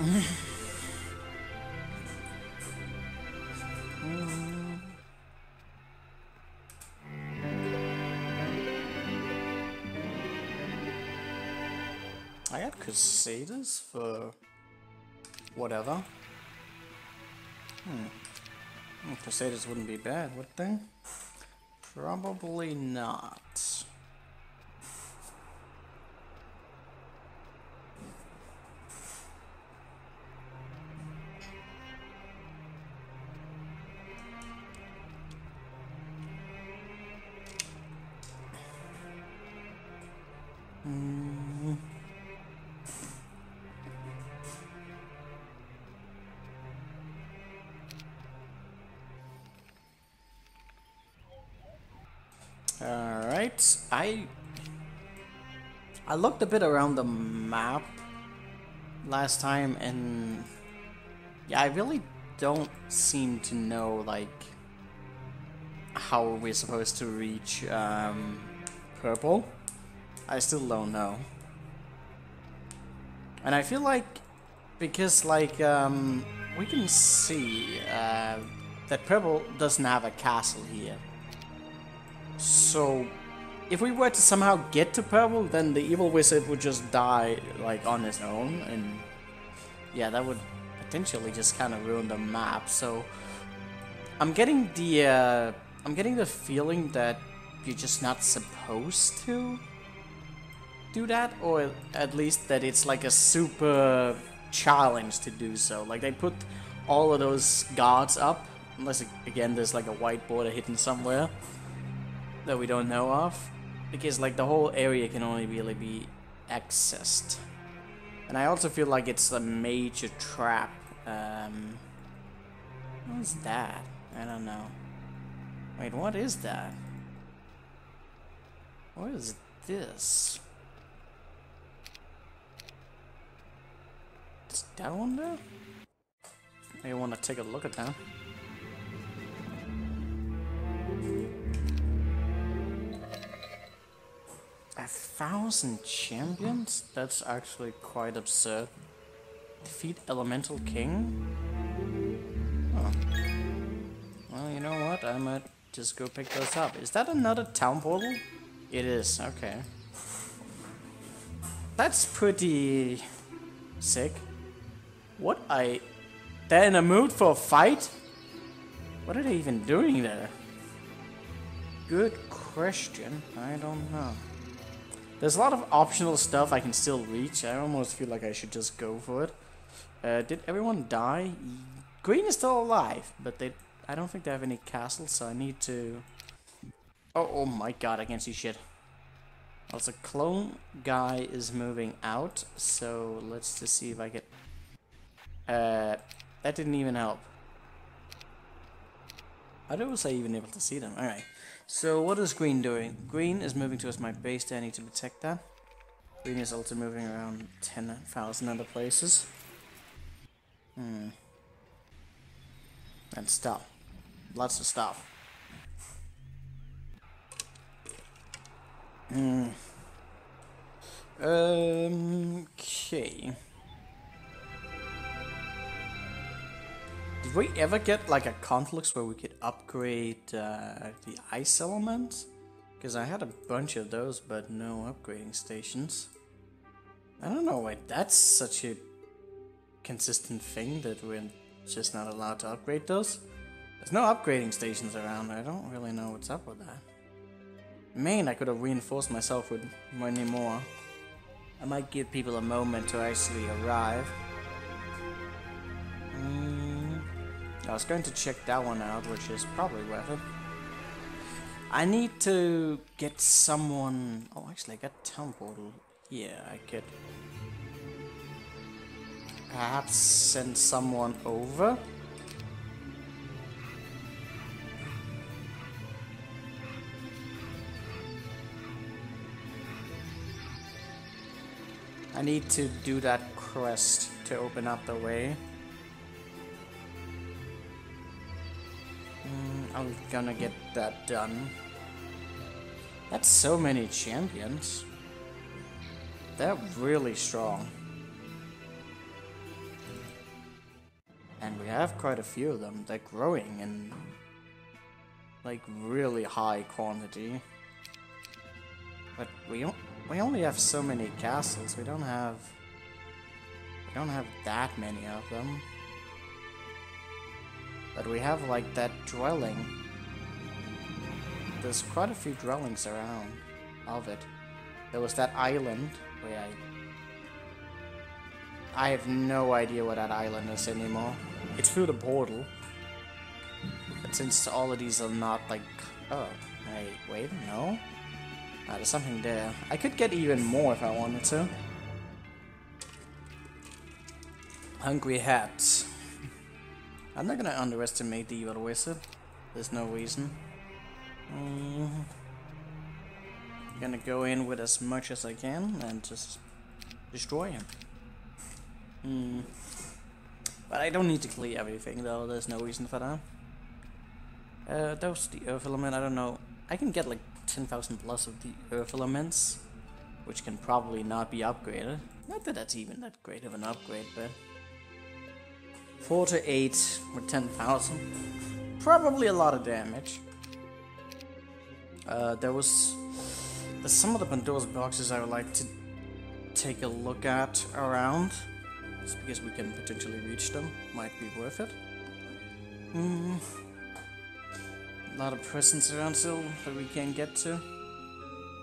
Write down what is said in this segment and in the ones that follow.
I got Crusaders for whatever. Hmm. Crusaders wouldn't be bad, would they? Probably not. Looked a bit around the map last time and yeah, I really don't seem to know like how we're supposed to reach um, purple. I still don't know. And I feel like because like um, we can see uh, that purple doesn't have a castle here. So, if we were to somehow get to purple, then the evil wizard would just die, like, on his own, and yeah, that would potentially just kind of ruin the map, so I'm getting the, uh, I'm getting the feeling that you're just not supposed to do that, or at least that it's like a super challenge to do so. Like, they put all of those guards up, unless, again, there's like a white border hidden somewhere that we don't know of because like the whole area can only really be accessed. And I also feel like it's a major trap um, what's that? I don't know. Wait what is that? What is this? Is that one there? I want to take a look at that A thousand champions? That's actually quite absurd. Defeat Elemental King? Oh. Well, you know what? I might just go pick those up. Is that another town portal? It is, okay. That's pretty sick. What I... They're in a mood for a fight? What are they even doing there? Good question. I don't know. There's a lot of optional stuff I can still reach. I almost feel like I should just go for it. Uh, did everyone die? Green is still alive, but they I don't think they have any castles, so I need to... Oh, oh my god, I can't see shit. Also, clone guy is moving out, so let's just see if I get... Uh, that didn't even help. How was I even able to see them? Alright. So what is green doing? Green is moving towards my base there, I need to protect that. Green is also moving around 10,000 other places. Hmm. And stuff. Lots of stuff. Hmm. Um, okay. Did we ever get like a Conflux where we could upgrade uh, the ice element? Because I had a bunch of those, but no upgrading stations. I don't know why that's such a consistent thing that we're just not allowed to upgrade those. There's no upgrading stations around. I don't really know what's up with that. Main, I could have reinforced myself with many more. I might give people a moment to actually arrive. I was going to check that one out, which is probably worth it. I need to get someone... Oh, actually, I got Town Portal. Yeah, I could... Perhaps send someone over? I need to do that quest to open up the way. I'm gonna get that done. That's so many champions. They're really strong. And we have quite a few of them. They're growing in like really high quantity. But we we only have so many castles. We don't have We don't have that many of them. But we have like that dwelling. There's quite a few dwellings around of it. There was that island where I... I have no idea what that island is anymore. It's through the portal. But since all of these are not like... Oh, hey, wait, no? Ah, there's something there. I could get even more if I wanted to. Hungry hats. I'm not gonna underestimate the evil wizard. There's no reason. I'm Gonna go in with as much as I can and just destroy him. Hmm. But I don't need to clear everything though, there's no reason for that. Uh, was the earth element, I don't know. I can get like 10,000 plus of the earth elements, which can probably not be upgraded. Not that that's even that great of an upgrade, but... 4 to 8 with 10,000. Probably a lot of damage. Uh, there was there's some of the Pandora's boxes I would like to take a look at around. Just because we can potentially reach them. Might be worth it. Hmm. A lot of presents around still that we can't get to.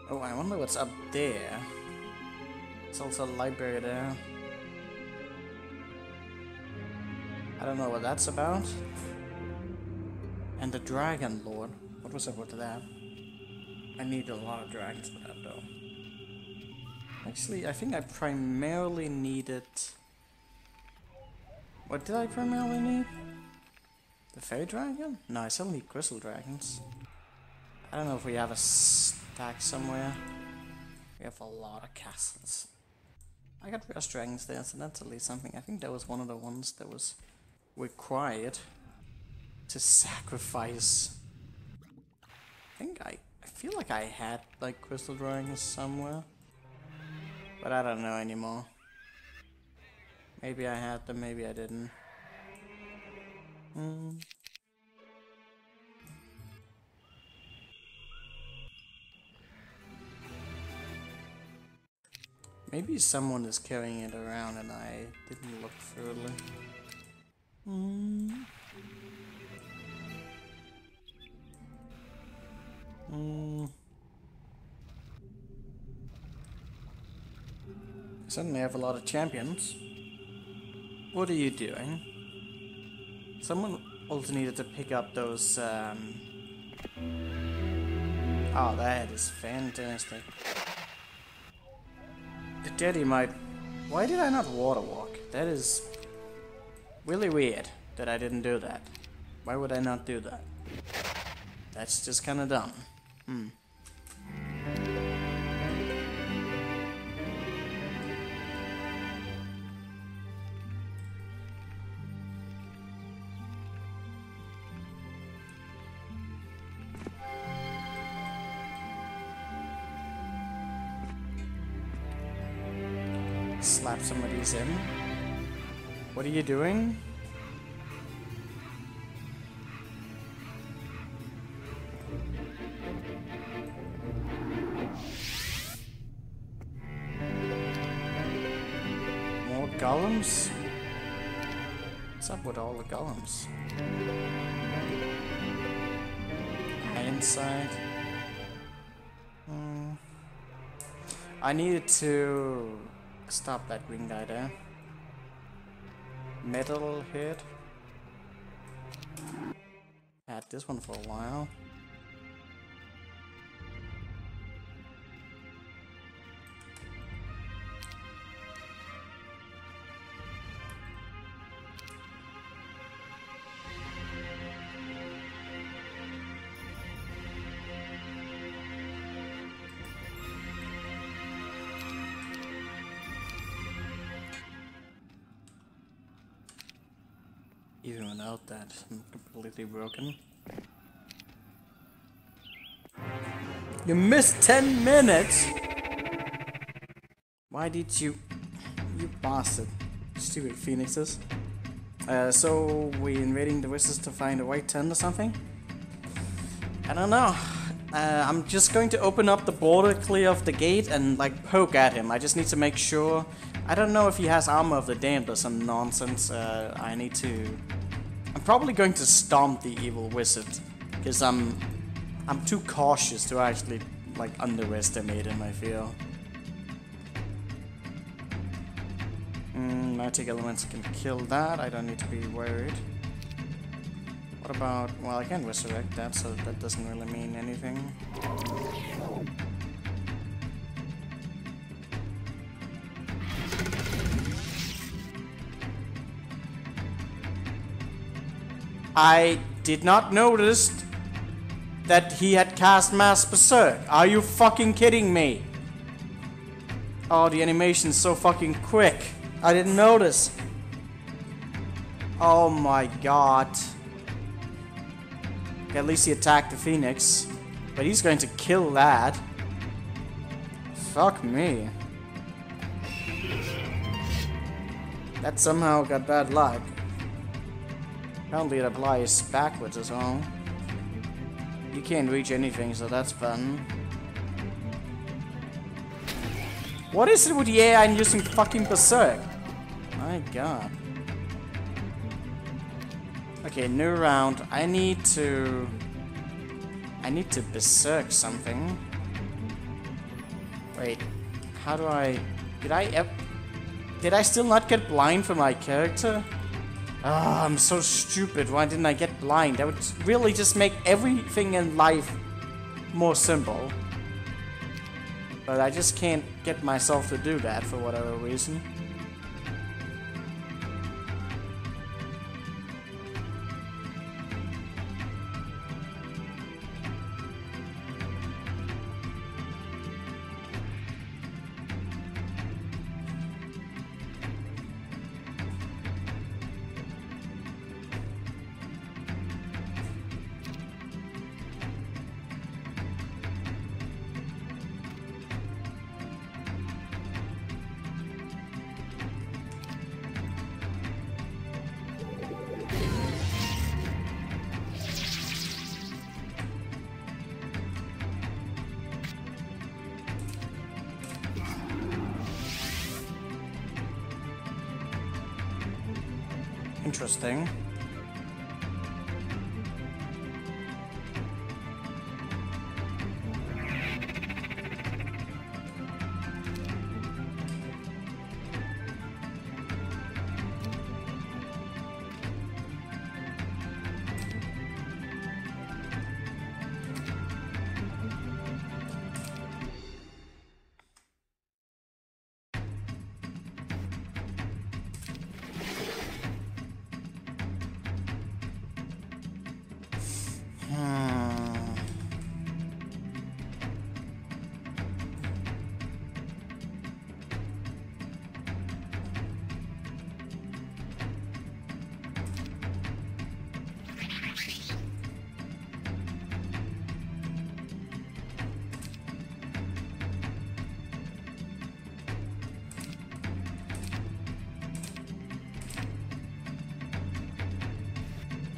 Oh, I wonder what's up there. There's also a library there. I don't know what that's about. And the Dragon Lord. What was up with that? I need a lot of dragons for that though. Actually, I think I primarily needed... What did I primarily need? The Fairy Dragon? No, I still need Crystal Dragons. I don't know if we have a stack somewhere. We have a lot of castles. I got Rust Dragons there, so that's at least something. I think that was one of the ones that was required to sacrifice. I think I, I feel like I had like crystal dragons somewhere, but I don't know anymore. Maybe I had them, maybe I didn't. Hmm. Maybe someone is carrying it around and I didn't look thoroughly. Mm. Suddenly have a lot of champions. What are you doing? Someone also needed to pick up those, um... Oh, that is fantastic. The daddy might... Why did I not water walk? That is Really weird that I didn't do that. Why would I not do that? That's just kinda dumb. Hmm. Slap some of these in. What are you doing? More golems? What's up with all the golems? Inside. Hmm. I needed to stop that green guy there metal head. Had this one for a while. Without that, I'm completely broken. You missed 10 minutes! Why did you... You bastard. Stupid phoenixes. Uh, so, we invading the wizards to find a white tent or something? I don't know. Uh, I'm just going to open up the border, clear of the gate, and like poke at him. I just need to make sure I don't know if he has Armor of the Damned or some nonsense. Uh, I need to... Probably going to stomp the Evil Wizard. Because I'm... I'm too cautious to actually, like, underestimate him, I feel. Mm, magic elements can kill that. I don't need to be worried. What about... Well, I can resurrect that, so that doesn't really mean anything. I did not notice that he had cast Mass Berserk. Are you fucking kidding me? Oh, the animation's so fucking quick. I didn't notice. Oh my god. At least he attacked the Phoenix. But he's going to kill that. Fuck me. That somehow got bad luck. Apparently it applies backwards as well. You can't reach anything, so that's fun. What is it with the AI and using fucking Berserk? My god. Okay, new round. I need to... I need to Berserk something. Wait, how do I... Did I... Did I still not get blind for my character? Ah, I'm so stupid. Why didn't I get blind? That would really just make everything in life more simple. But I just can't get myself to do that for whatever reason.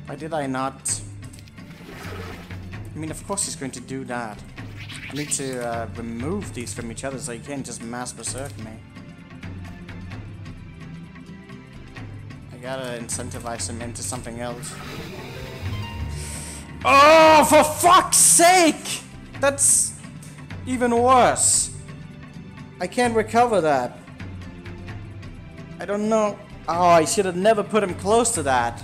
Why did I not... I mean, of course he's going to do that. I need to uh, remove these from each other so he can't just mass berserk me. I gotta incentivize him into something else. Oh, for fuck's sake! That's even worse. I can't recover that. I don't know. Oh, I should have never put him close to that.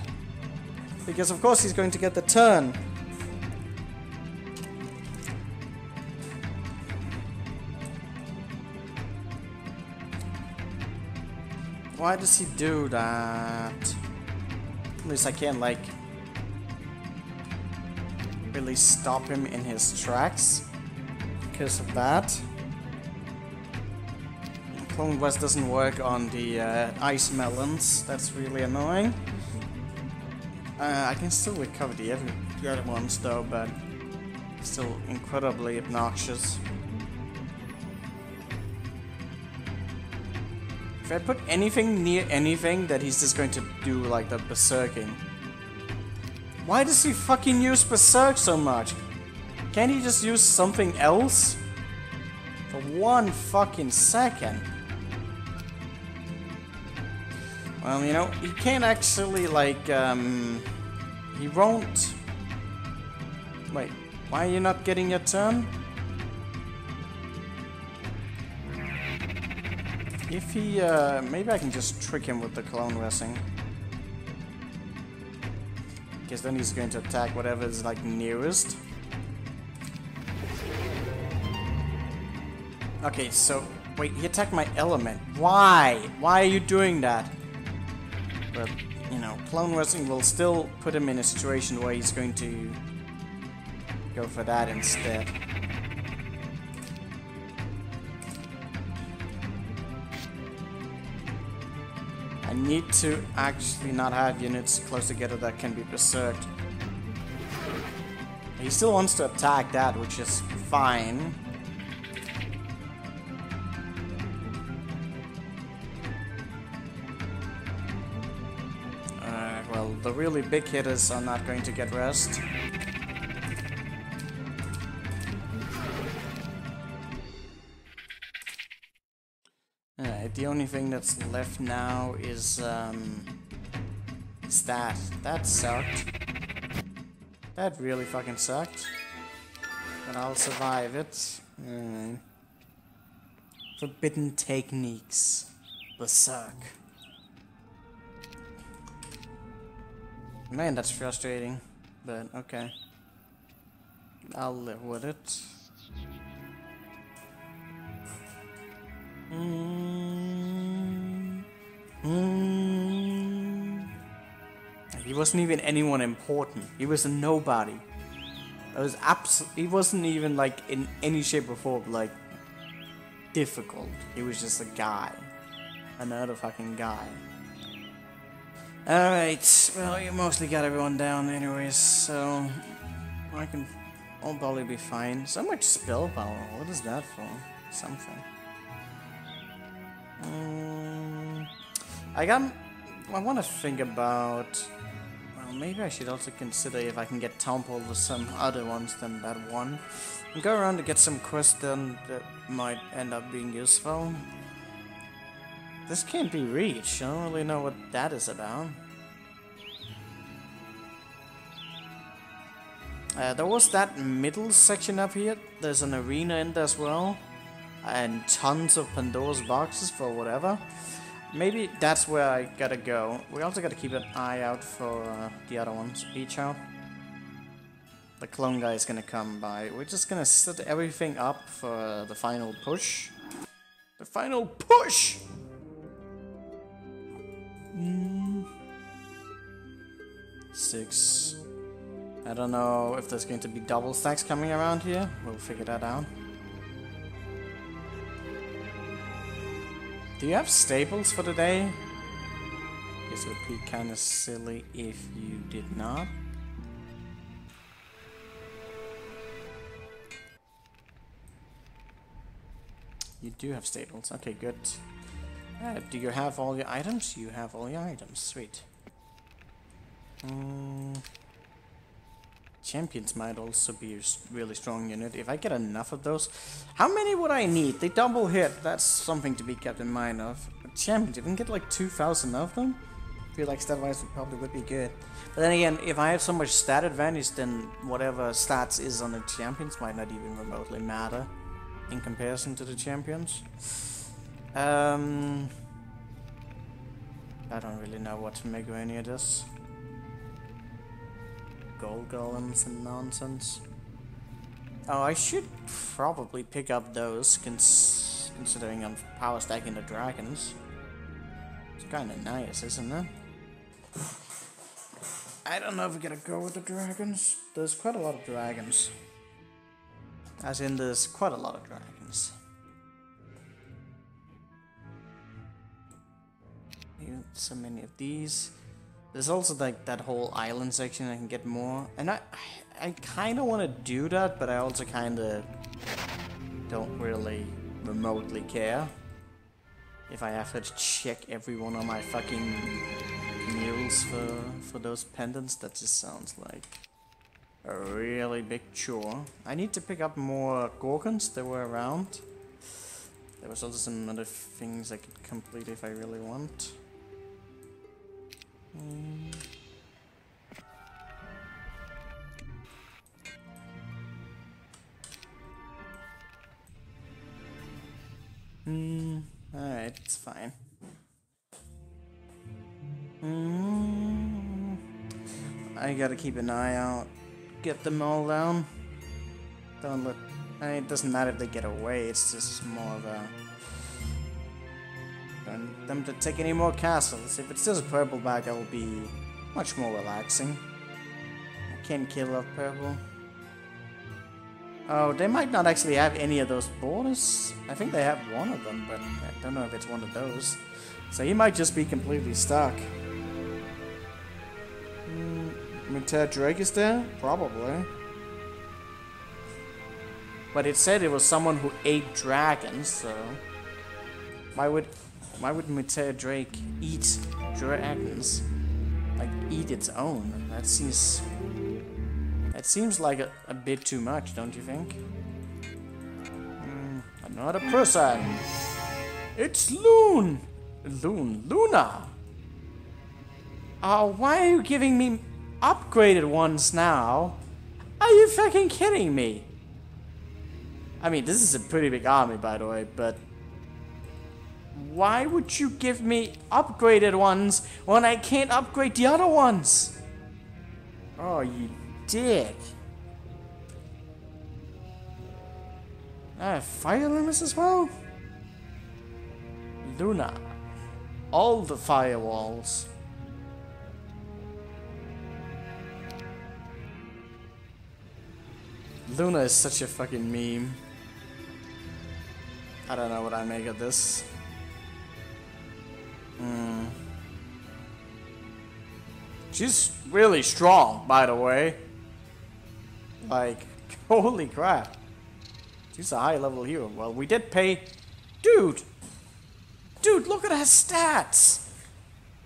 Because of course he's going to get the turn. Why does he do that? At least I can't like really stop him in his tracks because of that. Clone West doesn't work on the uh, ice melons. That's really annoying. Uh, I can still recover the other ones though, but still incredibly obnoxious. If I put anything near anything, that he's just going to do like the berserking. Why does he fucking use berserk so much? Can't he just use something else? For one fucking second. Well, you know, he can't actually, like, um... He won't... Wait, why are you not getting your turn? If he, uh... Maybe I can just trick him with the clone wrestling. Because then he's going to attack whatever is, like, nearest. Okay, so... Wait, he attacked my element. Why? Why are you doing that? But, you know, Clone Wrestling will still put him in a situation where he's going to go for that instead. I need to actually not have units close together that can be berserked. He still wants to attack that, which is fine. The really big hitters are not going to get rest. Alright, the only thing that's left now is, um, is that. That sucked. That really fucking sucked. But I'll survive it. Forbidden techniques. Berserk. Man, that's frustrating. But, okay. I'll live with it. Mm. Mm. He wasn't even anyone important. He was a nobody. It was He wasn't even like in any shape or form like difficult. He was just a guy. Another fucking guy. Alright, well, you mostly got everyone down anyways, so I can, I'll probably be fine. So much spell power, what is that for? Something. Um, I got, I want to think about, well, maybe I should also consider if I can get Temple with some other ones than that one. And go around to get some quests done that might end up being useful. This can't be reached. I don't really know what that is about. Uh, there was that middle section up here. There's an arena in there as well. And tons of Pandora's boxes for whatever. Maybe that's where I gotta go. We also gotta keep an eye out for uh, the other ones. Beach out. The clone guy is gonna come by. We're just gonna set everything up for the final push. The final push! Six. I don't know if there's going to be double stacks coming around here. We'll figure that out. Do you have staples for the day? It would be kind of silly if you did not. You do have staples. Okay, good. Do you have all your items? You have all your items. Sweet. Mm. Champions might also be a really strong unit. If I get enough of those... How many would I need? They double hit. That's something to be kept in mind of. Champions, if I can get like 2,000 of them, I feel like stat-wise probably would be good. But then again, if I have so much stat advantage, then whatever stats is on the champions might not even remotely matter in comparison to the champions. Um, I don't really know what to make of any of this. Gold golems and nonsense. Oh, I should probably pick up those, cons considering I'm power stacking the dragons. It's kind of nice, isn't it? I don't know if we're gonna go with the dragons. There's quite a lot of dragons. As in, there's quite a lot of dragons. So many of these. There's also like that whole island section I can get more. And I I kind of want to do that, but I also kind of don't really remotely care. If I have to check every one of my fucking mules for, for those pendants, that just sounds like a really big chore. I need to pick up more Gorgons that were around. There was also some other things I could complete if I really want. Hmm. Alright, it's fine. Hmm. I gotta keep an eye out. Get them all down. Don't let. I mean, it doesn't matter if they get away, it's just more of a. Don't them to take any more castles. If it's just a purple that will be much more relaxing. I can't kill off purple. Oh, they might not actually have any of those borders. I think they have one of them, but I don't know if it's one of those. So he might just be completely stuck. Mm, Drake is there? Probably. But it said it was someone who ate dragons, so... Why would... Why would Mutare Drake eat dragons? Like, eat its own? That seems... That seems like a, a bit too much, don't you think? Mm, another person! It's Loon! Loon, Luna! Oh, why are you giving me upgraded ones now? Are you fucking kidding me? I mean, this is a pretty big army, by the way, but... Why would you give me upgraded ones when I can't upgrade the other ones? Oh, you dick. Ah, I have fire limits as well? Luna. All the firewalls. Luna is such a fucking meme. I don't know what I make of this. Hmm. She's really strong, by the way. Like, holy crap. She's a high level hero. Well, we did pay... Dude! Dude, look at her stats!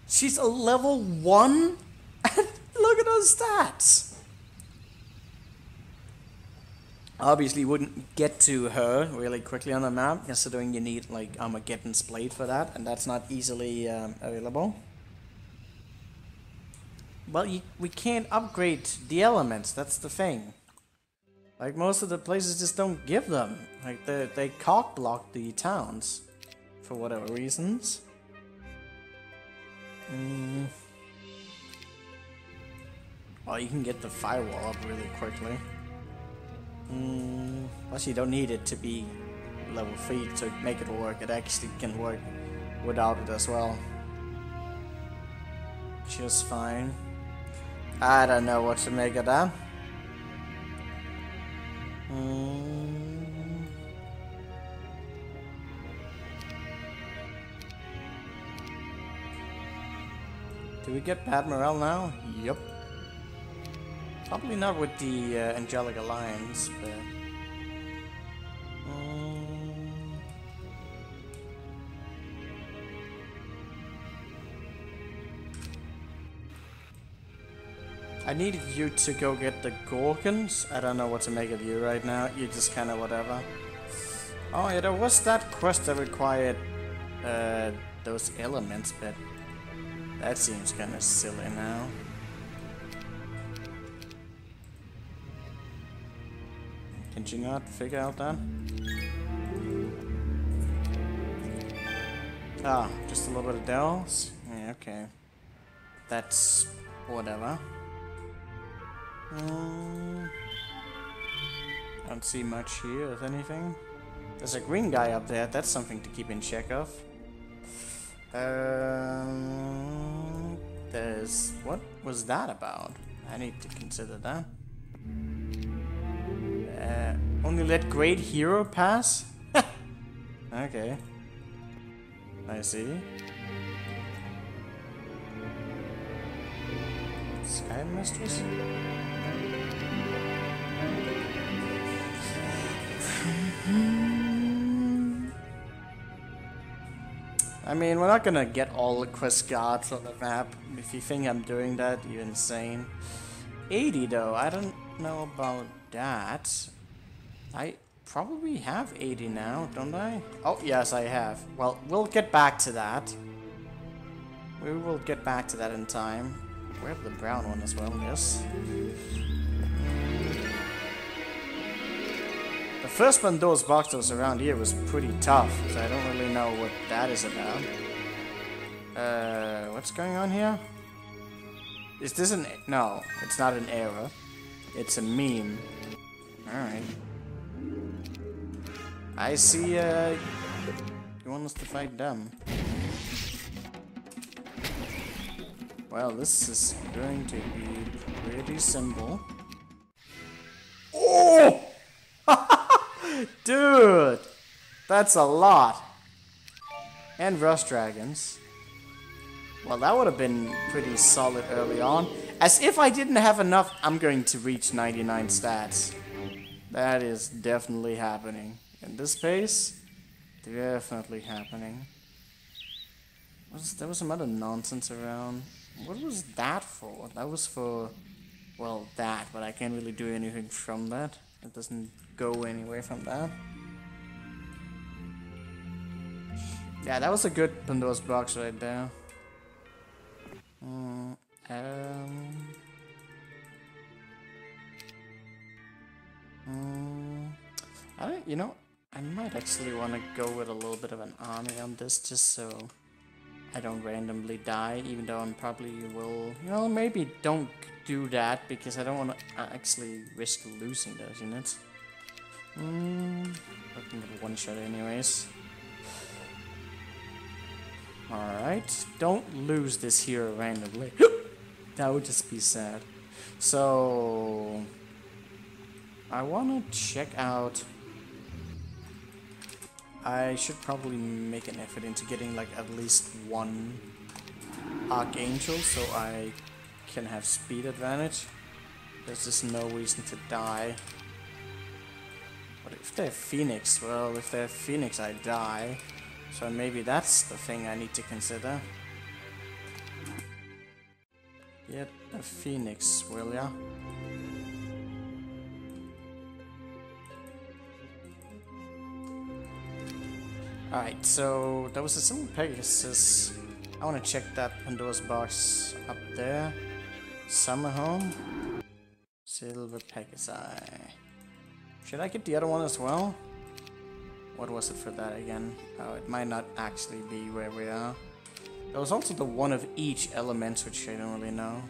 She's a level 1? look at her stats! Obviously wouldn't get to her really quickly on the map, considering you need like Armageddon's Blade for that, and that's not easily um, available. Well, you, we can't upgrade the elements, that's the thing. Like, most of the places just don't give them. Like, they, they cock block the towns. For whatever reasons. Mm. Well, you can get the firewall up really quickly. Mm. You don't need it to be level 3 to make it work. It actually can work without it as well. Just fine. I don't know what to make of that. Mm. Do we get Bad Morale now? Yep. Probably not with the uh, Angelic Alliance, but... I needed you to go get the Gorgons. I don't know what to make of you right now. You just kind of whatever. Oh yeah, there was that quest that required uh, those elements, but that seems kind of silly now. Can you not figure out that? Ah, just a little bit of dells? Yeah, okay. That's whatever. Um, I don't see much here, if anything. There's a green guy up there, that's something to keep in check of. Um, there's... what was that about? I need to consider that. Uh, only let great hero pass? okay. I see. Sky Mistress? I mean, we're not gonna get all the quest guards on the map. If you think I'm doing that, you're insane. 80 though, I don't know about that. I probably have 80 now, don't I? Oh, yes, I have. Well, we'll get back to that. we will get back to that in time. We have the brown one as well, yes. The first Pandora's box that was around here was pretty tough, so I don't really know what that is about. Uh, what's going on here? Is this an... No, it's not an error. It's a meme. Alright. I see, uh... You want us to fight them. Well, this is going to be pretty simple. Oh! Dude! That's a lot. And Rust Dragons. Well, that would have been pretty solid early on. As if I didn't have enough, I'm going to reach 99 stats. That is definitely happening. In this pace, definitely happening. Was, there was some other nonsense around. What was that for? That was for, well, that, but I can't really do anything from that. It doesn't go anywhere from that. Yeah, that was a good Pandora's box right there. Mm, um, mm, I don't, you know, I might actually want to go with a little bit of an army on this just so I don't randomly die, even though I'm probably will, you know, maybe don't do that because I don't want to actually risk losing those units. Hmm, looking at one shot anyways. Alright, don't lose this hero randomly. that would just be sad. So, I want to check out... I should probably make an effort into getting like at least one Archangel so I can have speed advantage. There's just no reason to die. But if they're Phoenix, well, if they're Phoenix I die. So maybe that's the thing I need to consider. Get a phoenix, will ya? Alright, so that was a Silver Pegasus. I want to check that Pandora's box up there. Summer Home. Silver Pegasus. Should I get the other one as well? What was it for that again? Oh, it might not actually be where we are. There was also the one of each element, which I don't really know.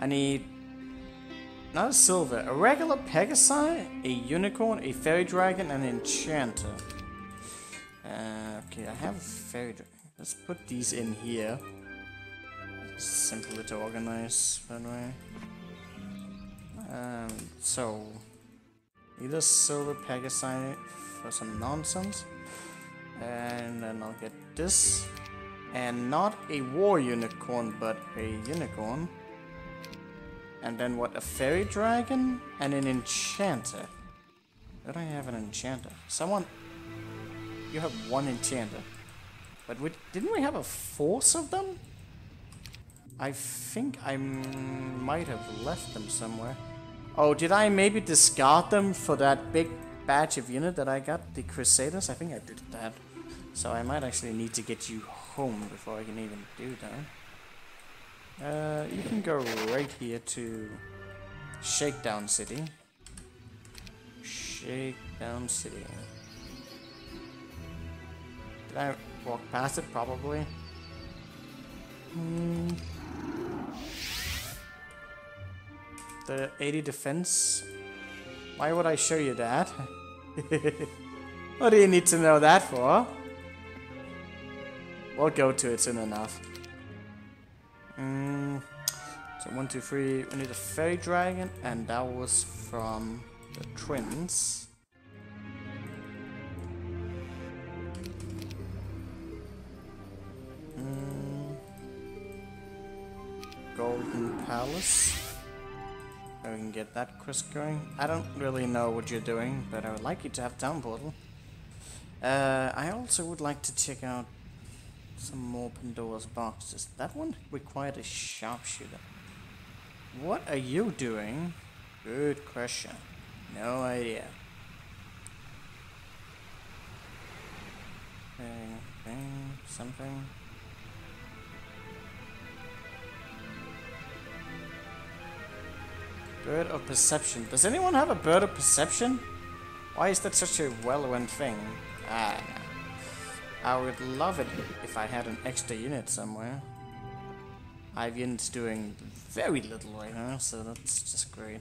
I need... Not a silver. A regular Pegasi, a unicorn, a fairy dragon, and an enchanter. Uh, okay, I have a fairy dragon. Let's put these in here. Simpler to organize, by the way. Um, so... Either silver Pegasi for some nonsense. And then I'll get this. And not a war unicorn, but a unicorn. And then what, a fairy dragon? And an enchanter. Did I have an enchanter? Someone... You have one enchanter. But we, didn't we have a force of them? I think I might have left them somewhere. Oh, did I maybe discard them for that big batch of unit that I got, the Crusaders, I think I did that. So I might actually need to get you home before I can even do that. Uh, you can go right here to Shakedown City. Shakedown City. Did I walk past it? Probably. Hmm. The 80 defense why would I show you that? what do you need to know that for? We'll go to it soon enough. Mm, so one, two, three. We need a fairy dragon, and that was from the twins. Golden Palace. We can get that quest going. I don't really know what you're doing, but I would like you to have Town Portal. Uh, I also would like to check out some more Pandora's boxes. That one required a sharpshooter. What are you doing? Good question. No idea. Something. Bird of Perception. Does anyone have a Bird of Perception? Why is that such a relevant thing? Ah, I would love it if I had an extra unit somewhere. I have units doing very little right now, so that's just great.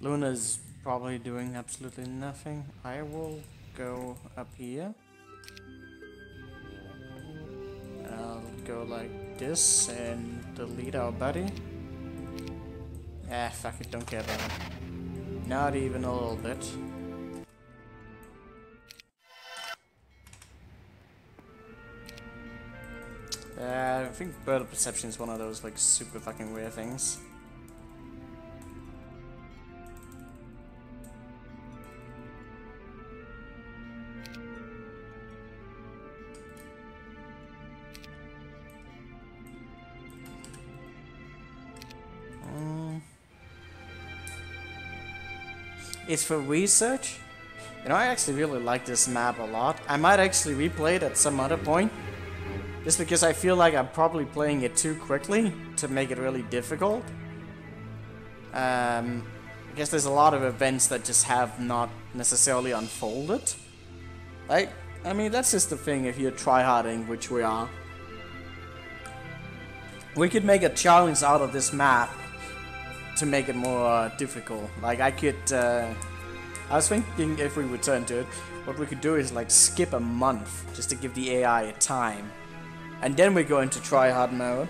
Luna's probably doing absolutely nothing. I will go up here. I'll go like this and delete our buddy. Ah, fuck it, don't care about him. Not even a little bit. Uh, I think bird perception is one of those like super fucking weird things. It's for research. You know, I actually really like this map a lot. I might actually replay it at some other point. Just because I feel like I'm probably playing it too quickly to make it really difficult. Um, I guess there's a lot of events that just have not necessarily unfolded. Like, I mean, that's just the thing if you're tryharding, which we are. We could make a challenge out of this map to make it more uh, difficult. Like I could, uh, I was thinking if we return to it, what we could do is like skip a month just to give the AI a time, and then we go into try hard mode.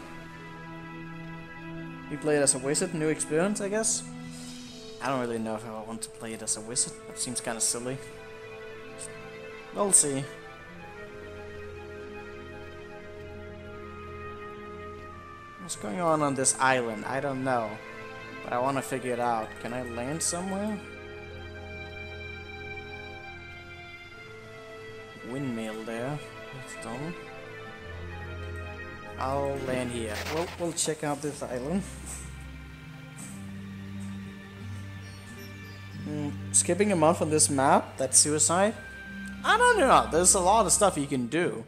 We play it as a wizard, new experience, I guess. I don't really know if I want to play it as a wizard. That seems kind of silly. We'll see. What's going on on this island? I don't know. But I want to figure it out. Can I land somewhere? Windmill there. That's done. I'll land here. We'll, we'll check out this island. Mm, skipping a month on this map? That's suicide? I don't know. There's a lot of stuff you can do.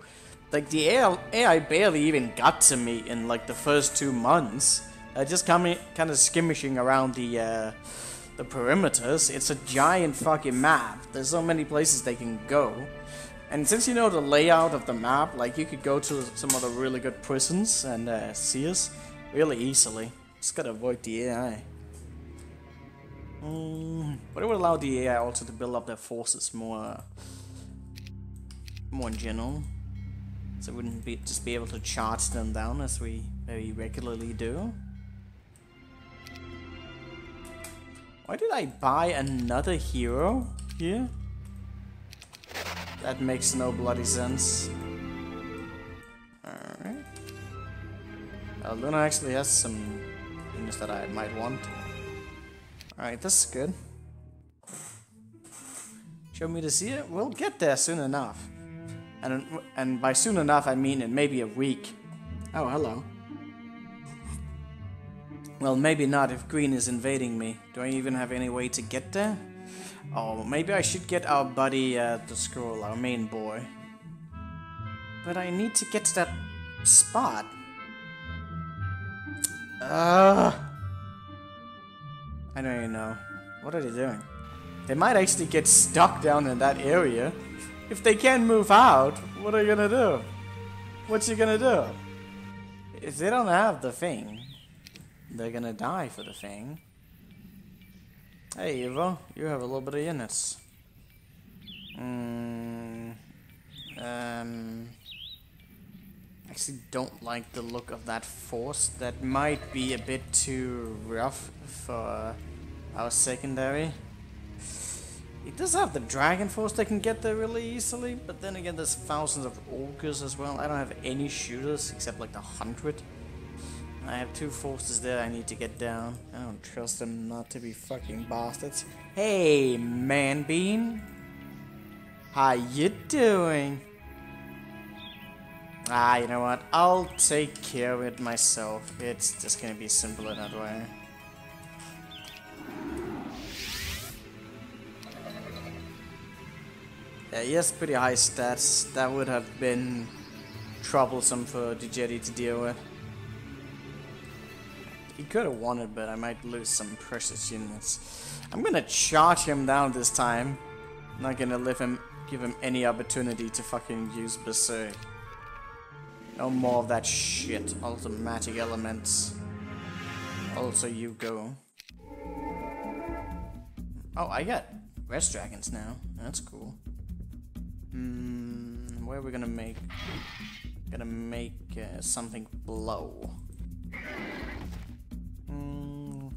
Like, the AI, AI barely even got to me in, like, the first two months. Uh, just coming, kind of skimmishing around the uh, the perimeters. It's a giant fucking map. There's so many places they can go. And since you know the layout of the map, like you could go to some of the really good prisons and uh, see us really easily. Just gotta avoid the AI. Mm, but it would allow the AI also to build up their forces more, more in general. So we wouldn't be just be able to charge them down as we very regularly do. Why did I buy another hero here? That makes no bloody sense. Alright. Uh, Luna actually has some things that I might want. Alright, this is good. Show me to see it? We'll get there soon enough. And, and by soon enough, I mean in maybe a week. Oh, hello. Well, maybe not if Green is invading me. Do I even have any way to get there? Oh, maybe I should get our buddy uh, the scroll, our main boy. But I need to get to that spot. Uh, I don't even know. What are they doing? They might actually get stuck down in that area. If they can't move out, what are you gonna do? What's you gonna do? If they don't have the thing, they're gonna die for the thing. Hey, Eva, you have a little bit of units. Mm, um, actually don't like the look of that force. That might be a bit too rough for our secondary. It does have the Dragon Force that can get there really easily, but then again there's thousands of Ogres as well. I don't have any shooters except like the hundred. I have two forces there I need to get down. I don't trust them not to be fucking bastards. Hey, man bean. How you doing? Ah, you know what? I'll take care of it myself. It's just gonna be simpler that way. Yeah, he has pretty high stats. That would have been troublesome for Jetty to deal with. He could have won it, but I might lose some precious units. I'm gonna charge him down this time. I'm not gonna let him give him any opportunity to fucking use Berserk. No more of that shit. Automatic elements. Also, you go. Oh, I got Rust Dragons now. That's cool. Hmm, where are we gonna make? Gonna make uh, something blow. Hmm.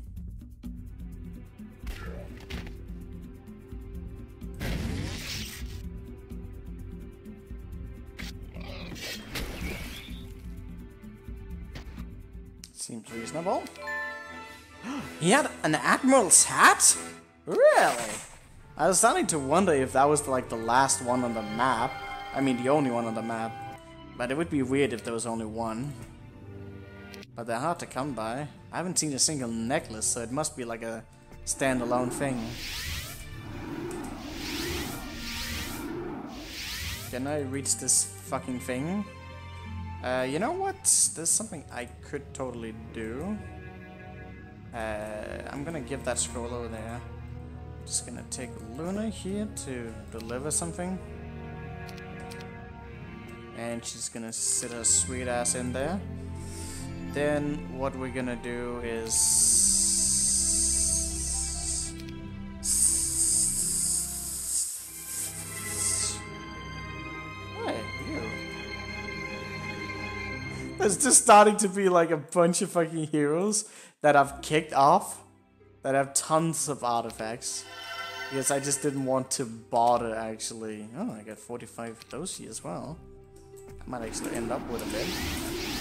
Seems reasonable. he had an admiral's hat? Really? I was starting to wonder if that was like the last one on the map. I mean, the only one on the map. But it would be weird if there was only one. But they're hard to come by. I haven't seen a single necklace, so it must be like a standalone thing. Can I reach this fucking thing? Uh, you know what? There's something I could totally do. Uh, I'm gonna give that scroll over there. Just gonna take Luna here to deliver something. And she's gonna sit her sweet ass in there. Then what we're gonna do is... Hey. There's just starting to be like a bunch of fucking heroes that I've kicked off that have tons of artifacts. Because I just didn't want to bother actually. Oh, I got 45 Doshi as well. I might actually end up with a bit.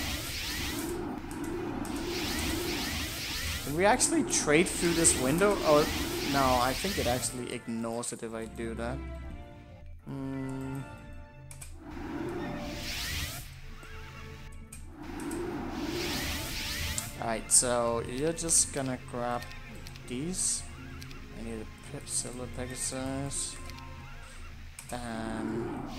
Can we actually trade through this window? Or no, I think it actually ignores it if I do that. Hmm. Alright, so you're just gonna grab these. I need a pip silver pegasus. Um,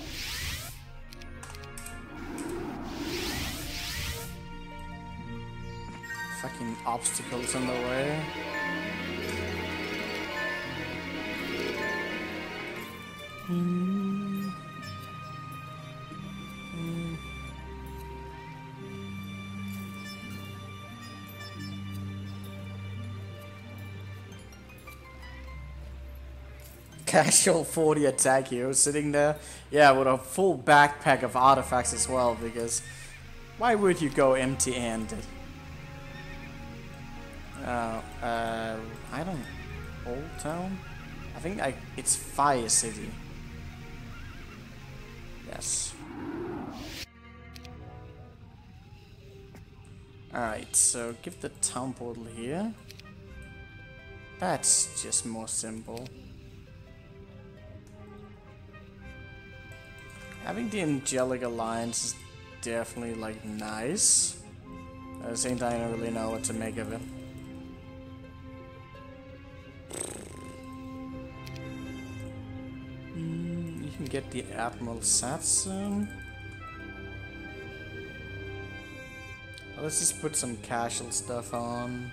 fucking obstacles in the way. Casual 40 attack hero sitting there. Yeah, with a full backpack of artifacts as well, because why would you go empty-handed? Uh, uh, I don't... Old Town? I think I, it's Fire City. Yes. Alright, so give the town portal here. That's just more simple. Having the Angelic Alliance is definitely, like, nice. At the same time, I don't really know what to make of it. Can get the Admiral Satsum. let's just put some casual stuff on.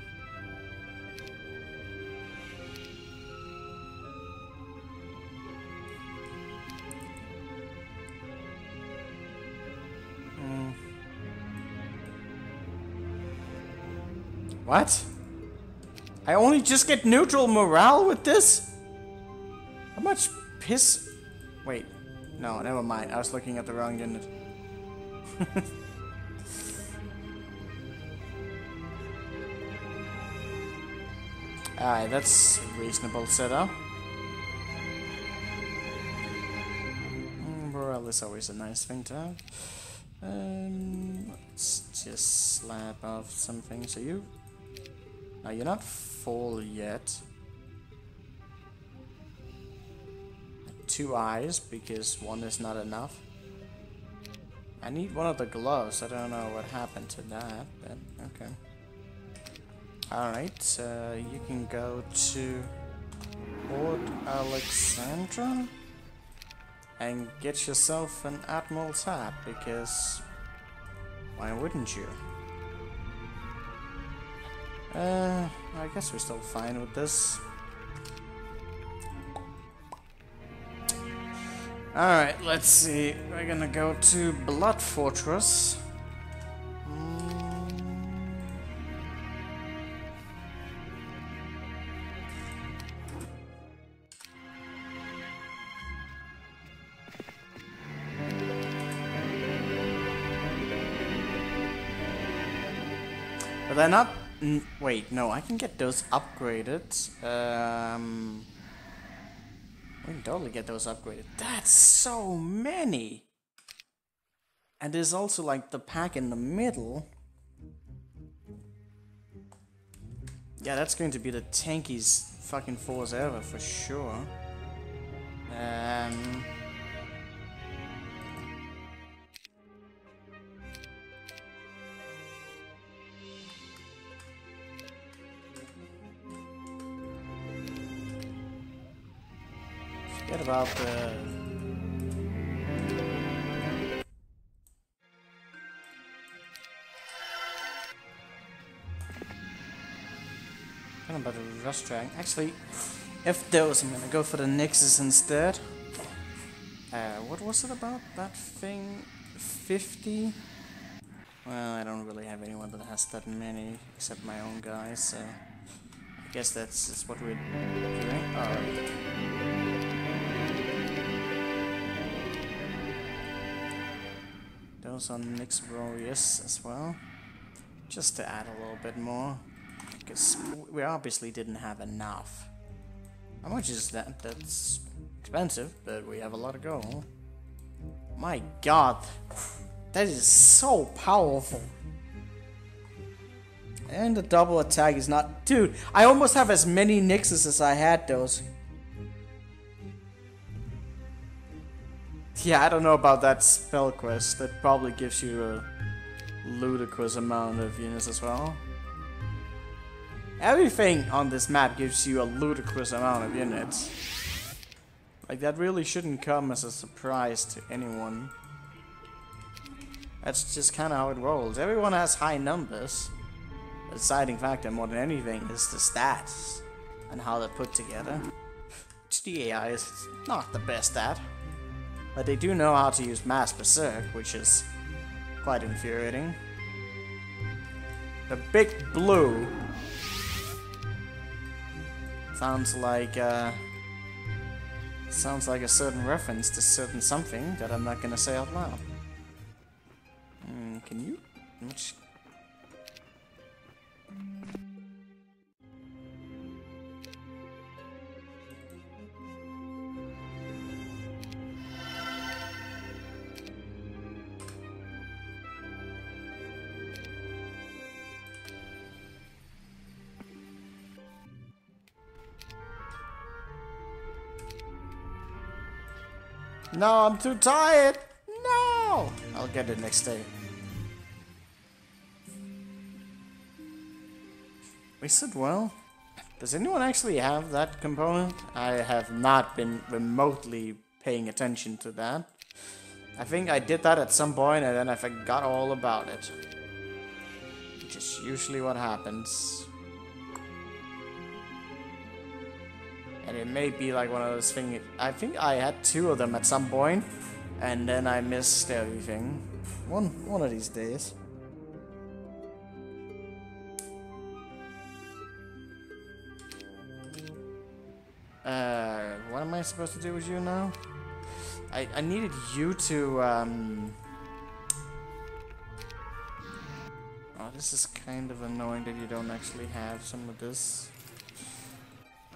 Hmm. What? I only just get neutral morale with this? How much piss... Wait. No, never mind. I was looking at the wrong unit. Alright, that's a reasonable setup. Mm, morale is always a nice thing to have. Um, let's just slap off something. So you now you're not full yet. Two eyes, because one is not enough. I need one of the gloves. I don't know what happened to that, but okay. Alright, uh, you can go to Port Alexandra and get yourself an Admiral's hat, because Why wouldn't you? Uh, I guess we're still fine with this. Alright, let's see. We're gonna go to Blood Fortress. But they're not... wait, no, I can get those upgraded. Um, we can totally get those upgraded. That's so many! And there's also like the pack in the middle. Yeah, that's going to be the tankiest fucking force ever for sure. Um... Forget about the... Kind about the. Actually, if those, I'm gonna go for the Nixes instead. Uh, what was it about that thing? 50? Well, I don't really have anyone that has that many, except my own guys, so... I guess that's, that's what we're doing. Alright. Those on Nyxblorious as well. Just to add a little bit more. Because we obviously didn't have enough. How much is that? That's expensive, but we have a lot of gold. My god. That is so powerful. And the double attack is not... Dude, I almost have as many Nixes as I had those. Yeah, I don't know about that spell quest. That probably gives you a ludicrous amount of units as well. Everything on this map gives you a ludicrous amount of units. Like, that really shouldn't come as a surprise to anyone. That's just kind of how it rolls. Everyone has high numbers. The deciding factor more than anything is the stats and how they're put together. The AI is not the best at. But they do know how to use Mass Berserk, which is quite infuriating. The Big Blue sounds like uh, sounds like a certain reference to certain something that I'm not gonna say out loud. Mm, can you? Which No, I'm too tired. No! I'll get it next day. We said well. Does anyone actually have that component? I have not been remotely paying attention to that. I think I did that at some point and then I forgot all about it. Which is usually what happens. And it may be like one of those things. I think I had two of them at some point, and then I missed everything. One one of these days. Uh, what am I supposed to do with you now? I, I needed you to, um... Oh, this is kind of annoying that you don't actually have some of this.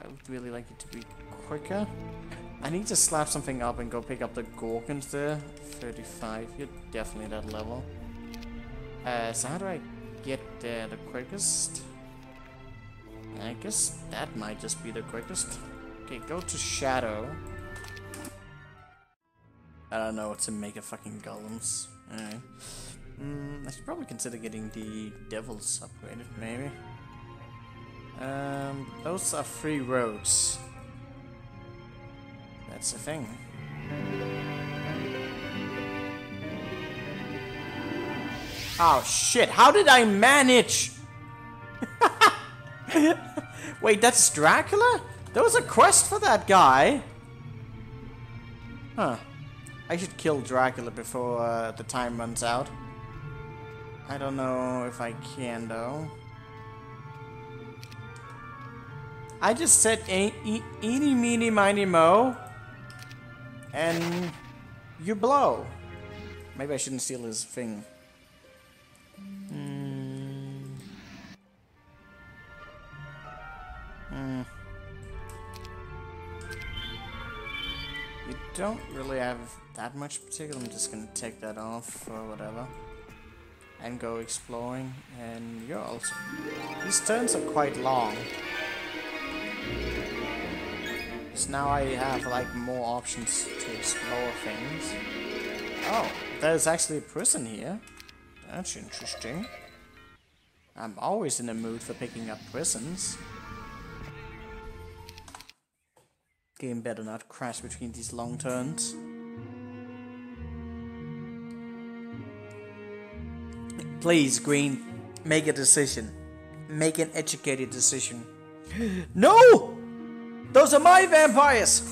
I would really like it to be quicker. I need to slap something up and go pick up the Gorgons there. 35, you're definitely that level. Uh, so how do I get there the quickest? I guess that might just be the quickest. Okay, go to Shadow. I don't know what to make a fucking golems. Alright. Mm, I should probably consider getting the devils upgraded, maybe. Um, those are free roads. That's the thing. Oh shit, how did I manage? Wait, that's Dracula? There was a quest for that guy. Huh. I should kill Dracula before uh, the time runs out. I don't know if I can though. I just said e e eeny meeny miny mo and you blow. Maybe I shouldn't steal his thing. Hmm. Hmm. You don't really have that much particular. I'm just gonna take that off or whatever. And go exploring. And you're also... These turns are quite long. So now I have like more options to explore things. Oh, there's actually a prison here. That's interesting. I'm always in the mood for picking up prisons. Game better not crash between these long turns. Please, Green, make a decision. Make an educated decision. No! Those are my vampires!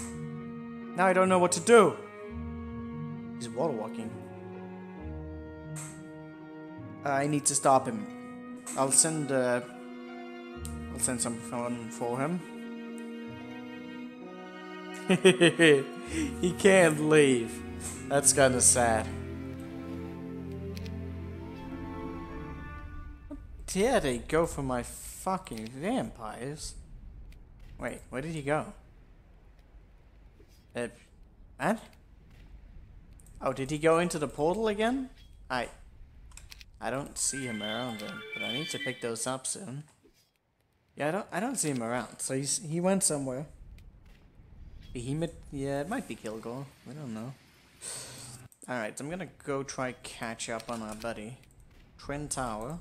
Now I don't know what to do. He's water walking. I need to stop him. I'll send uh, I'll send someone for him. he can't leave. That's kinda sad. dare they go for my fucking vampires? Wait, where did he go? Uh, what? Oh, did he go into the portal again? I... I don't see him around then, but I need to pick those up soon. Yeah, I don't I don't see him around, so he's he went somewhere. Behemoth yeah, it might be Kilgor. We don't know. Alright, so I'm gonna go try catch up on our buddy. Twin Tower.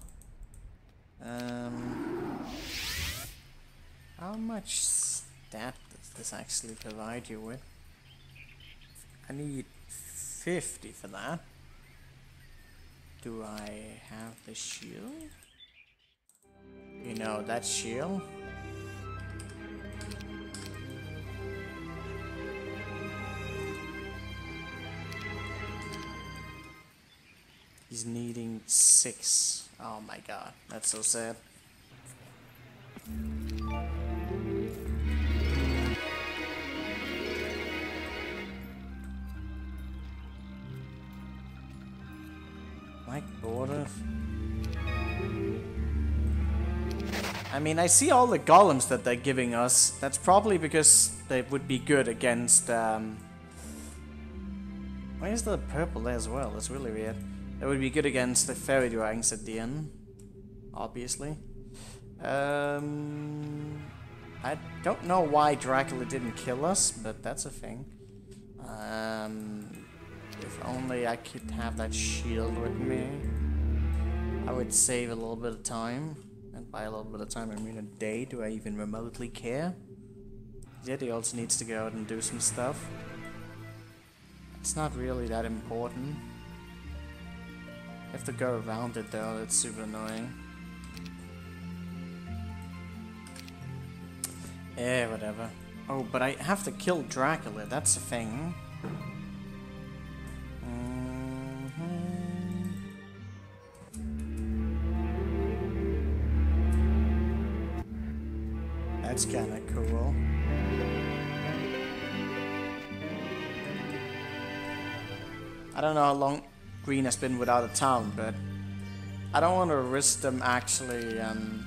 Um how much stat does this actually provide you with? I need 50 for that. Do I have the shield? You know, that shield? He's needing six. Oh my god, that's so sad. Mike Border. I mean, I see all the golems that they're giving us. That's probably because they would be good against... Um... Why is the purple there as well? That's really weird. They would be good against the fairy dragons at the end. Obviously. Um... I don't know why Dracula didn't kill us, but that's a thing. Um... If only I could have that shield with me. I would save a little bit of time. And by a little bit of time, I mean a day. Do I even remotely care? Yeah, he also needs to go out and do some stuff. It's not really that important. Have to go around it though, that's super annoying. Eh, whatever. Oh, but I have to kill Dracula, that's the thing. That's kinda cool. I don't know how long Green has been without a town, but I don't want to risk them actually um,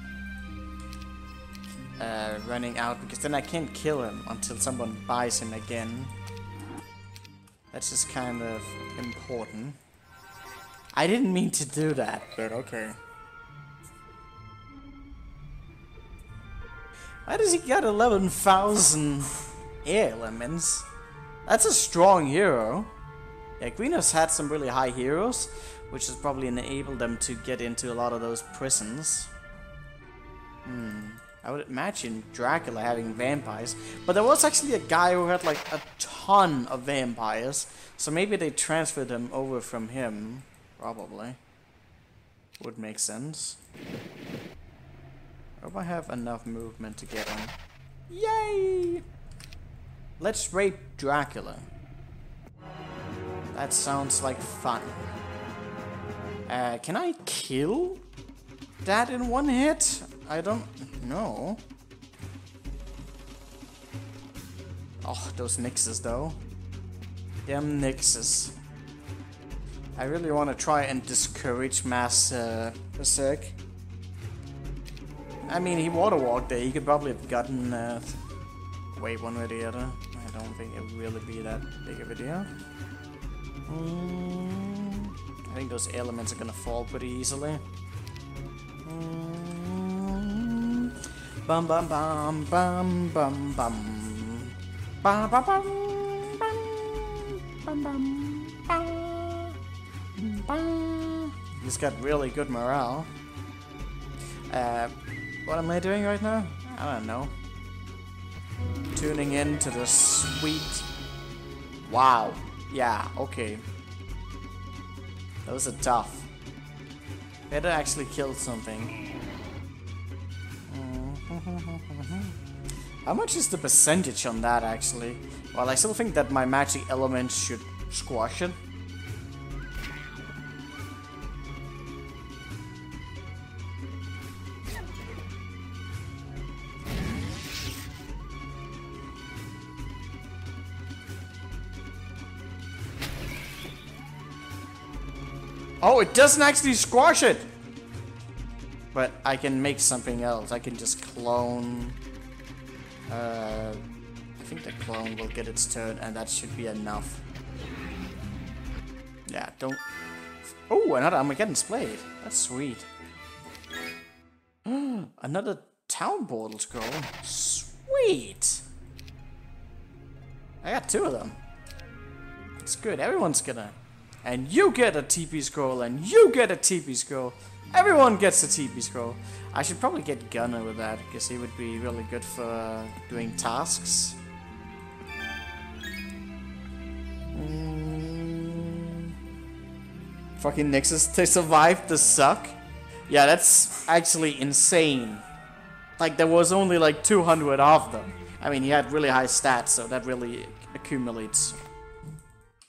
uh, running out, because then I can't kill him until someone buys him again. That's just kind of important. I didn't mean to do that, but okay. Why does he get 11,000 air elements? That's a strong hero. Yeah, Greenhouse had some really high heroes, which has probably enabled them to get into a lot of those prisons. Hmm. I would imagine Dracula having vampires, but there was actually a guy who had like a ton of vampires, so maybe they transferred them over from him, probably. would make sense. Hope I have enough movement to get him. Yay! Let's rape Dracula. That sounds like fun. Uh, can I kill that in one hit? I don't know. Oh, those Nixes though. Damn Nixes. I really want to try and discourage Mass uh, Berserk. I mean, he water walked there. He could probably have gotten uh, way one way or the other. I don't think it would really be that big of a deal. Mm, I think those elements are gonna fall pretty easily. Mm, bum bum bum bum bum bum. Bum bum bum bum bum bum bum. bum. He's got really good morale. Uh, what am I doing right now? I don't know. Tuning in to the sweet... Wow. Yeah, okay. Those are tough. Better actually kill something. How much is the percentage on that, actually? Well, I still think that my magic element should squash it. Oh, it doesn't actually squash it! But I can make something else. I can just clone... Uh, I think the clone will get its turn, and that should be enough. Yeah, don't... Oh, another Armageddon's Blade. That's sweet. another Town Portal Scroll. Sweet! I got two of them. It's good. Everyone's gonna and you get a TP scroll, and you get a TP scroll. Everyone gets a TP scroll. I should probably get Gunnar with that, because he would be really good for doing tasks. Mm. Fucking Nixes, they survived the suck? Yeah, that's actually insane. Like, there was only like 200 of them. I mean, he had really high stats, so that really accumulates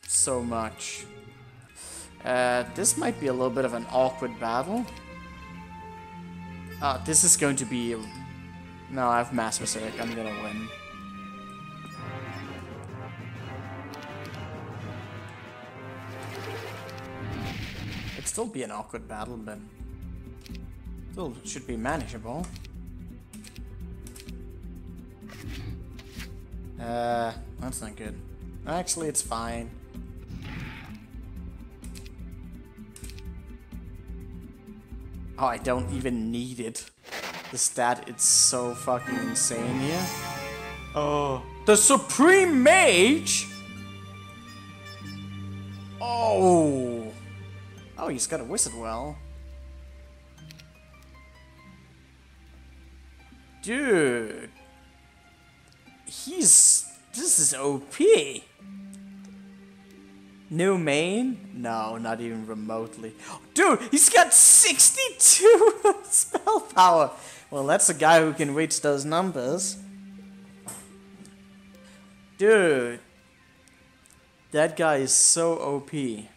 so much. Uh, this might be a little bit of an awkward battle. Uh, this is going to be... No, I have Mass Berserk. I'm gonna win. It'd still be an awkward battle, but... Still should be manageable. Uh, that's not good. Actually, it's fine. Oh, I don't even need it. The stat, it's so fucking insane here. Oh, the Supreme Mage? Oh. Oh, he's got a Wizard Well. Dude. He's... This is OP. New main? No, not even remotely. Dude, he's got 62 spell power. Well, that's a guy who can reach those numbers. Dude. That guy is so OP. This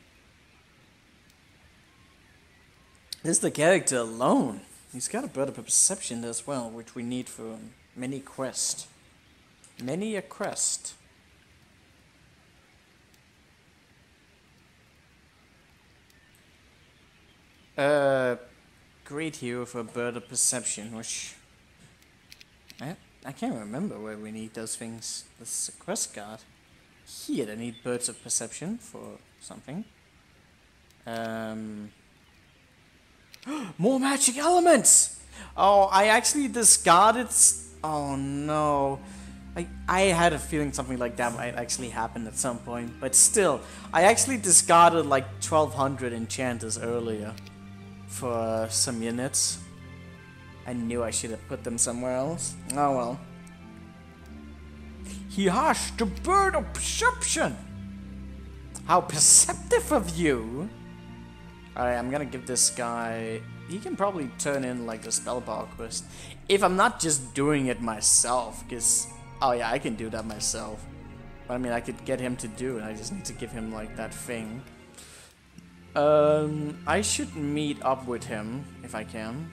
is the character alone. He's got a better perception as well, which we need for many quest. Many a quest. Uh, great hero for a bird of perception, which I, I can't remember where we need those things. This is a quest card. Here, I need birds of perception for something. Um, more magic elements. Oh, I actually discarded. Oh no. I, I had a feeling something like that might actually happen at some point, but still, I actually discarded like 1200 enchanters earlier for some units. I knew I should have put them somewhere else. Oh well. He has the bird of perception! How perceptive of you! Alright, I'm gonna give this guy... He can probably turn in, like, the spellpower quest. If I'm not just doing it myself, because... Oh yeah, I can do that myself. But I mean, I could get him to do it. I just need to give him, like, that thing. Um, I should meet up with him, if I can.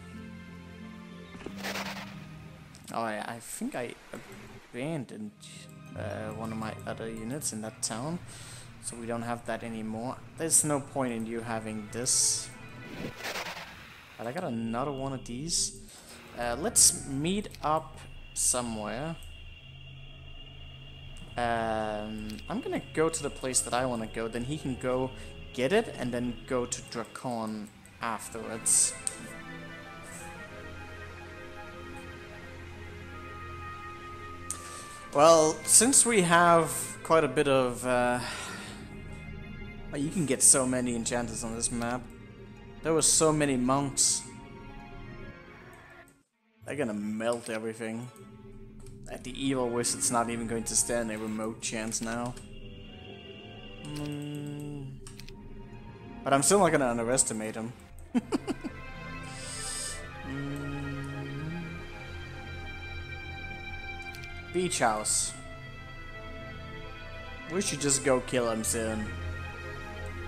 Oh, I, I think I abandoned uh, one of my other units in that town. So we don't have that anymore. There's no point in you having this. But I got another one of these. Uh, let's meet up somewhere. Um, I'm gonna go to the place that I want to go. Then he can go get it and then go to Drakon afterwards. Well, since we have quite a bit of... Uh, you can get so many enchanters on this map. There were so many monks. They're gonna melt everything. At the evil wizard's not even going to stand a remote chance now. Mm. But I'm still not gonna underestimate him. Beach house. We should just go kill him soon.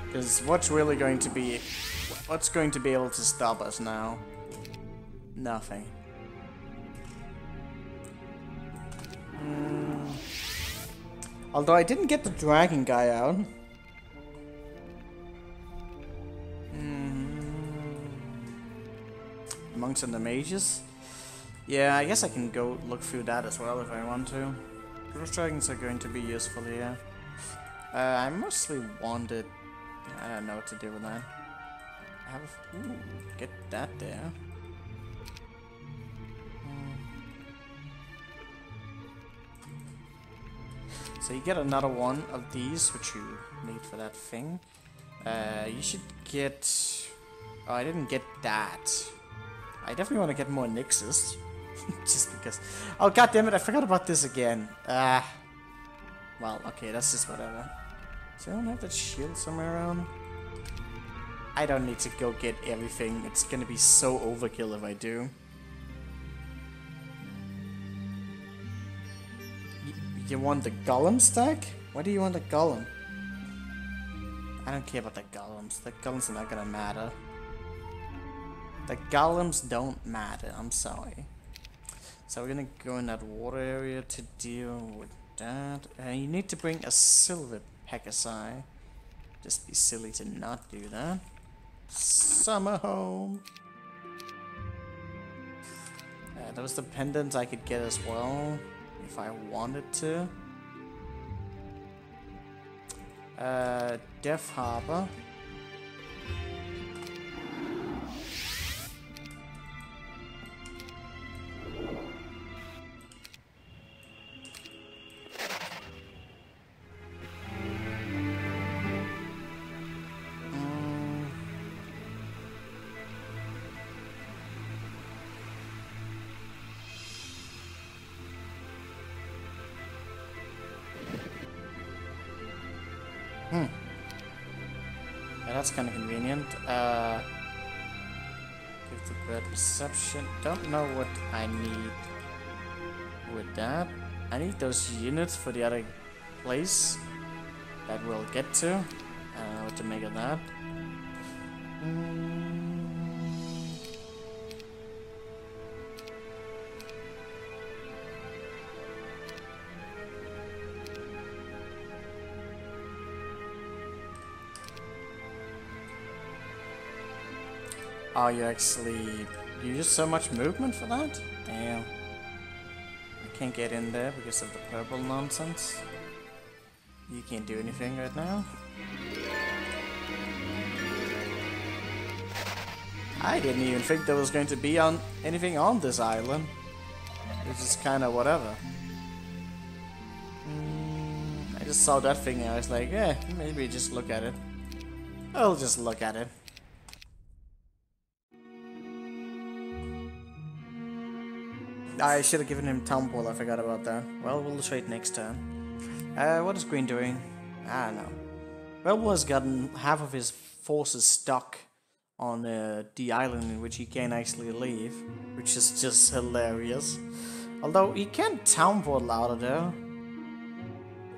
Because what's really going to be... What's going to be able to stop us now? Nothing. Mm. Although I didn't get the dragon guy out. Monks and the mages. Yeah, I guess I can go look through that as well if I want to. Ghost dragons are going to be useful here. Uh, I mostly wanted... I don't know what to do with that. Have... Ooh, get that there. Hmm. So you get another one of these, which you need for that thing. Uh, you should get... Oh, I didn't get that. I definitely want to get more Nixes. just because... Oh, god damn it, I forgot about this again. Ah. well, okay, that's just whatever. So I don't have that shield somewhere around? I don't need to go get everything. It's gonna be so overkill if I do. You, you want the golem stack? Why do you want the golem? I don't care about the golems. The golems are not gonna matter. The golems don't matter, I'm sorry. So we're gonna go in that water area to deal with that. And you need to bring a silver Pegasi. Just be silly to not do that. Summer home. Uh, that was the pendant I could get as well, if I wanted to. äh, Dev habe. Perception. Don't know what I need with that. I need those units for the other place that we'll get to. I don't know what to make of that. Oh, you actually use so much movement for that? Damn. I can't get in there because of the purple nonsense. You can't do anything right now. I didn't even think there was going to be on anything on this island. It's just kind of whatever. Mm, I just saw that thing and I was like, eh, maybe just look at it. I'll just look at it. I should have given him Ball, I forgot about that. Well, we'll trade next turn. Uh, what is Green doing? I don't know. Well, has gotten half of his forces stuck on uh, the island in which he can't actually leave, which is just hilarious. Although he can town portal out of there.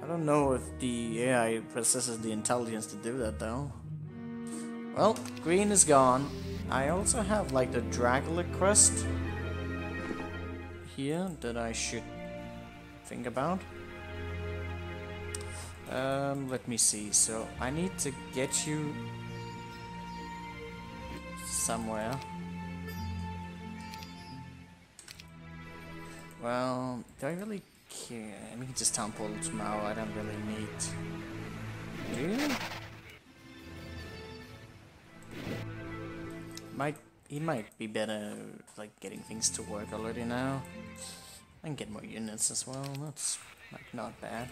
I don't know if the AI possesses the intelligence to do that though. Well, green is gone. I also have like the Dracula quest here that I should think about. Um, let me see. So I need to get you somewhere. Well, do I really care? I mean, just town portal tomorrow. I don't really need. Do you? Might he might be better like getting things to work already now. Can get more units as well. That's like not bad.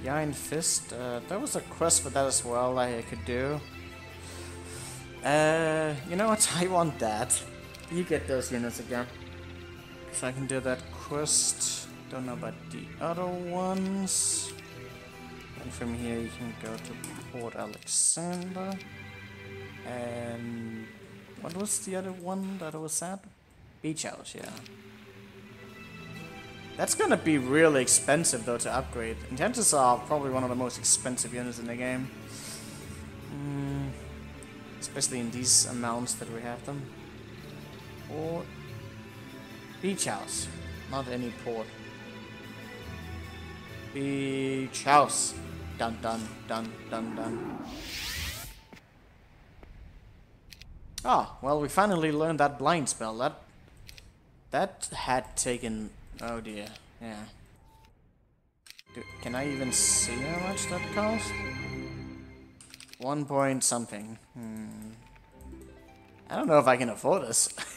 The Iron Fist, uh, there was a quest for that as well I could do. Uh, you know what, I want that. You get those units again. So I can do that quest. Don't know about the other ones. And from here you can go to Port Alexander. And what was the other one that I was at? Beach House, yeah. That's gonna be really expensive though to upgrade. Intentus are probably one of the most expensive units in the game. Mm, especially in these amounts that we have them. Or beach house, not any port. Beach house. Dun dun dun dun dun. Ah, well we finally learned that blind spell. That that had taken Oh dear, yeah. Do, can I even see how much that cost? One point something. Hmm. I don't know if I can afford this.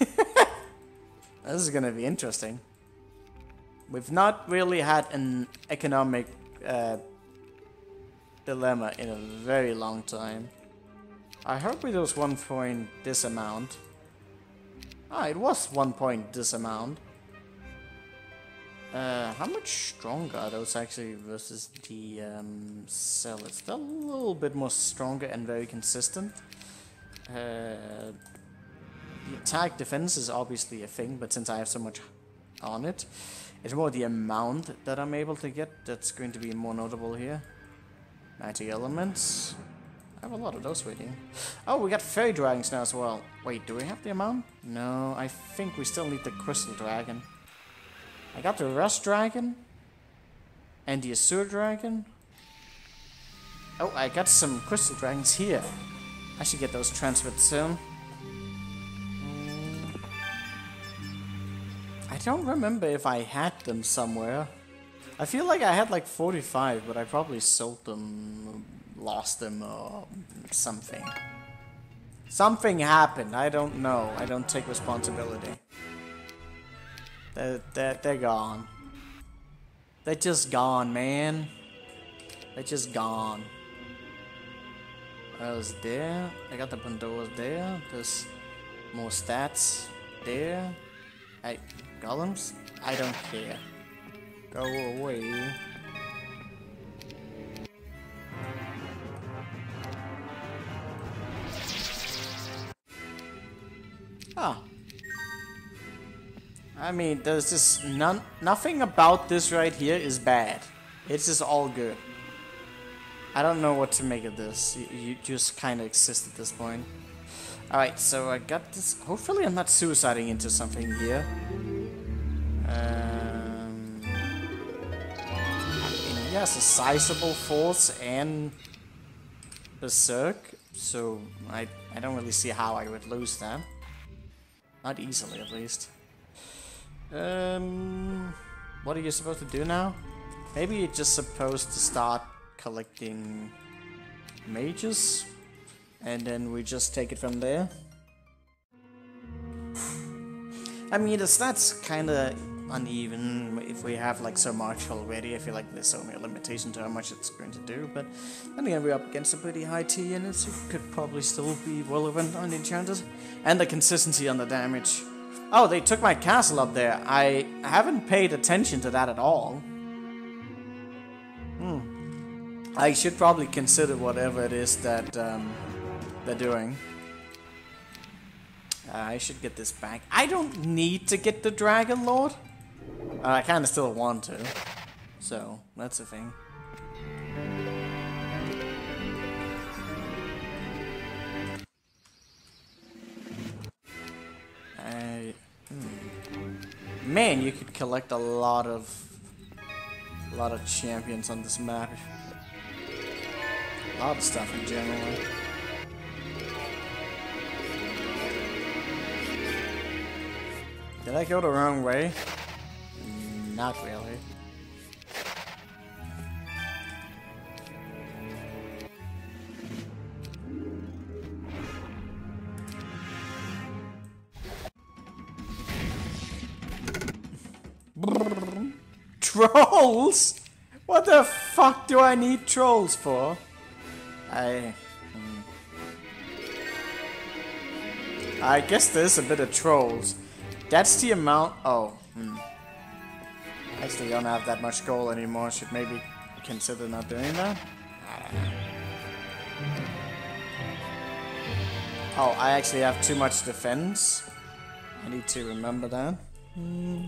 this is gonna be interesting. We've not really had an economic uh, dilemma in a very long time. I hope it was one point this amount. Ah, it was one point this amount. Uh, how much stronger are those actually versus the um? It's still a little bit more stronger and very consistent. Uh, the attack defense is obviously a thing, but since I have so much on it, it's more the amount that I'm able to get that's going to be more notable here. Magic elements. I have a lot of those waiting. Oh, we got fairy dragons now as well. Wait, do we have the amount? No, I think we still need the crystal dragon. I got the Rust Dragon. And the Azure Dragon. Oh, I got some Crystal Dragons here. I should get those transferred soon. Don't remember if I had them somewhere. I feel like I had like 45, but I probably sold them, lost them, or something. Something happened. I don't know. I don't take responsibility. They're, they're, they're gone. They're just gone, man. They're just gone. I was there. I got the Pandoras there. There's more stats there. Hey, golems? I don't care. Go away. Ah, I mean, there's just none, nothing about this right here is bad. It's just all good. I don't know what to make of this. You, you just kind of exist at this point. Alright, so I got this. Hopefully I'm not suiciding into something here. Um, he has a sizable force and Berserk, so I, I don't really see how I would lose that. Not easily, at least. Um, what are you supposed to do now? Maybe you're just supposed to start collecting mages, and then we just take it from there. I mean, the stats kind of uneven if we have like so much already. I feel like there's only a limitation to how much it's going to do, but then again, we're up against a pretty high TN, so it could probably still be relevant on enchanters. And the consistency on the damage. Oh, they took my castle up there. I haven't paid attention to that at all. Hmm. I should probably consider whatever it is that um, they're doing. Uh, I should get this back. I don't need to get the Dragon Lord. Uh, I kind of still want to. So, that's a thing. I, hmm. Man, you could collect a lot of a lot of champions on this map. A lot of stuff in general. Did I go the wrong way? Not really. Trolls? What the fuck do I need trolls for? I... Hmm. I guess there's a bit of trolls. That's the amount... Oh, hmm. Actually don't have that much gold anymore. Should maybe consider not doing that? Oh, I actually have too much defense. I need to remember that. Hmm.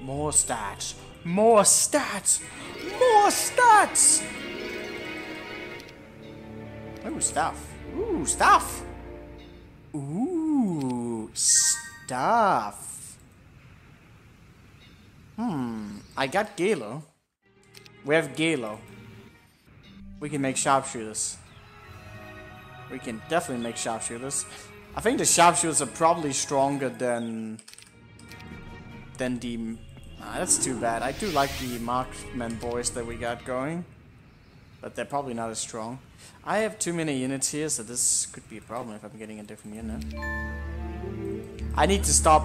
More stats. More stats! More stats! Ooh, stuff. Ooh, stuff! Ooh, stuff. Hmm, I got Gelu. We have Gelu. We can make sharpshooters. We can definitely make sharpshooters. I think the sharpshooters are probably stronger than than the Ah, that's too bad. I do like the marksman boys that we got going. But they're probably not as strong. I have too many units here, so this could be a problem if I'm getting a different unit. I need to stop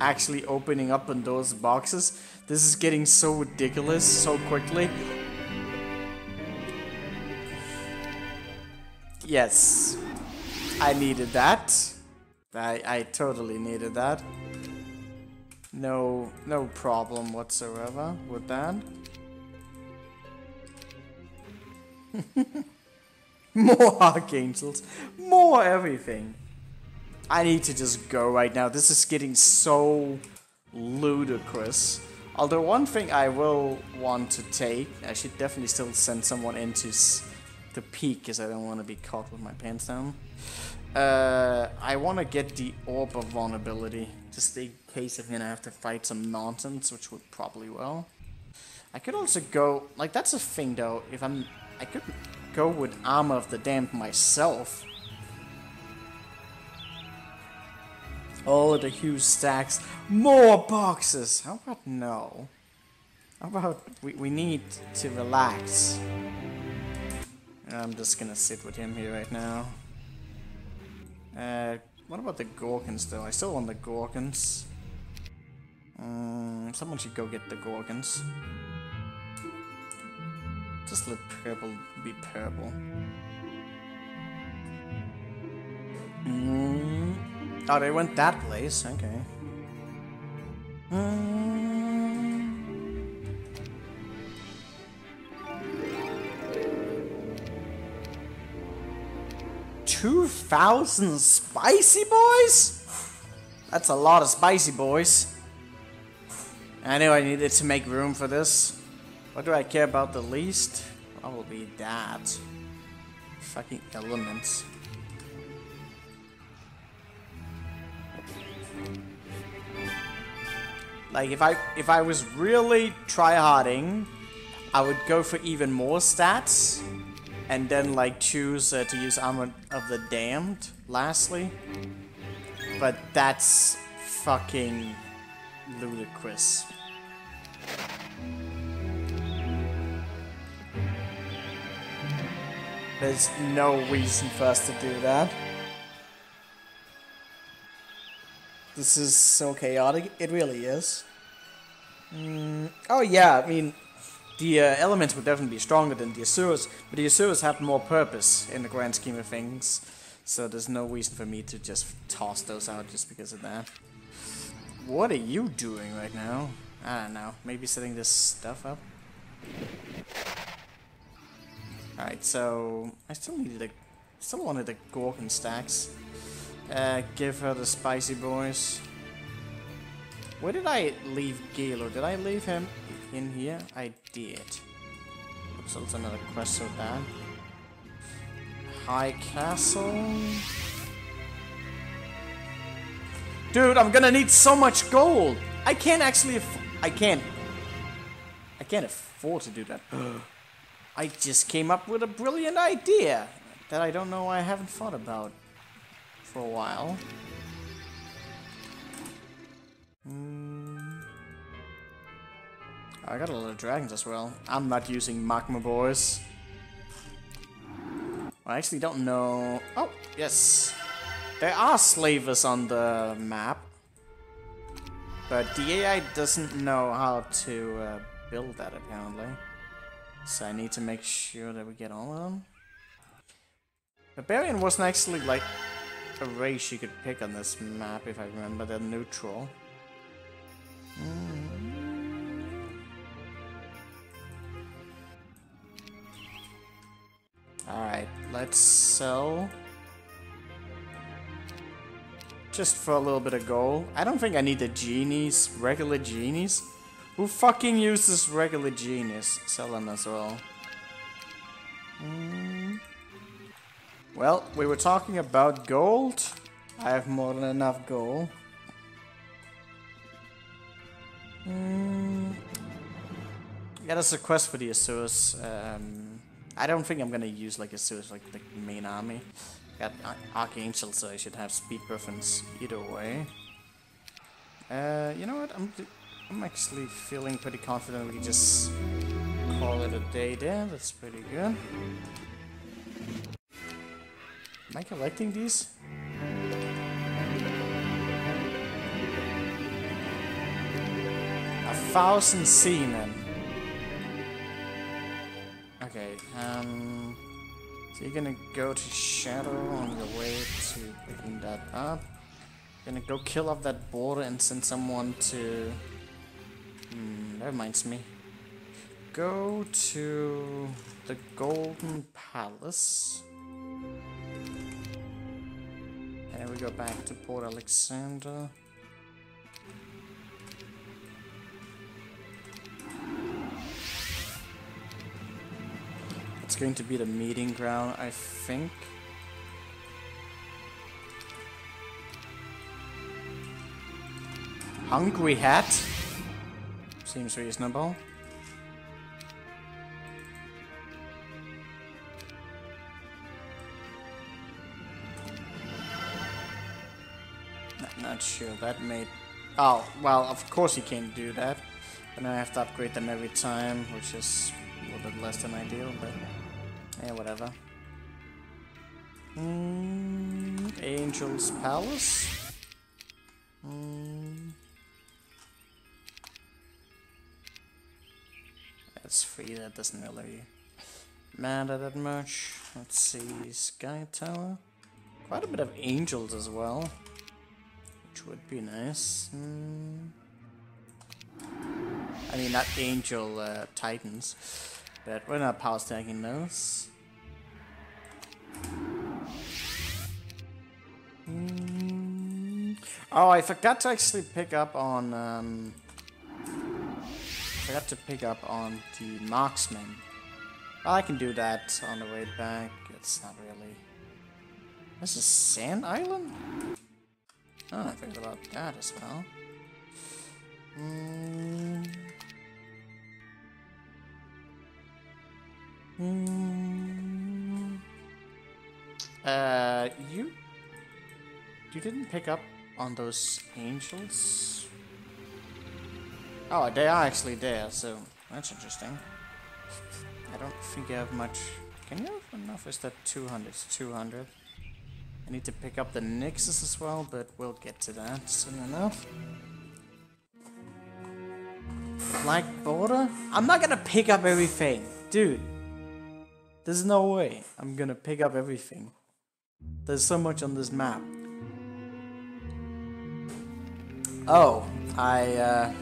actually opening up on those boxes. This is getting so ridiculous so quickly. Yes. I needed that. I, I totally needed that. No, no problem whatsoever with that. more archangels, more everything. I need to just go right now. This is getting so ludicrous. Although one thing I will want to take, I should definitely still send someone into the peak because I don't want to be caught with my pants down. Uh, I want to get the Orb of Vulnerability, just in case I'm gonna have to fight some nonsense, which would probably will. I could also go, like that's a thing though, if I'm, I could go with Armor of the Damned myself. Oh, the huge stacks. More boxes! How about no? How about we, we need to relax? I'm just gonna sit with him here right now. Uh, what about the Gorgons though? I still want the Gorgons. Um, someone should go get the Gorgons. Just let purple be purple. Mm. Oh, they went that place. Okay. Mm. 2,000 spicy boys? That's a lot of spicy boys. I knew I needed to make room for this. What do I care about the least? Probably that. Fucking elements. Like if I if I was really tryharding, I would go for even more stats and then like choose uh, to use Armor of the Damned lastly. But that's fucking ludicrous. There's no reason for us to do that. This is so chaotic. It really is. Mm, oh yeah, I mean, the uh, elements would definitely be stronger than the Asuras, but the Asuras have more purpose in the grand scheme of things. So there's no reason for me to just toss those out just because of that. What are you doing right now? I don't know. Maybe setting this stuff up? Alright, so I still needed a still wanted the Gorgon stacks. Uh, give her the spicy boys. Where did I leave Gelu? Did I leave him in here? I did. Oops, also another quest so bad. High Castle. Dude, I'm gonna need so much gold. I can't actually. I can't. I can't afford to do that. I just came up with a brilliant idea that I don't know I haven't thought about for a while. Mm. I got a lot of dragons as well. I'm not using magma boys. I actually don't know. Oh, yes. There are slavers on the map. But the AI doesn't know how to uh, build that apparently. So I need to make sure that we get all of them. The barbarian wasn't actually like a race you could pick on this map if I remember, they're neutral. Mm. Alright, let's sell. Just for a little bit of gold. I don't think I need the genies, regular genies. Who fucking uses regular genies? Sell them as well. Mm. Well, we were talking about gold. I have more than enough gold. Mm. Yeah, that's a quest for the Asuras. Um, I don't think I'm gonna use like a Zeus like the main army. Got Archangel, so I should have speed preference either way. Uh, you know what? I'm I'm actually feeling pretty confident we can just call it a day there. That's pretty good. Am I collecting these? A thousand seamen. Okay, um... So you're gonna go to Shadow on your way to picking that up. Gonna go kill off that border and send someone to... Hmm, that reminds me. Go to the Golden Palace. And we go back to Port Alexander. It's going to be the meeting ground, I think. Hungry Hat? Seems reasonable. Not sure, that made... Oh, well, of course you can't do that. And I have to upgrade them every time, which is a little bit less than ideal, but... Yeah, whatever. Mm, Angel's Palace. Mm. That's free, that doesn't really matter that much. Let's see, Sky Tower. Quite a bit of angels as well, which would be nice. Mm. I mean, not angel uh, titans. But we're not power stacking those. Mm. Oh, I forgot to actually pick up on. Um, forgot to pick up on the marksman. I can do that on the way back. It's not really. This is Sand Island. Oh, I think about that as well. Mm. Mm. Uh, you... You didn't pick up on those angels? Oh, they are actually there, so that's interesting. I don't think I have much... Can you have enough? Is that 200? It's 200. I need to pick up the Nixes as well, but we'll get to that soon enough. Black border? I'm not gonna pick up everything. Dude, there's no way I'm gonna pick up everything. There's so much on this map. Oh, I, uh...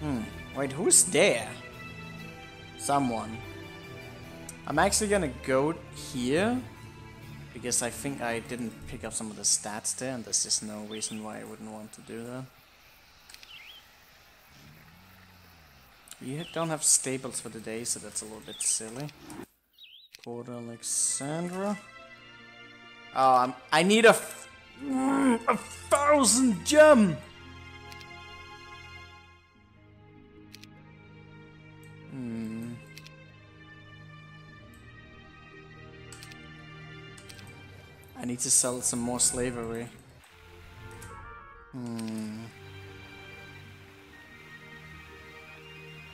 Hmm, wait, who's there? Someone. I'm actually gonna go here, because I think I didn't pick up some of the stats there, and there's just no reason why I wouldn't want to do that. We don't have stables for today, so that's a little bit silly. Port Alexander. Oh, I'm, I need a, mm, a thousand gem. Hmm. I need to sell some more slavery. Hmm.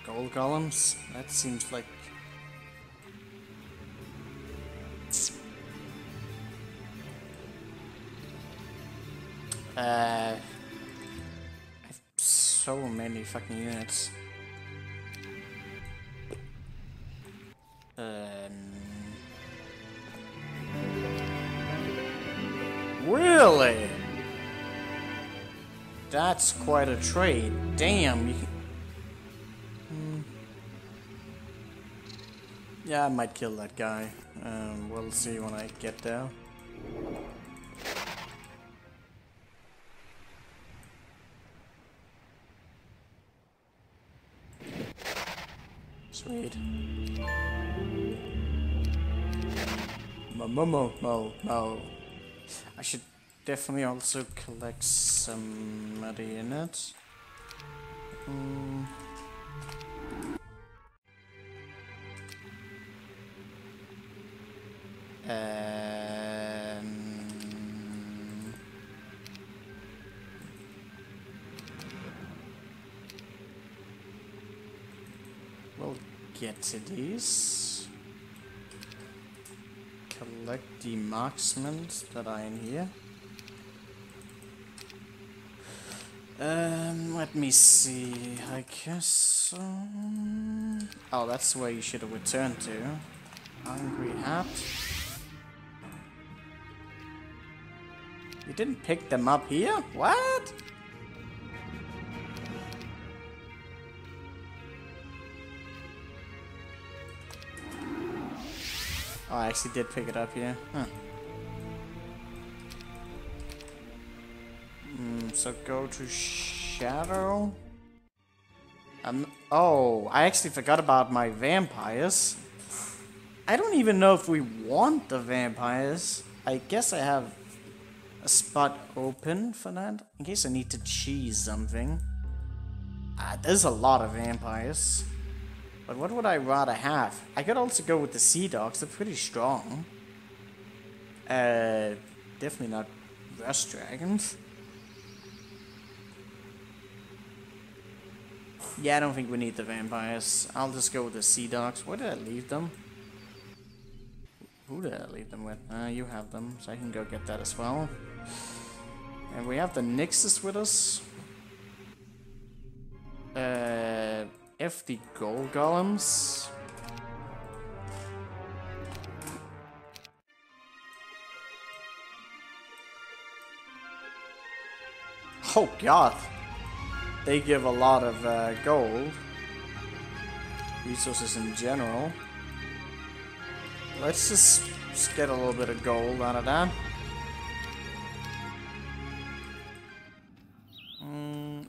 Gold golems? That seems like... Uh, so many fucking units. Um, really? That's quite a trade. Damn, you can Yeah, I might kill that guy. Um, we'll see when I get there. Sweet. Mo mo mo mo mo. I should definitely also collect some money in it. Mm. Um, we'll get to these. Collect the marksmen that are in here. Um, let me see. I guess. Um, oh, that's where you should have returned to. Hungry hat. You didn't pick them up here? What? Oh, I actually did pick it up yeah. Huh. Mm, so go to Shadow. Um, oh, I actually forgot about my vampires. I don't even know if we want the vampires. I guess I have a spot open for that in case I need to cheese something. Uh, there's a lot of vampires. But what would I rather have? I could also go with the sea dogs. They're pretty strong. Uh, definitely not rust dragons. Yeah, I don't think we need the vampires. I'll just go with the sea dogs. Where did I leave them? Who did I leave them with? Uh, you have them, so I can go get that as well. And we have the Nixes with us. Uh, F the Gold Golems. Oh god! They give a lot of uh, gold. Resources in general. Let's just, just get a little bit of gold out of that.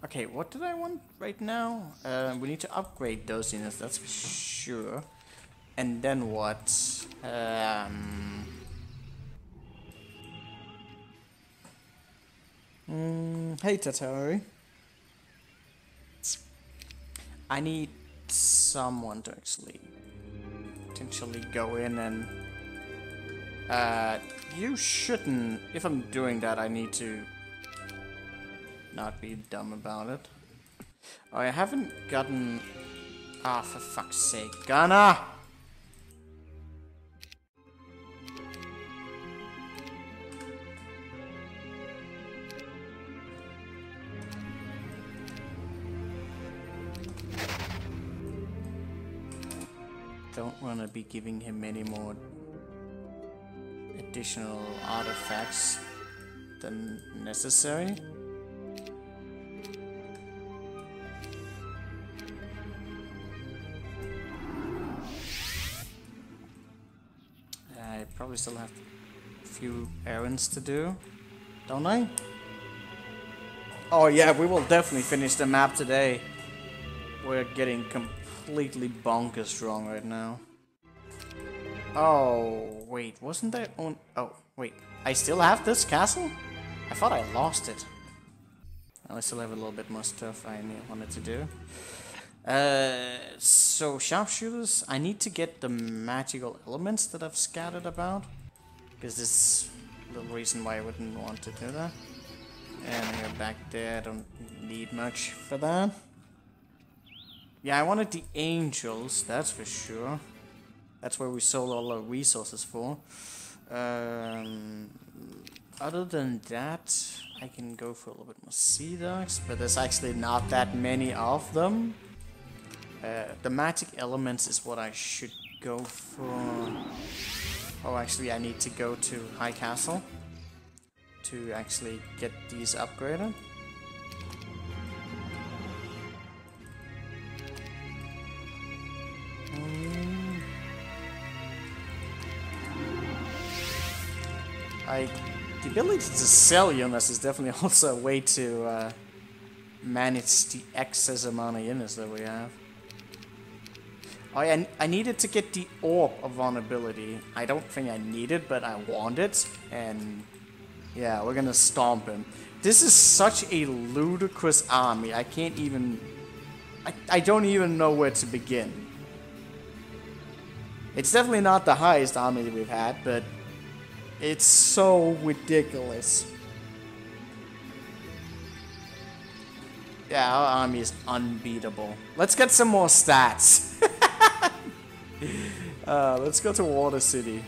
Okay, what did I want right now? Uh, we need to upgrade those units, that's for sure. And then what? Um, mm, hey, Tatari. I need someone to actually potentially go in and... Uh, you shouldn't... If I'm doing that, I need to not be dumb about it. Oh, I haven't gotten... Ah, oh, for fuck's sake. Gunnar! don't want to be giving him any more additional artifacts than necessary. Probably still have a few errands to do, don't I? Oh yeah, we will definitely finish the map today. We're getting completely bonkers wrong right now. Oh, wait, wasn't there on... Oh, wait, I still have this castle? I thought I lost it. I still have a little bit more stuff I wanted to do. Uh, so, sharpshooters, I need to get the magical elements that I've scattered about. Because there's little reason why I wouldn't want to do that. And you're back there, I don't need much for that. Yeah, I wanted the angels, that's for sure. That's where we sold all our resources for. Um, other than that, I can go for a little bit more sea dogs, but there's actually not that many of them. Uh, the magic elements is what I should go for. Oh, actually, I need to go to High Castle to actually get these upgraded. Um, I, the ability to sell units is definitely also a way to uh, manage the excess amount of units that we have. Oh, I, I needed to get the Orb of Vulnerability. I don't think I need it, but I want it. And yeah, we're gonna stomp him. This is such a ludicrous army. I can't even... I, I don't even know where to begin. It's definitely not the highest army that we've had, but it's so ridiculous. Yeah, our army is unbeatable. Let's get some more stats. uh, let's go to Water City.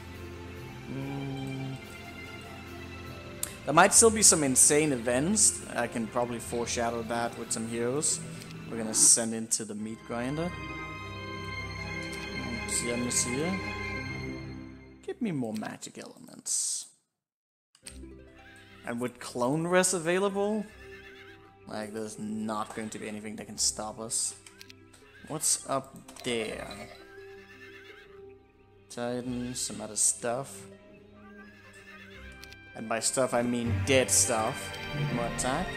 Mm. There might still be some insane events. I can probably foreshadow that with some heroes. We're gonna send into the meat grinder. Monsieur. Give me more magic elements. And with clone res available, like there's not going to be anything that can stop us. What's up there? Titan, some other stuff. And by stuff I mean dead stuff. more attack.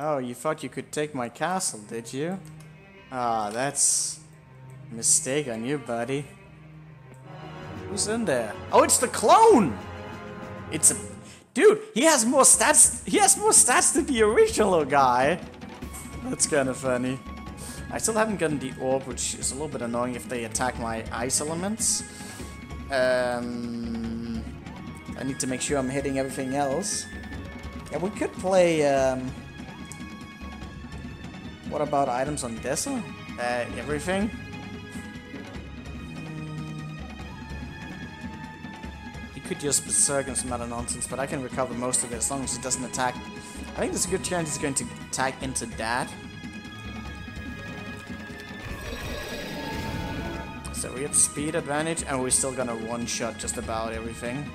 Oh, you thought you could take my castle, did you? Ah, that's a mistake on you, buddy. Who's in there? Oh, it's the clone! It's a... Dude, he has more stats... He has more stats than the original guy. That's kind of funny. I still haven't gotten the orb, which is a little bit annoying if they attack my ice elements. Um, I need to make sure I'm hitting everything else. Yeah, we could play... Um, what about items on Dessa? Uh, everything? Could just berserk and some other nonsense, but I can recover most of it as long as he doesn't attack. I think there's a good chance he's going to attack into that. So we have speed advantage, and we're still gonna one-shot just about everything.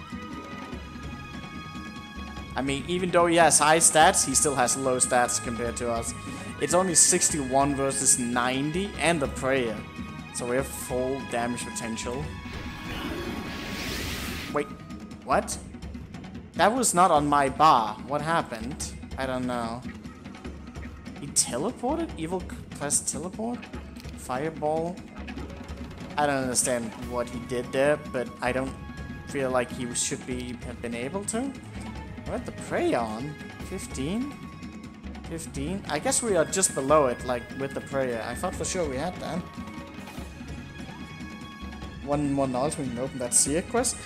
I mean, even though he has high stats, he still has low stats compared to us. It's only 61 versus 90 and the prayer. So we have full damage potential. Wait, what? That was not on my bar. What happened? I don't know. He teleported? Evil plus teleport? Fireball? I don't understand what he did there, but I don't feel like he should be have been able to. What the prey on? 15? 15? I guess we are just below it, like, with the prayer. I thought for sure we had that. One more knowledge, we can open that Seer quest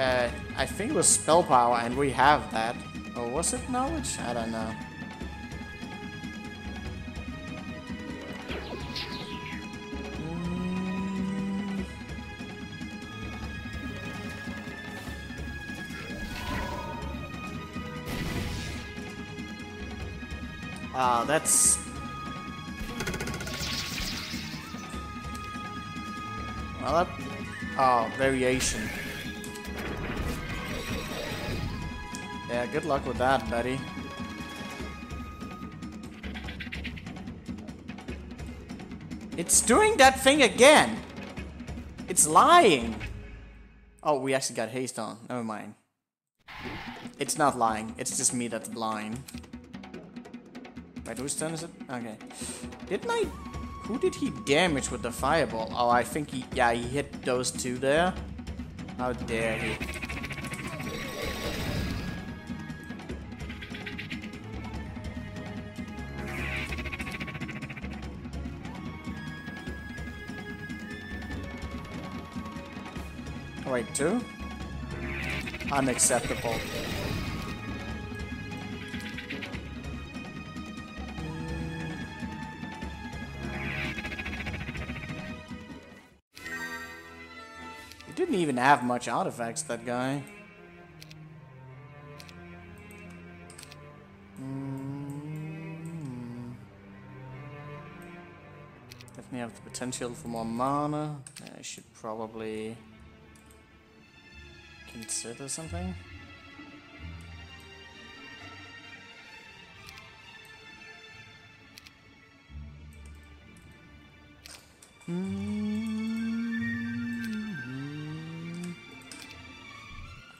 uh, I think it was spell power, and we have that. Or was it knowledge? I don't know. Mm. Ah, that's Well, that... Oh, variation. Yeah, good luck with that, buddy. It's doing that thing again! It's lying! Oh, we actually got haste on. Never mind. It's not lying. It's just me that's blind. Wait, whose turn is it? Okay. Didn't I... Who did he damage with the fireball? Oh, I think he... Yeah, he hit those two there. How dare he. Wait, two? Unacceptable. He didn't even have much artifacts, that guy. Mm. Definitely have the potential for more mana. I should probably consider something. Mm-hmm.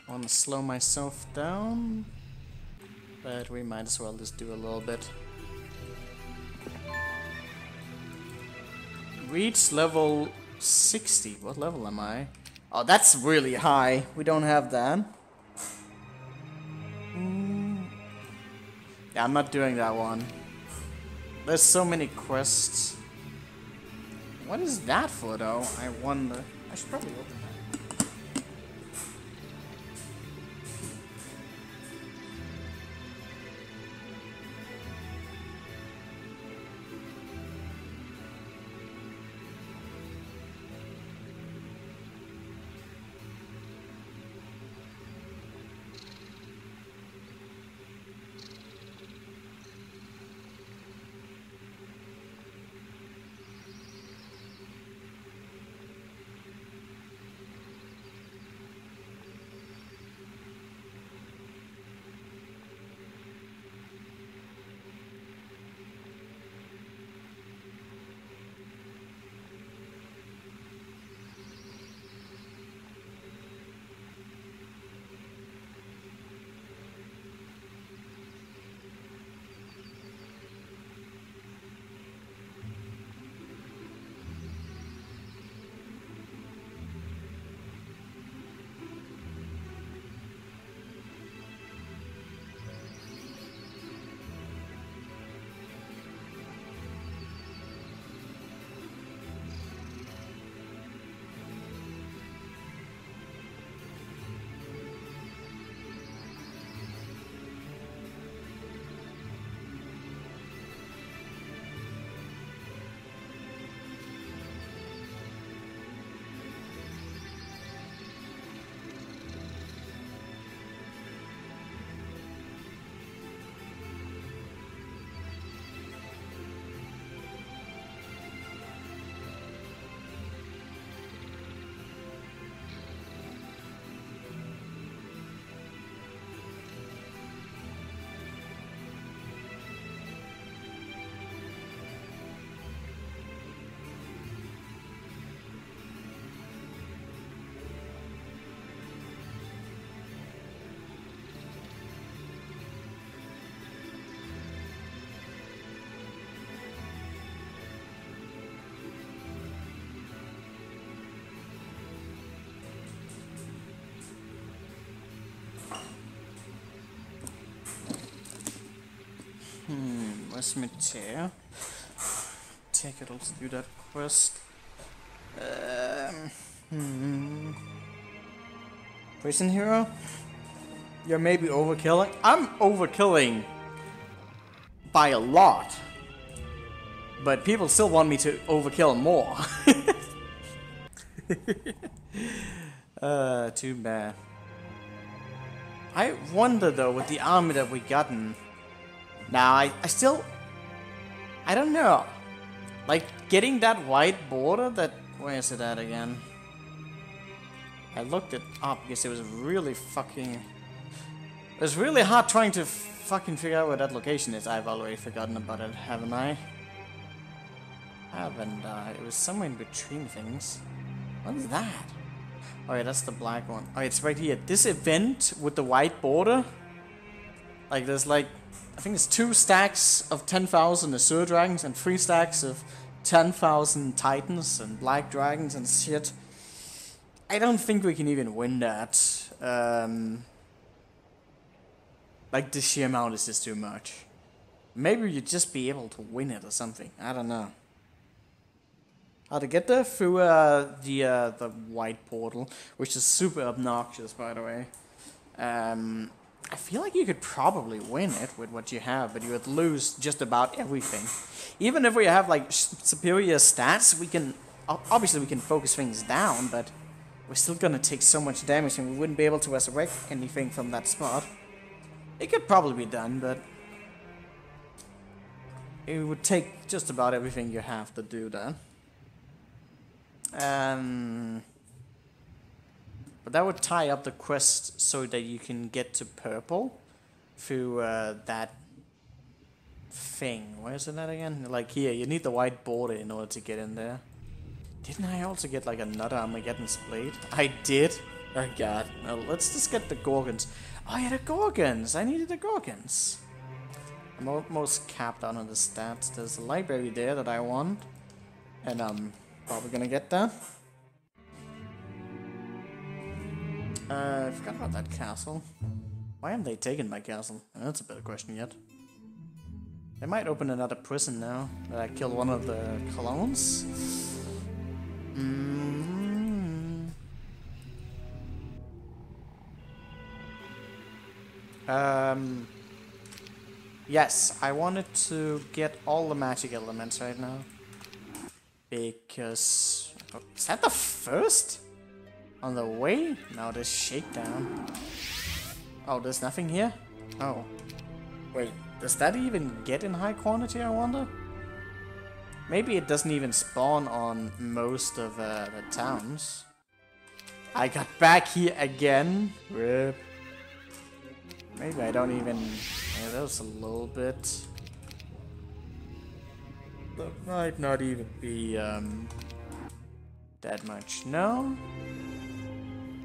I want to slow myself down, but we might as well just do a little bit. Reach level 60. What level am I? Oh, that's really high. We don't have that. Mm. Yeah, I'm not doing that one. There's so many quests. What is that for, though? I wonder. I should probably open that. Where's my chair? Take it to do that quest. Um, hmm. Prison hero? You're maybe overkilling? I'm overkilling by a lot. But people still want me to overkill more. uh, too bad. I wonder though, with the army that we've gotten, now I, I still, I don't know, like getting that white border. That where is it at again? I looked it up because it was really fucking... It was really hard trying to fucking figure out where that location is. I've already forgotten about it, haven't I? Haven't I? It was somewhere in between things. What is that? Oh yeah, that's the black one. Oh, it's right here. This event with the white border. Like, there's like... I think it's two stacks of 10,000 Azure Dragons and three stacks of 10,000 Titans and Black Dragons and shit. I don't think we can even win that. Um, like, the sheer amount is just too much. Maybe you'd just be able to win it or something. I don't know. How to get there? Through uh, the, uh, the white portal, which is super obnoxious, by the way. Um, I feel like you could probably win it with what you have, but you would lose just about everything. Even if we have like superior stats, we can obviously we can focus things down, but we're still gonna take so much damage and we wouldn't be able to resurrect anything from that spot. It could probably be done, but it would take just about everything you have to do that. Um, but that would tie up the quest so that you can get to purple through uh, that thing. Where is it that again? Like here, you need the white border in order to get in there. Didn't I also get like another Armageddon's blade? I did. Oh god. Well, let's just get the Gorgons. Oh yeah, the Gorgons! I needed the Gorgons. I'm almost capped out on the stats. There's a library there that I want. And I'm probably gonna get that. Uh, I forgot about that castle. Why haven't they taken my castle? That's a better question yet. They might open another prison now that I killed one of the clones. Mm. Um. Yes, I wanted to get all the magic elements right now. Because... Oh, is that the first? On the way? No, there's shakedown. Oh, there's nothing here? Oh. Wait, does that even get in high quantity, I wonder? Maybe it doesn't even spawn on most of uh, the towns. I got back here again. Rip. Maybe I don't even... Yeah, that was a little bit... That might not even be um, that much. No?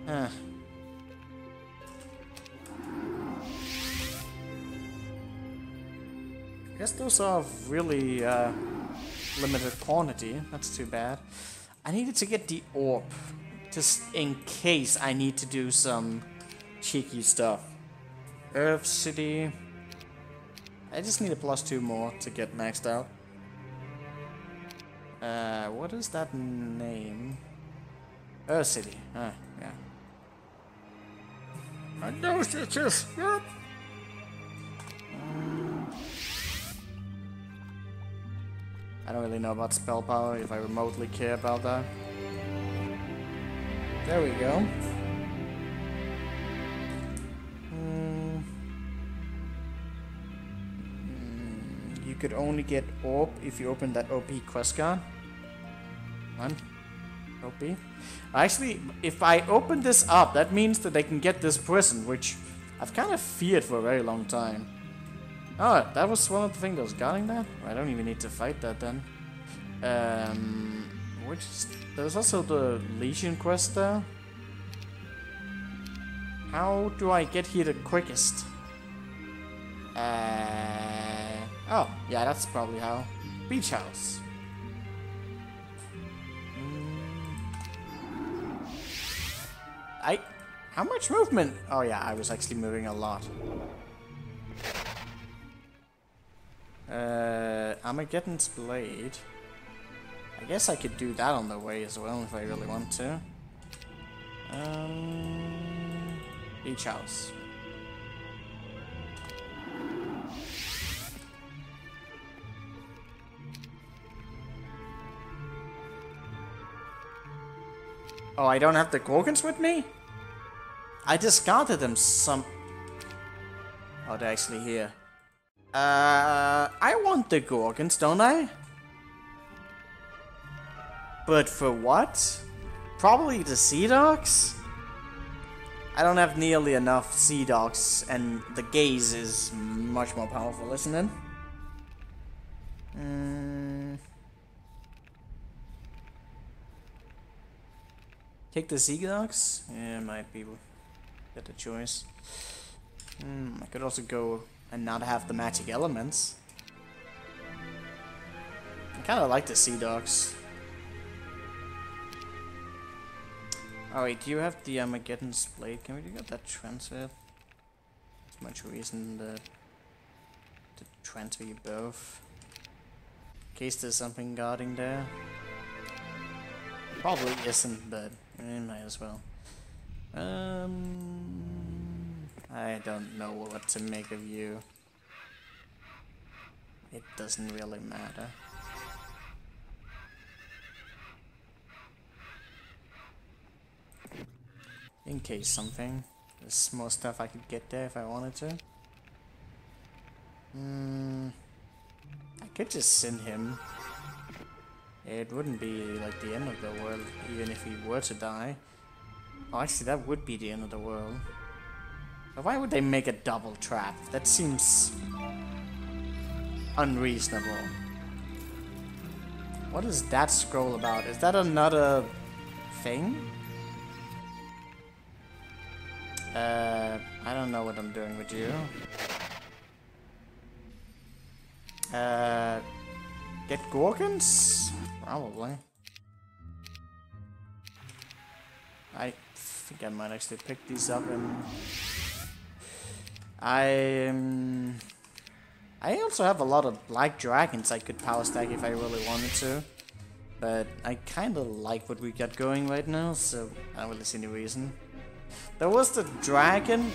Huh. Guess those are really uh, limited quantity. That's too bad. I needed to get the orb, just in case I need to do some cheeky stuff. Earth City. I just need a plus two more to get maxed out. Uh, what is that name? Earth City. Yeah. I know stitches. Yep. I don't really know about spell power if I remotely care about that. There we go. Hmm. Hmm, you could only get orb if you open that OP quest card. One. OP. Actually, if I open this up, that means that they can get this prison, which I've kind of feared for a very long time. Oh, that was one of the things that was guarding that? I don't even need to fight that then. Um, which is, there's also the Legion quest there. How do I get here the quickest? Uh, oh, yeah, that's probably how. Beach house. I... How much movement? Oh yeah, I was actually moving a lot. Uh, Armageddon's Blade. I guess I could do that on the way as well if I really want to. Um, beach house. Oh, I don't have the Gorgons with me? I discarded them some... Oh, they're actually here. Uh, I want the Gorgons, don't I? But for what? Probably the Sea Dogs? I don't have nearly enough Sea Dogs, and the gaze is much more powerful, isn't it? Mm. Take the Sea Dogs? Yeah, might be a better choice. Mm, I could also go and not have the magic elements. I kind of like the Sea Dogs. Oh wait, do you have the Armageddon's blade? Can we get that transfer? There's much reason that to transfer you both. In case there's something guarding there. Probably isn't, but it might as well. Um, I don't know what to make of you. It doesn't really matter. In case something. There's more stuff I could get there if I wanted to. Hmm. I could just send him. It wouldn't be like the end of the world, even if he were to die. Oh, actually, that would be the end of the world. But why would they make a double trap? That seems unreasonable. What is that scroll about? Is that another thing? Uh, I don't know what I'm doing with you. Uh, get Gorgons? Probably. I think I might actually pick these up and... I... Um, I also have a lot of Black Dragons I could power stack if I really wanted to. But I kinda like what we got going right now, so I don't really see any reason. There was the dragon.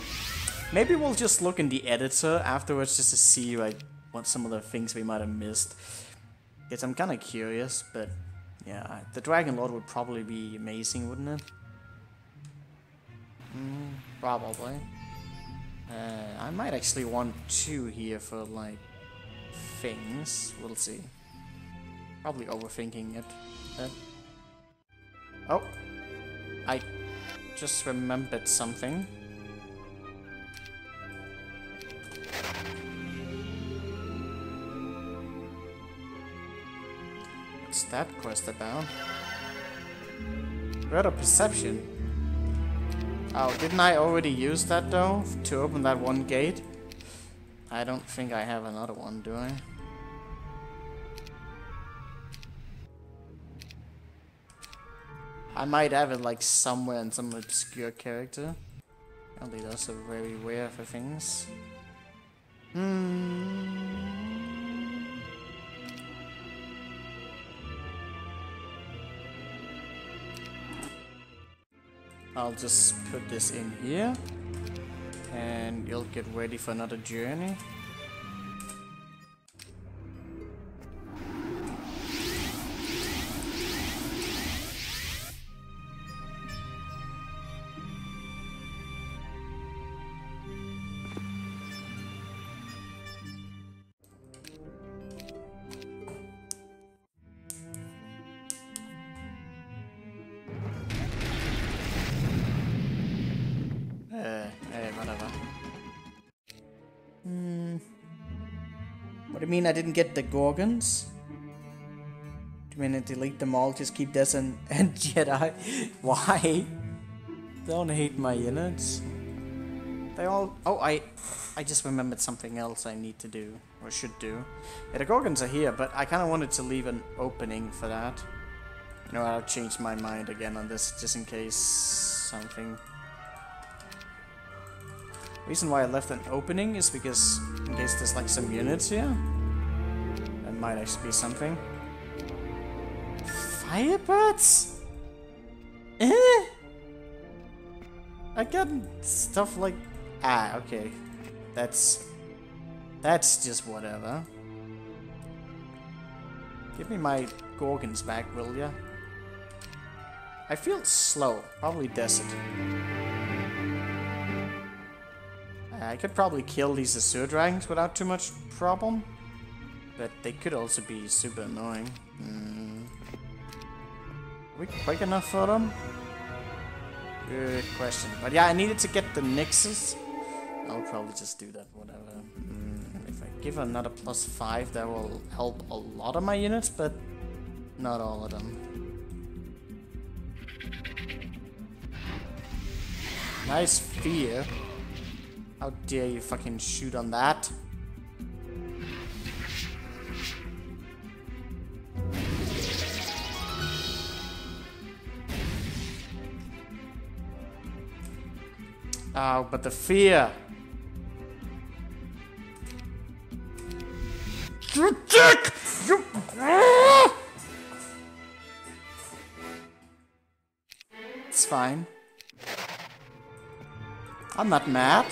Maybe we'll just look in the editor afterwards just to see like what some of the things we might have missed. Because I'm kind of curious, but yeah, the Dragon Lord would probably be amazing, wouldn't it? Mm, probably. Uh, I might actually want two here for like things. We'll see. Probably overthinking it. But... Oh, I just remembered something. What's that quest about? Read a perception. Oh, didn't I already use that though? To open that one gate? I don't think I have another one, do I? I might have it like somewhere in some obscure character. Apparently those are very rare for things. Hmm. I'll just put this in here and you'll get ready for another journey. Mean I didn't get the Gorgons? Do you mean to delete them all, just keep this and, and Jedi? Why? Don't hate my units. They all... Oh, I... I just remembered something else I need to do, or should do. Yeah, the Gorgons are here, but I kind of wanted to leave an opening for that. You know, I'll change my mind again on this, just in case something... Reason why I left an opening is because in case there's like some units here might actually be something. Firebirds? Eh? I got stuff like... Ah, okay. That's... That's just whatever. Give me my Gorgons back, will ya? I feel slow. Probably desert. I could probably kill these Azure Dragons without too much problem. But they could also be super annoying. Mm. Are we quick enough for them? Good question. But yeah, I needed to get the Nexus. I'll probably just do that, whatever. Mm, if I give another plus 5, that will help a lot of my units, but not all of them. Nice fear. How dare you fucking shoot on that? Oh, but the fear. You dick! You... It's fine. I'm not mad.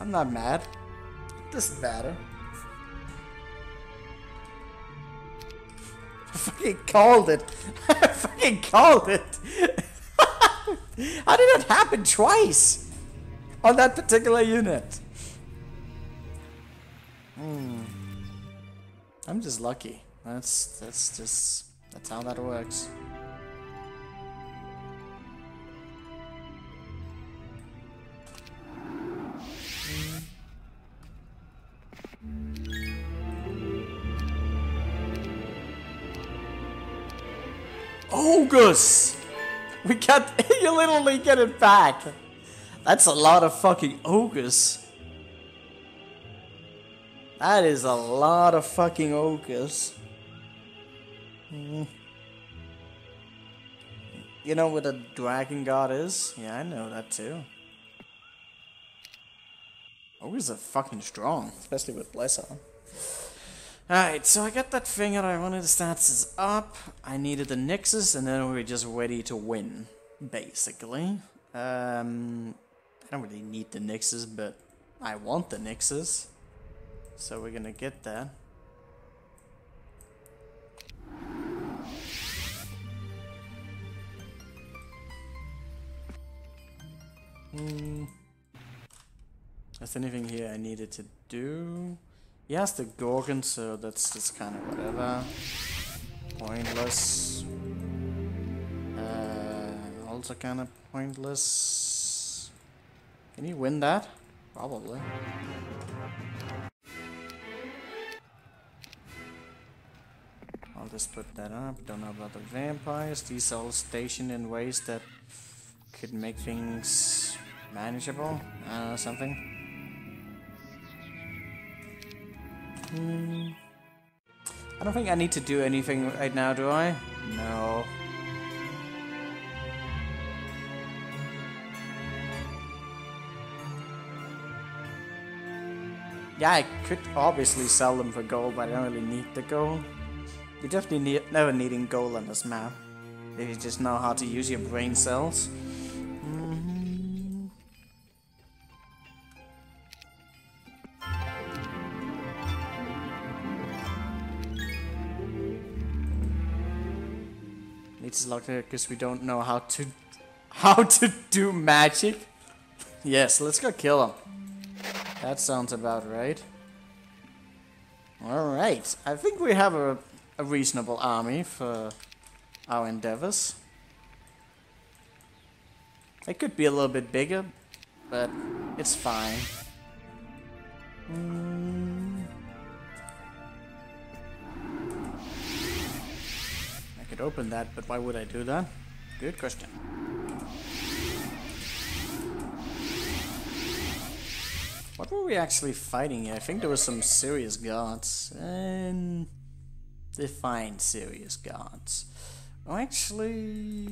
I'm not mad. Doesn't matter. I fucking called it. I fucking called it. How did that happen twice? On that particular unit. Hmm. I'm just lucky. That's that's just that's how that works. Ogres! We got you literally get it back. That's a lot of fucking ogres. That is a lot of fucking ogres. Mm. You know what a dragon god is? Yeah, I know that too. Ogres are fucking strong, especially with Bless on. Alright, so I got that thing that I wanted the stats up. I needed the Nexus, and then we were just ready to win, basically. Um, I don't really need the Nexus, but I want the Nexus. So we're gonna get that. Hmm. Is anything here I needed to do? He has the Gorgon, so that's just kind of whatever. Pointless. Uh, also kind of pointless. Can you win that? Probably. I'll just put that up. Don't know about the vampires. These are all stationed in ways that could make things manageable. Uh, something. Hmm. I don't think I need to do anything right now, do I? No. Yeah, I could obviously sell them for gold, but I don't really need the gold. You're definitely never needing gold on this map. If you just know how to use your brain cells. It's like because we don't know how to how to do magic. Yes, let's go kill him. That sounds about right. Alright, I think we have a, a reasonable army for our endeavors. It could be a little bit bigger, but it's fine. Mm. Could open that, but why would I do that? Good question. What were we actually fighting here? I think there were some serious gods. And define serious gods. Oh, actually...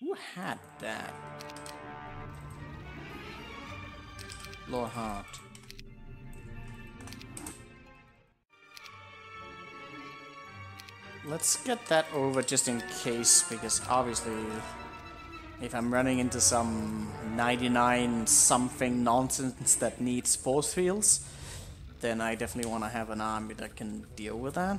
Who had that? Lord Haart. Let's get that over just in case, because obviously if I'm running into some 99 something nonsense that needs force fields, then I definitely want to have an army that can deal with that.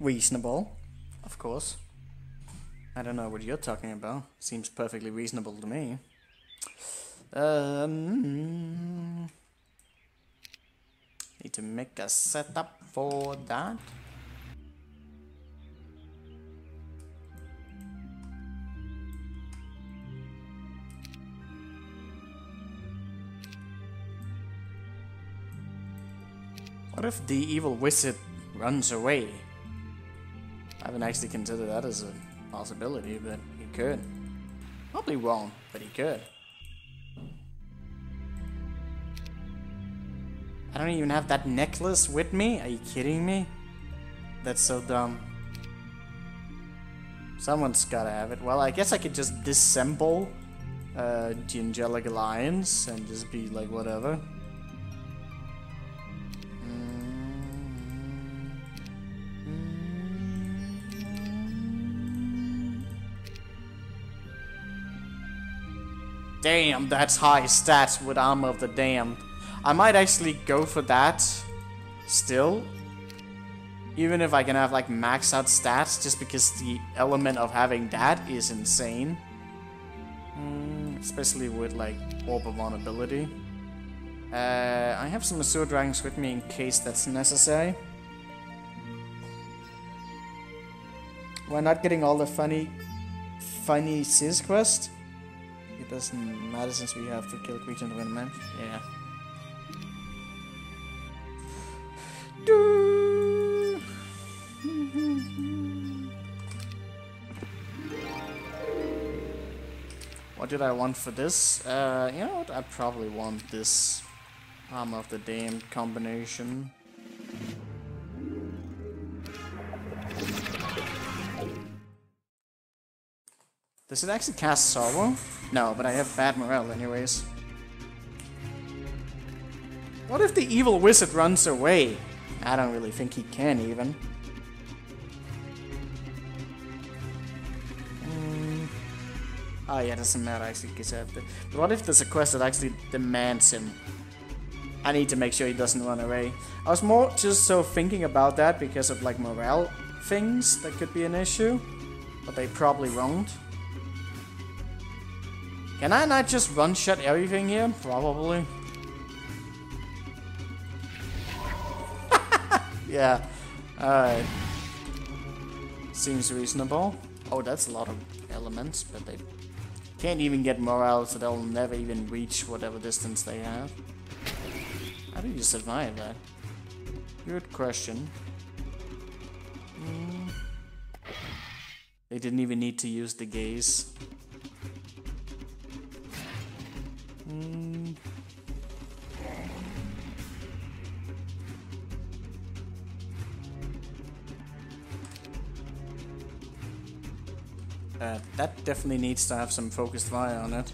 Reasonable, of course. I don't know what you're talking about. Seems perfectly reasonable to me. Um, need to make a setup for that. What if the evil wizard runs away? I haven't actually considered that as a possibility, but he could. Probably won't, but he could. I don't even have that necklace with me? Are you kidding me? That's so dumb. Someone's gotta have it. Well, I guess I could just dissemble uh, the Angelic Alliance and just be like, whatever. Damn, that's high stats with Armor of the Damned. I might actually go for that still. Even if I can have like max out stats, just because the element of having that is insane. Mm, especially with like Orb of Vulnerability. Uh, I have some Azure Dragons with me in case that's necessary. We're not getting all the funny, funny Sis quest. It doesn't matter since we have to kill creature to win match. Yeah. What did I want for this? Uh, you know what? I probably want this Armor of the Damned combination. Does it actually cast Sorrow? No, but I have bad morale anyways. What if the evil wizard runs away? I don't really think he can even. Mm. Oh yeah, doesn't matter actually, because But what if there's a quest that actually demands him? I need to make sure he doesn't run away. I was more just so thinking about that because of like morale things that could be an issue. But they probably won't. Can I not just run shut everything here? Probably. yeah. Alright. Seems reasonable. Oh, that's a lot of elements, but they can't even get morale, so they'll never even reach whatever distance they have. How do you survive that? Good question. Mm. They didn't even need to use the gaze. Uh, that definitely needs to have some focused fire on it.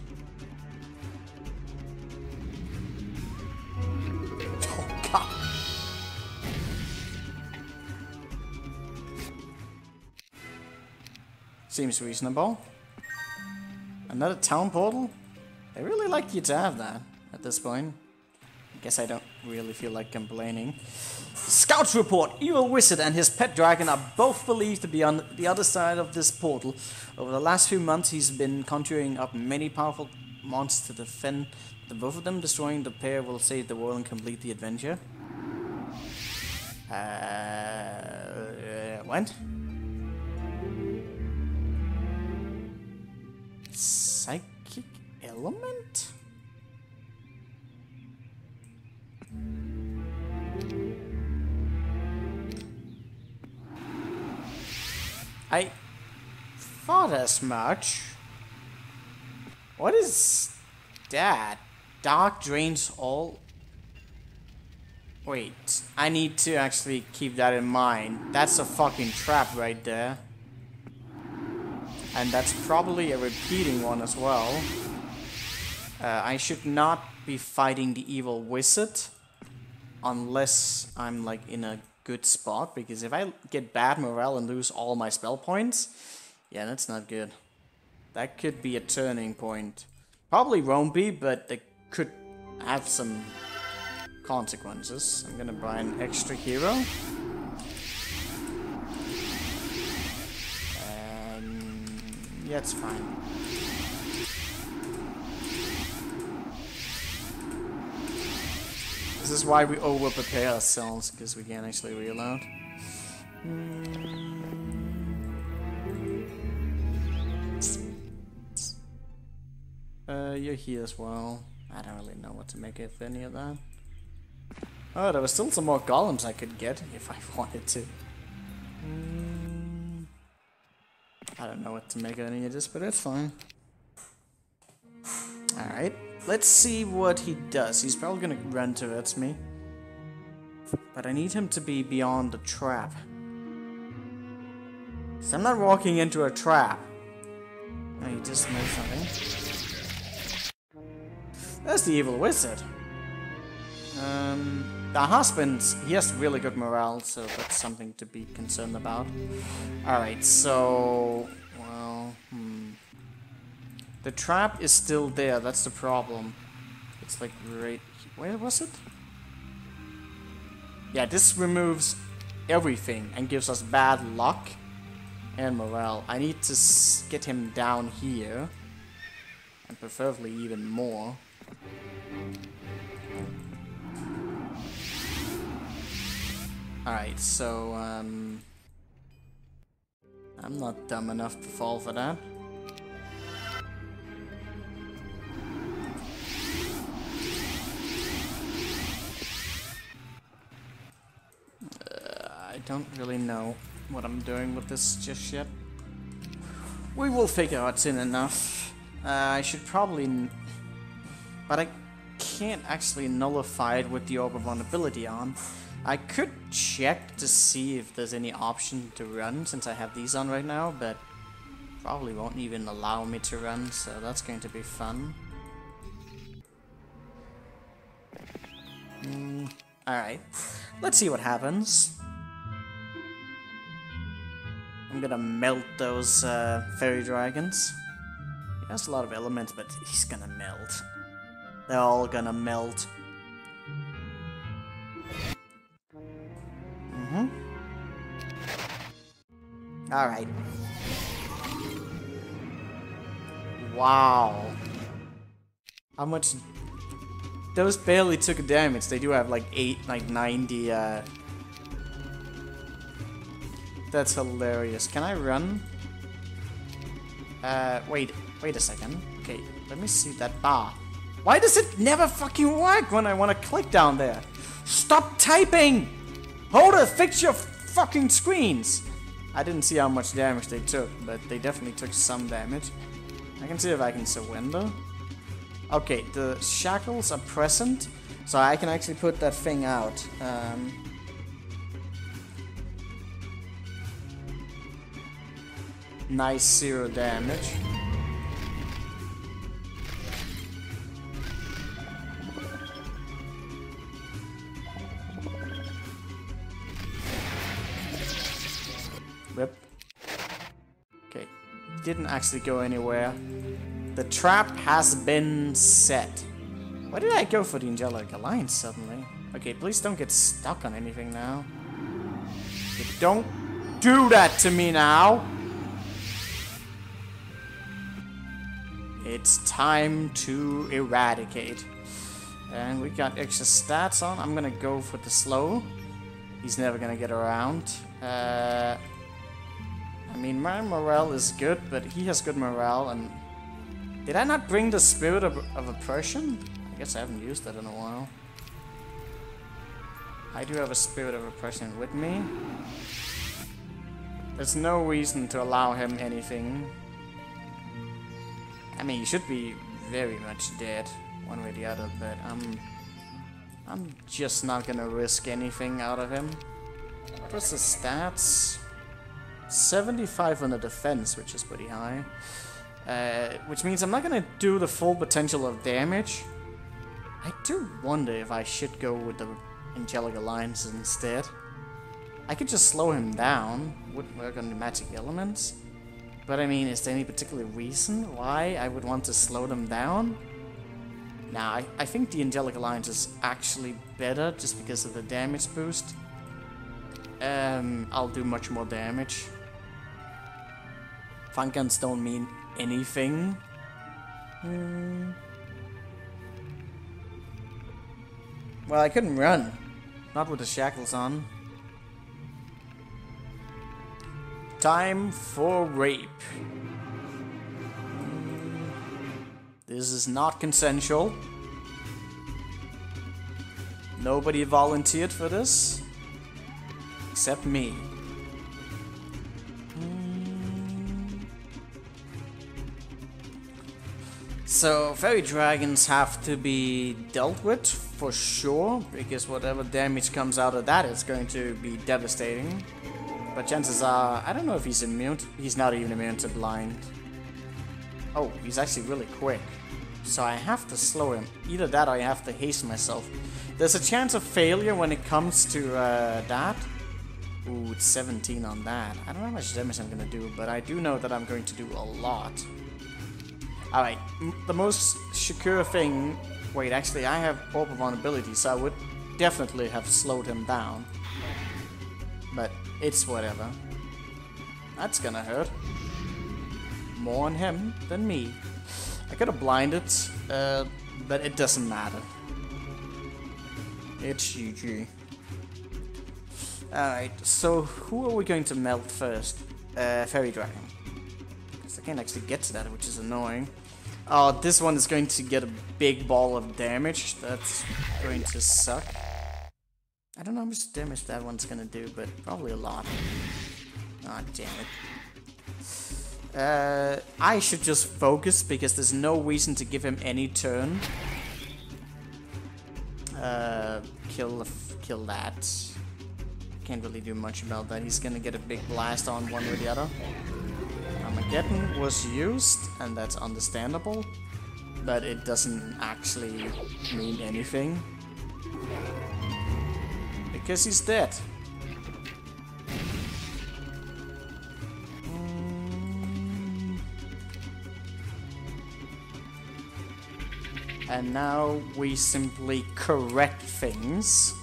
Oh god! Seems reasonable. Another town portal? I really like you to have that at this point. Guess I don't really feel like complaining. Scouts report, Evil Wizard and his pet dragon are both believed to be on the other side of this portal. Over the last few months he's been conjuring up many powerful monsters to defend the both of them. Destroying the pair will save the world and complete the adventure. Uh, what? Psychic element? I thought as much. What is that? Dark drains all... Wait, I need to actually keep that in mind. That's a fucking trap right there. And that's probably a repeating one as well. Uh, I should not be fighting the evil wizard unless I'm like in a good spot, because if I get bad morale and lose all my spell points, yeah, that's not good. That could be a turning point. Probably won't be, but it could have some consequences. I'm gonna buy an extra hero. and yeah, it's fine. This is why we over prepare ourselves, because we can't actually reload. Uh, you're here as well. I don't really know what to make of any of that. Oh, there were still some more golems I could get if I wanted to. I don't know what to make of any of this, but it's fine. Alright, let's see what he does. He's probably gonna run towards me. But I need him to be beyond the trap. So I'm not walking into a trap. Oh, he just made something. That's the evil wizard. Um, the husband, he has really good morale, so that's something to be concerned about. Alright, so... Well, hmm. The trap is still there, that's the problem. It's like right... Where was it? Yeah, this removes everything and gives us bad luck and morale. I need to get him down here. And preferably even more. Alright, so, um... I'm not dumb enough to fall for that. Don't really know what I'm doing with this just yet. We will figure out soon enough. Uh, I should probably... But I can't actually nullify it with the Orb of Vulnerability on. I could check to see if there's any option to run since I have these on right now, but probably won't even allow me to run, so that's going to be fun. Mm, Alright, let's see what happens. I'm gonna melt those uh, faerie dragons. He has a lot of elements, but he's gonna melt. They're all gonna melt. Mm-hmm. Alright. Wow. How much... Those barely took damage. They do have like 8, like 90, uh... That's hilarious. Can I run? Uh, wait. Wait a second. Okay, let me see that bar. Why does it never fucking work when I want to click down there? Stop typing! Hold it, fix your fucking screens! I didn't see how much damage they took, but they definitely took some damage. I can see if I can surrender. Okay, the shackles are present, so I can actually put that thing out. Um, nice zero damage. Rip. Okay, didn't actually go anywhere. The trap has been set. Why did I go for the Angelic Alliance suddenly? Okay, please don't get stuck on anything now. Don't do that to me now! It's time to eradicate. And we got extra stats on. I'm gonna go for the slow. He's never gonna get around. Uh, I mean, my morale is good, but he has good morale, and... Did I not bring the Spirit of, of Oppression? I guess I haven't used that in a while. I do have a Spirit of Oppression with me. There's no reason to allow him anything. I mean, he should be very much dead, one way or the other, but I'm... I'm just not gonna risk anything out of him. What's the stats? 75 on the defense, which is pretty high. Uh, which means I'm not gonna do the full potential of damage. I do wonder if I should go with the Angelic Alliance instead. I could just slow him down, wouldn't work on the magic elements. But I mean, is there any particular reason why I would want to slow them down? Nah, I, I think the Angelic Alliance is actually better just because of the damage boost. Um, I'll do much more damage. Fun guns don't mean anything. Hmm. Well, I couldn't run. Not with the shackles on. Time for rape. This is not consensual. Nobody volunteered for this. Except me. So, faerie dragons have to be dealt with for sure, because whatever damage comes out of that is going to be devastating. But chances are, I don't know if he's immune. To, he's not even immune to blind. Oh, he's actually really quick. So I have to slow him. Either that or I have to hasten myself. There's a chance of failure when it comes to uh, that. Ooh, it's 17 on that. I don't know how much damage I'm gonna do, but I do know that I'm going to do a lot. Alright, the most secure thing... Wait, actually, I have Orb of Vulnerability, so I would definitely have slowed him down. But it's whatever. That's gonna hurt. More on him than me. I could have blinded, uh, but it doesn't matter. It's GG. Alright, so who are we going to melt first? Uh, Faerie Dragon. Because I can't actually get to that, which is annoying. Oh, this one is going to get a big ball of damage. That's going to suck. I don't know how much damage that one's gonna do, but probably a lot. Ah, oh, damn it. Uh, I should just focus, because there's no reason to give him any turn. Uh, kill, kill that. Can't really do much about that. He's gonna get a big blast on one or the other. Armageddon was used, and that's understandable, but it doesn't actually mean anything. Because he's dead. And now we simply correct things.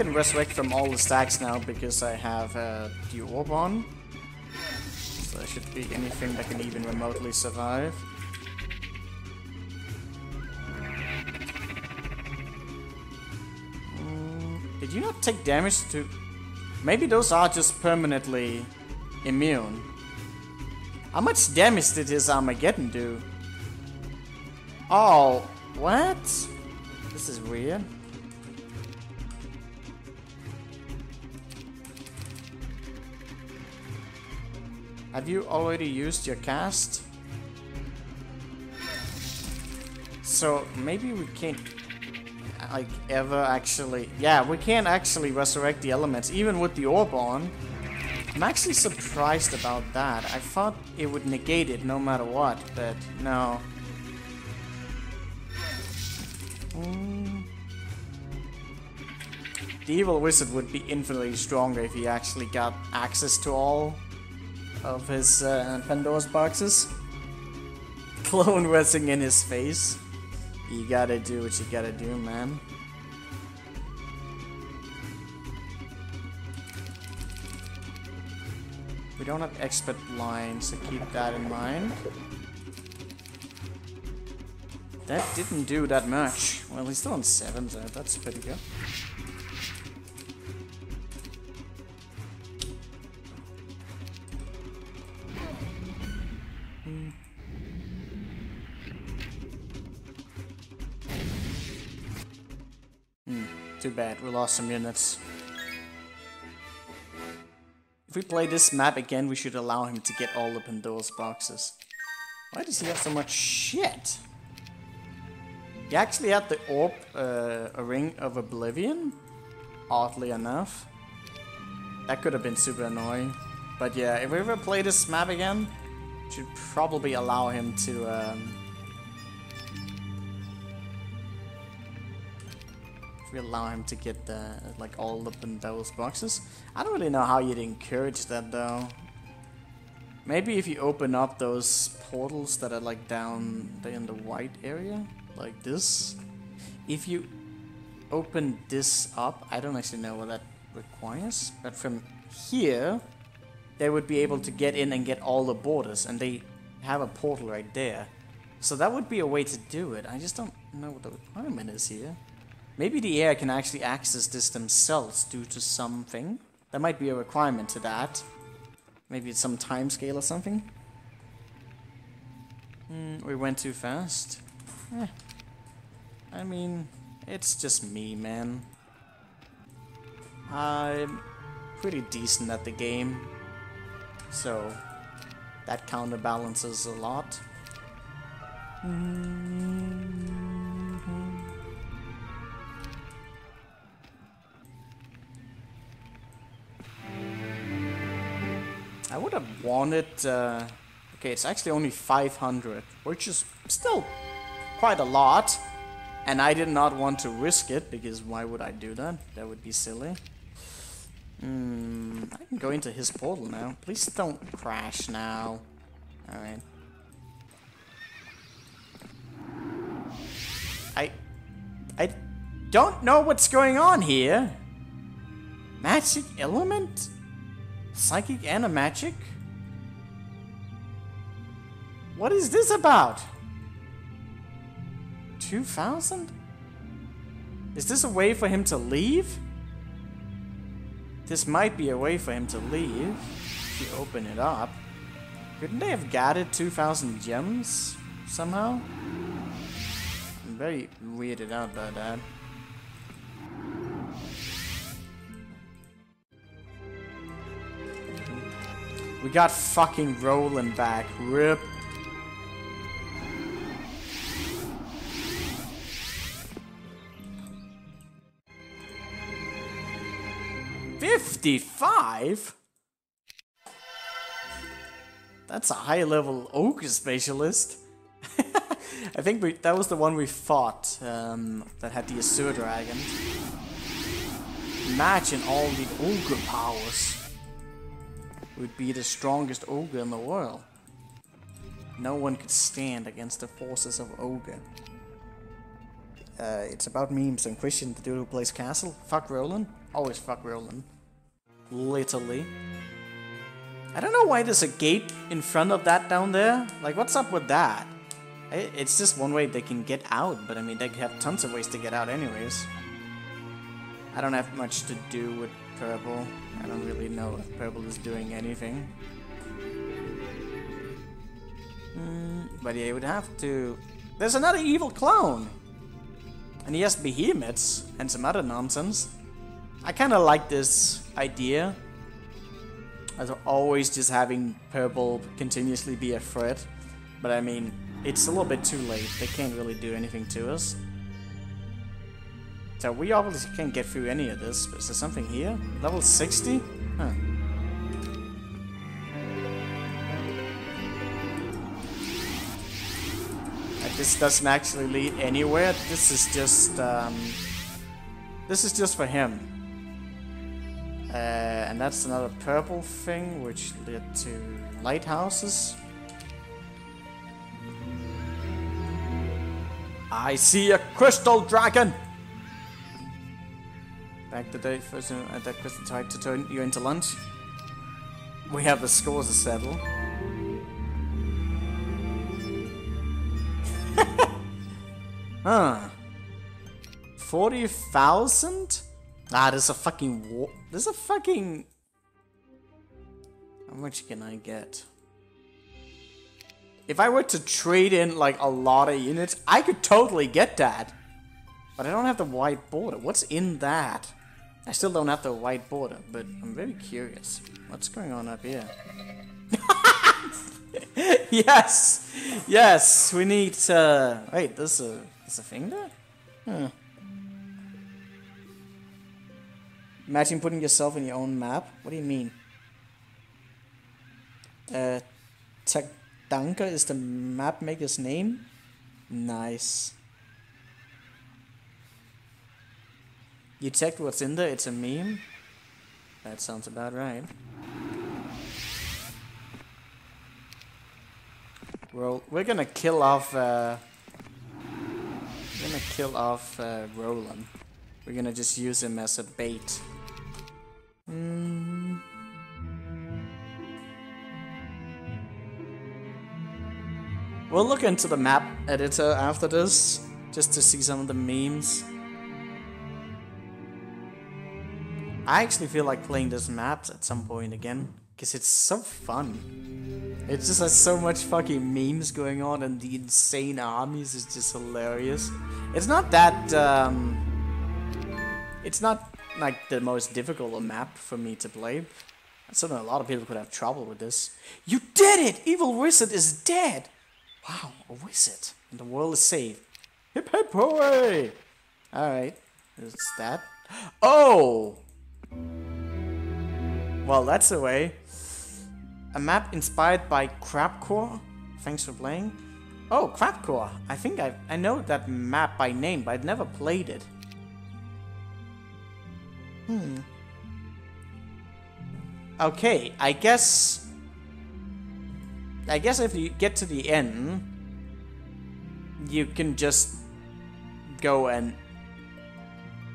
Can resurrect from all the stacks now because I have uh, the orb on. So there should be anything that can even remotely survive. Mm, did you not take damage to... Maybe those are just permanently immune. How much damage did his Armageddon do? Oh, what? This is weird. Have you already used your cast? So maybe we can't like ever actually yeah we can't actually resurrect the elements even with the orb on I'm actually surprised about that I thought it would negate it no matter what but no mm. the evil wizard would be infinitely stronger if he actually got access to all of his uh, Pandora's boxes. Clone resting in his face. You gotta do what you gotta do, man. We don't have expert lines, so keep that in mind. That didn't do that much. Well, he's still on 7, so that's pretty good. Too bad, we lost some units. If we play this map again, we should allow him to get all the Pandora's boxes. Why does he have so much shit? He actually had the orb, uh, a ring of oblivion, oddly enough. That could have been super annoying. But yeah, if we ever play this map again, should probably allow him to um, we allow him to get the like all the those boxes. I don't really know how you'd encourage that though. Maybe if you open up those portals that are like down there in the white area, like this. If you open this up, I don't actually know what that requires, but from here, they would be able to get in and get all the borders, and they have a portal right there. So that would be a way to do it. I just don't know what the requirement is here. Maybe the air can actually access this themselves due to something. There might be a requirement to that. Maybe it's some time scale or something. Mm, we went too fast. Eh. I mean, it's just me, man. I'm pretty decent at the game. So, that counterbalances a lot. Mm I would have wanted... Uh, okay, it's actually only 500, which is still quite a lot. And I did not want to risk it, because why would I do that? That would be silly. Hmm, I can go into his portal now. Please don't crash now. Alright. I... I don't know what's going on here. Magic element? Psychic and a magic? What is this about? 2000? Is this a way for him to leave? This might be a way for him to leave. If you open it up. Couldn't they have gathered 2,000 gems somehow? I'm very weirded out by that. We got fucking Roland back. Rip. 55? That's a high level ogre specialist. I think we, that was the one we fought um, that had the Azure Dragon. Imagine all the ogre powers. Would be the strongest ogre in the world. No one could stand against the forces of ogre. Uh, it's about memes and Christian, the dude who plays Castle. Fuck Roland. Always fuck Roland. Literally. I don't know why there's a gate in front of that down there. Like, what's up with that? It's just one way they can get out, but I mean, they have tons of ways to get out anyways. I don't have much to do with Purple. I don't really know if Purple is doing anything. Mm, but yeah, would have to... There's another evil clone! And he has behemoths and some other nonsense. I kind of like this idea. As always just having purple continuously be a threat. But I mean, it's a little bit too late. They can't really do anything to us. So we obviously can't get through any of this. But is there something here? Level 60? Huh. this doesn't actually lead anywhere. This is just, um, this is just for him. Uh, and that's another purple thing, which led to lighthouses. I see a crystal dragon! Back the day first uh, that crystal tried to turn you into lunch. We have the scores to settle. huh. 40,000? Ah, there's a fucking war. There's a fucking. How much can I get? If I were to trade in like a lot of units, I could totally get that. But I don't have the white border. What's in that? I still don't have the white border, but I'm very curious. What's going on up here? yes! Yes! We need, uh... Wait, there's a... There's a thing there? Imagine putting yourself in your own map. What do you mean? Uh, Tatanka is the map maker's name? Nice. You checked what's in there? It's a meme? That sounds about right. Roll. We're gonna kill off. Uh, we're gonna kill off uh, Roland. We're gonna just use him as a bait. Mm. We'll look into the map editor after this, just to see some of the memes. I actually feel like playing this map at some point again, because it's so fun. It just has so much fucking memes going on, and the insane armies is just hilarious. It's not that, um, It's not, like, the most difficult map for me to play. So a lot of people could have trouble with this. You did it! Evil Wizard is dead! Wow, a wizard. And the world is saved. Hip hip hooray! Alright, it's that. Oh! Well, that's the way. A map inspired by Crapcore. Thanks for playing. Oh, Crapcore. I think I I know that map by name, but I've never played it. Hmm. Okay, I guess... I guess if you get to the end, you can just go and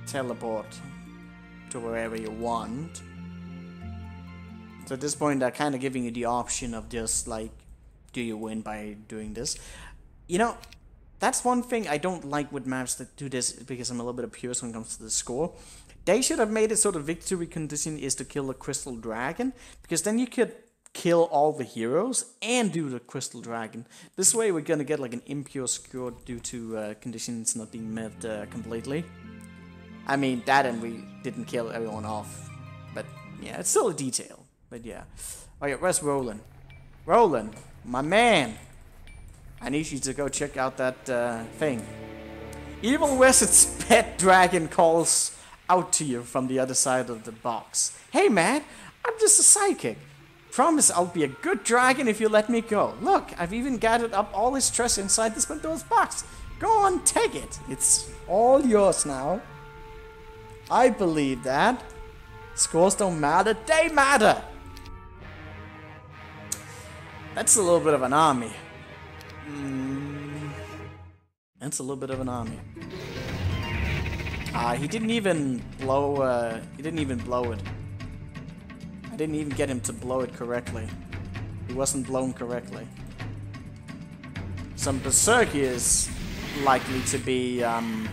teleport to wherever you want. So at this point, they're kind of giving you the option of just like, do you win by doing this? You know, that's one thing I don't like with maps that do this because I'm a little bit of purist when it comes to the score. They should have made it so the victory condition is to kill the crystal dragon because then you could kill all the heroes and do the crystal dragon. This way we're gonna get like an impure score due to uh, conditions not being met uh, completely. I mean, that and we didn't kill everyone off. But yeah, it's still a detail. But yeah. Oh yeah, where's Roland? Roland, my man! I need you to go check out that uh, thing. Evil Wizard's pet dragon calls out to you from the other side of the box. Hey man, I'm just a psychic. Promise I'll be a good dragon if you let me go. Look, I've even gathered up all his treasure inside this Pandora's box. Go on, take it. It's all yours now. I believe that. Scores don't matter, they matter! That's a little bit of an army. Mm, that's a little bit of an army. Ah, uh, he didn't even blow, uh, he didn't even blow it. I didn't even get him to blow it correctly. He wasn't blown correctly. Some Berserk is likely to be, um,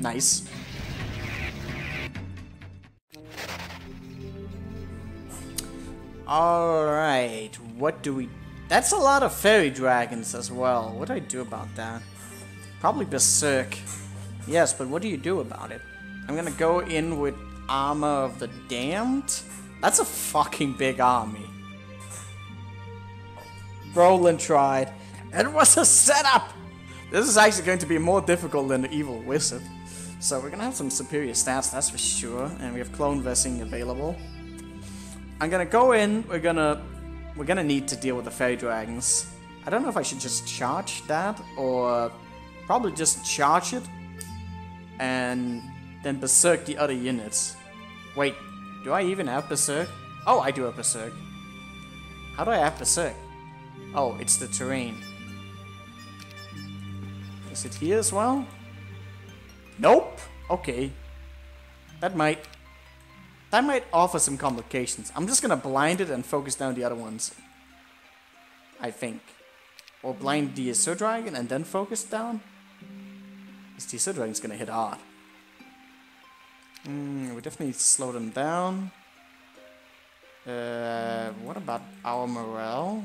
nice. Alright, what do we... That's a lot of fairy dragons as well. What do I do about that? Probably Berserk. Yes, but what do you do about it? I'm gonna go in with Armor of the Damned? That's a fucking big army. Roland tried. It was a setup! This is actually going to be more difficult than the Evil Wizard. So we're gonna have some superior stats, that's for sure. And we have Clone Vesing available. I'm gonna go in, we're gonna... We're gonna need to deal with the Fairy Dragons. I don't know if I should just charge that, or... Probably just charge it. And then Berserk the other units. Wait, do I even have Berserk? Oh, I do have Berserk. How do I have Berserk? Oh, it's the terrain. Is it here as well? Nope. Okay. That might... That might offer some complications. I'm just gonna blind it and focus down the other ones. I think. Or blind the Dragon and then focus down? The Azure Dragon's gonna hit hard. Mm, we definitely to slow them down. Uh, what about our morale?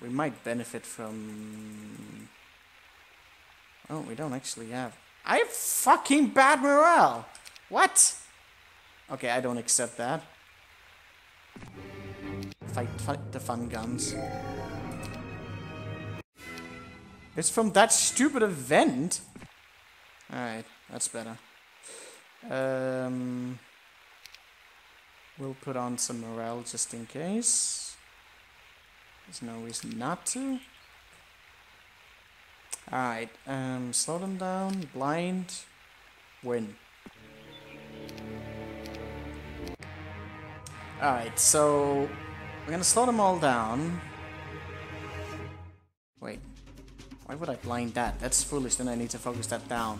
We might benefit from... Oh, we don't actually have... I have fucking bad morale! What? Okay, I don't accept that. Fight, fight the fun guns. It's from that stupid event? Alright, that's better. Um, we'll put on some morale just in case. There's no reason not to. Alright, um, slow them down, blind, win. Alright, so we're gonna slow them all down. Wait. Why would I blind that? That's foolish, then I need to focus that down.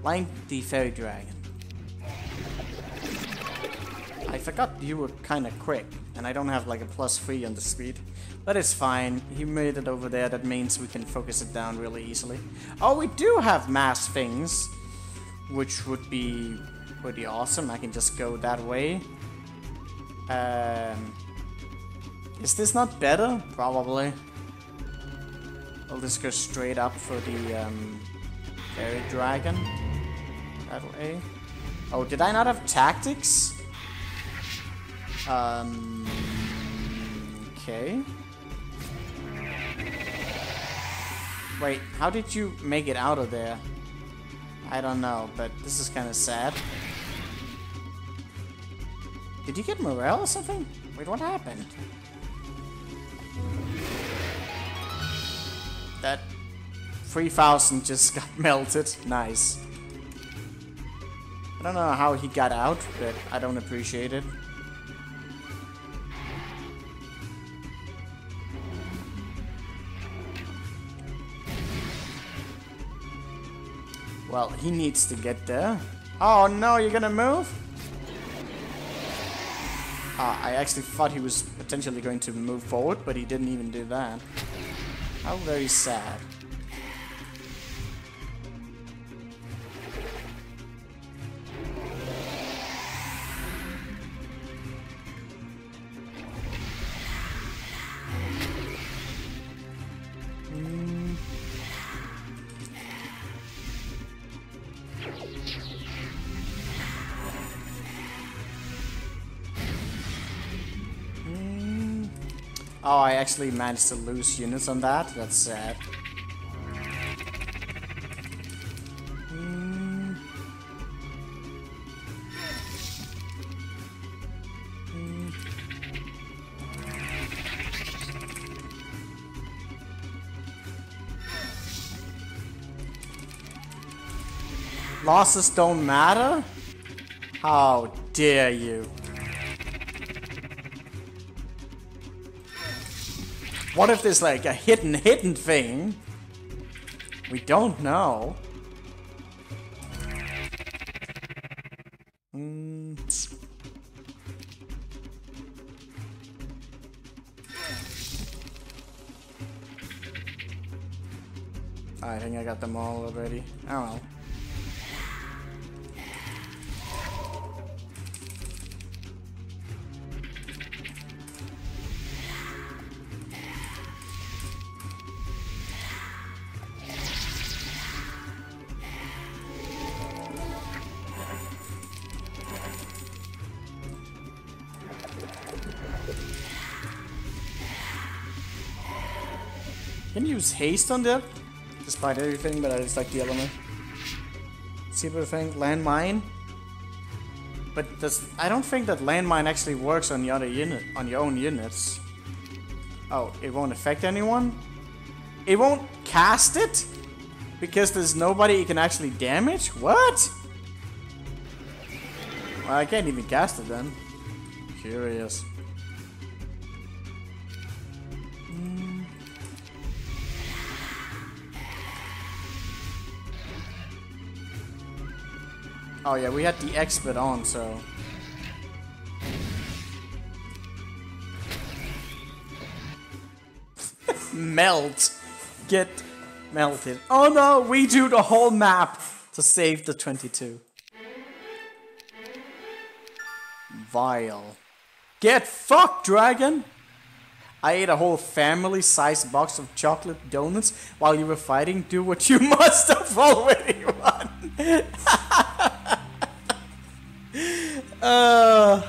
Blind the fairy dragon. I forgot you were kinda quick, and I don't have like a plus 3 on the speed. But it's fine, he made it over there, that means we can focus it down really easily. Oh, we do have mass things, which would be pretty awesome. I can just go that way. Um, is this not better? Probably. I'll just go straight up for the um, fairy dragon. Battle A. Oh, did I not have tactics? Um. Okay. Wait, how did you make it out of there? I don't know, but this is kind of sad. Did you get morale or something? Wait, what happened? That 3000 just got melted. Nice. I don't know how he got out, but I don't appreciate it. Well, he needs to get there. Oh no, you're gonna move? I actually thought he was potentially going to move forward, but he didn't even do that. How very sad. Actually managed to lose units on that. That's sad. Hmm. Losses don't matter? How dare you? What if there's like a hidden, hidden thing? We don't know. Mm. I think I got them all already. Oh use haste on that? Despite everything, but I just like the element. I think? Landmine? But does I don't think that landmine actually works on the other unit on your own units. Oh, it won't affect anyone? It won't cast it? Because there's nobody it can actually damage? What? Well, I can't even cast it then. Curious. Oh yeah, we had the expert on, so... Melt! Get melted. Oh no, we do the whole map to save the 22. Vile. Get fucked, dragon! I ate a whole family-sized box of chocolate donuts while you were fighting. Do what you must have already won. uh,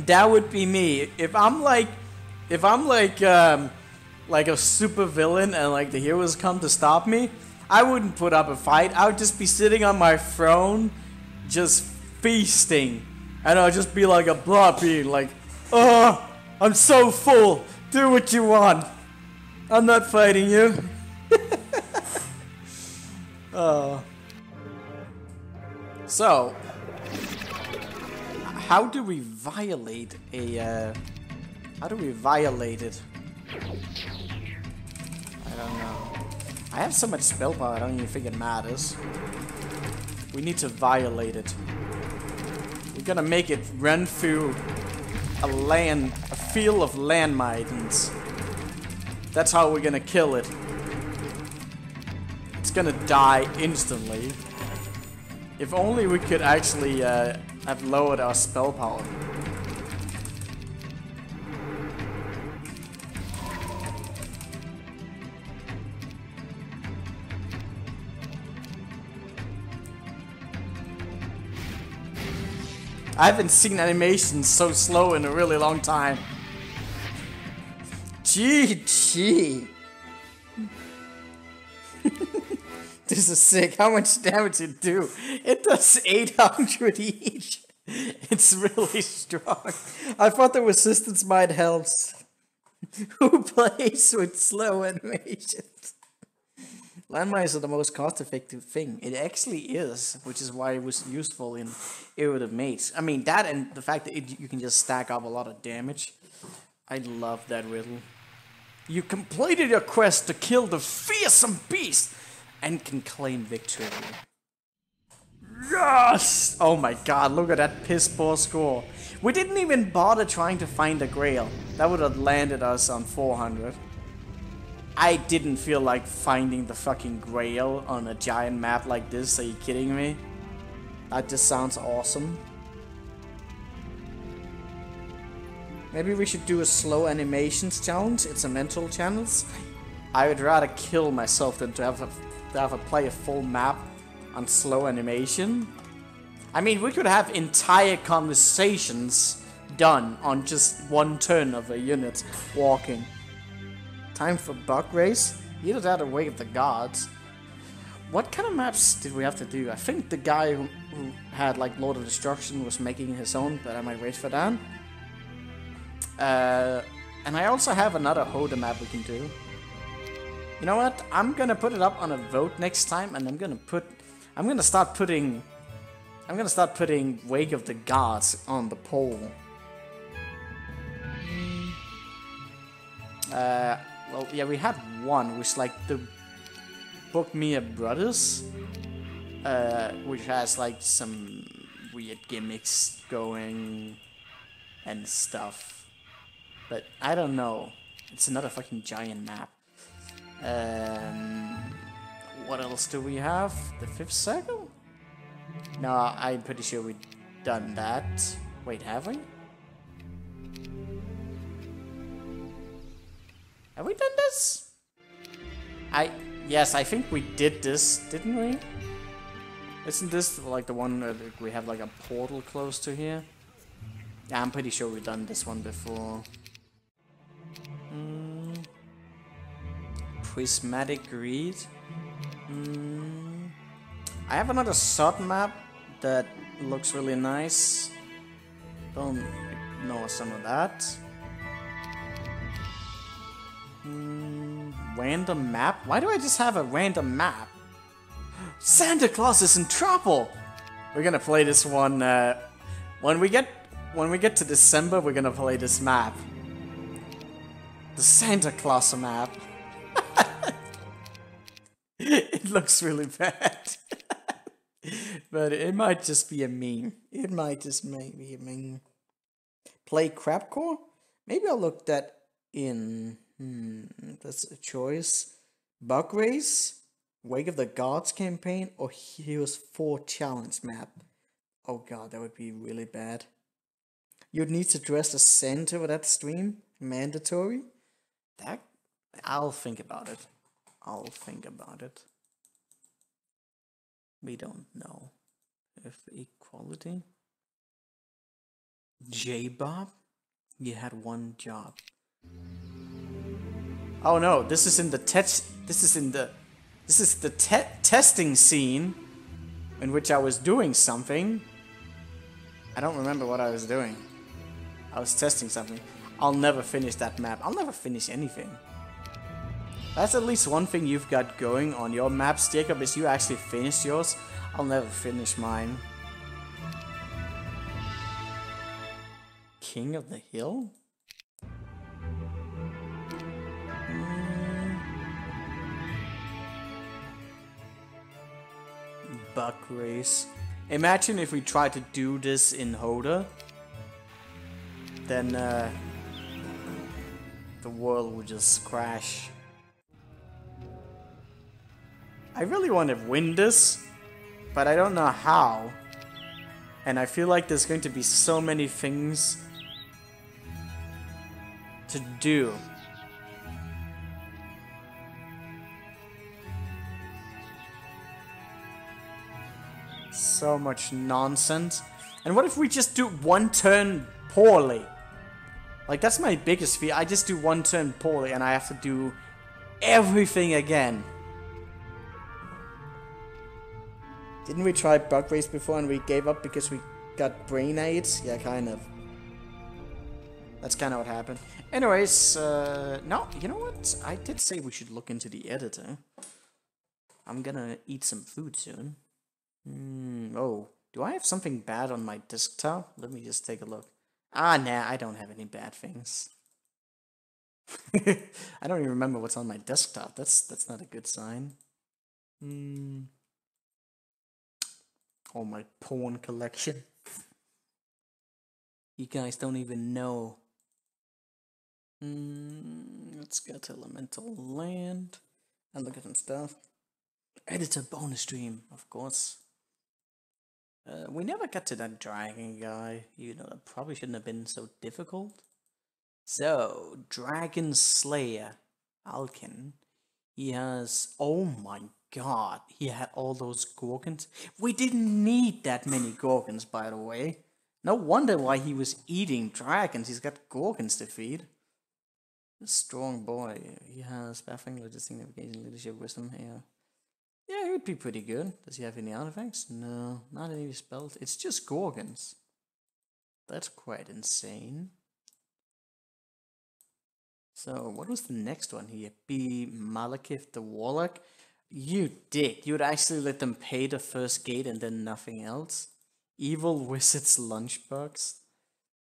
that would be me. If I'm like, if I'm like, um, like a super villain and like the heroes come to stop me, I wouldn't put up a fight. I would just be sitting on my throne, just feasting. And I'll just be like a blob being like, oh, I'm so full. Do what you want. I'm not fighting you. uh. So, how do we violate a, uh, how do we violate it? I don't know. I have so much spell power, I don't even think it matters. We need to violate it. We're gonna make it run through a land, a field of landmines. That's how we're gonna kill it. It's gonna die instantly. If only we could actually uh, have lowered our spell power. I haven't seen animations so slow in a really long time. GG. This is sick. How much damage it do? It does 800 each. It's really strong. I thought the resistance might help. Who plays with slow animations? Landmines are the most cost-effective thing. It actually is, which is why it was useful in Erudite Mates. I mean, that and the fact that it, you can just stack up a lot of damage. I love that riddle. You completed your quest to kill the fearsome beast and can claim victory. Yes! Oh my god, look at that piss poor score. We didn't even bother trying to find the grail. That would have landed us on 400. I didn't feel like finding the fucking grail on a giant map like this, are you kidding me? That just sounds awesome. Maybe we should do a slow animations challenge, it's a mental challenge. I would rather kill myself than to have a, to have a play a full map on slow animation. I mean, we could have entire conversations done on just one turn of a unit walking. Time for Bug Race? Either that or Wake of the Gods. What kind of maps did we have to do? I think the guy who, who had like Lord of Destruction was making his own, but I might wait for that. Uh, and I also have another HotA map we can do. You know what? I'm gonna put it up on a vote next time, and I'm gonna put, I'm gonna start putting, I'm gonna start putting Wake of the Gods on the poll. Uh, well, yeah, we had one, which like the Bookmere Brothers, uh, which has like some weird gimmicks going and stuff. But I don't know. It's another fucking giant map. Um, what else do we have? The fifth circle? No, I'm pretty sure we've done that. Wait, have we? Have we done this? I... Yes, I think we did this, didn't we? Isn't this like the one where we have like a portal close to here? Yeah, I'm pretty sure we've done this one before. Mm. Prismatic Reed. Mm. I have another SoD map that looks really nice. Don't ignore some of that. Mm, random map? Why do I just have a random map? Santa Claus is in trouble! We're gonna play this one, uh, when we get, when we get to December, we're gonna play this map. The Santa Claus map. looks really bad. but it might just be a meme. It might just be a meme. Play Crapcore? Maybe I'll look that in. Hmm, that's a choice. Bug Race, Wake of the Gods campaign, or Heroes 4 challenge map. Oh god, that would be really bad. You'd need to dress as Santa for that stream? Mandatory? That I'll think about it. I'll think about it. We don't know. If equality. J Bob? You had one job. Oh no, this is in the test. This is in the. This is the te testing scene in which I was doing something. I don't remember what I was doing. I was testing something. I'll never finish that map. I'll never finish anything. That's at least one thing you've got going on your maps, Jacob, is you actually finished yours. I'll never finish mine. King of the Hill? Hmm. Buck race. Imagine if we tried to do this in HotA. Then uh, the world would just crash. I really want to win this, but I don't know how. And I feel like there's going to be so many things to do. So much nonsense. And what if we just do one turn poorly? Like, that's my biggest fear. I just do one turn poorly and I have to do everything again. Didn't we try bug race before and we gave up because we got brain aids? Yeah, kind of. That's kind of what happened. Anyways, uh, no, you know what? I did say we should look into the editor. I'm gonna eat some food soon. Mm, oh, do I have something bad on my desktop? Let me just take a look. Ah, nah, I don't have any bad things. I don't even remember what's on my desktop. That's that's not a good sign. Hmm. Oh, my porn collection. You guys don't even know. Mm, let's go to Elemental Land and look at some stuff. Editor bonus stream, of course. Uh, we never got to that dragon guy. You know, that probably shouldn't have been so difficult. So, Dragon Slayer, Alkin. He has, oh my god, he had all those Gorgons. We didn't need that many Gorgons, by the way. No wonder why he was eating dragons. He's got Gorgons to feed. A strong boy. He has baffling logistic navigation, leadership, wisdom. Yeah. Yeah, he would be pretty good. Does he have any artifacts? No, not any spells. It's just Gorgons. That's quite insane. So, what was the next one here? B. Malekith the Warlock? You did. You would actually let them pay the first gate and then nothing else? Evil Wizard's Lunchbox?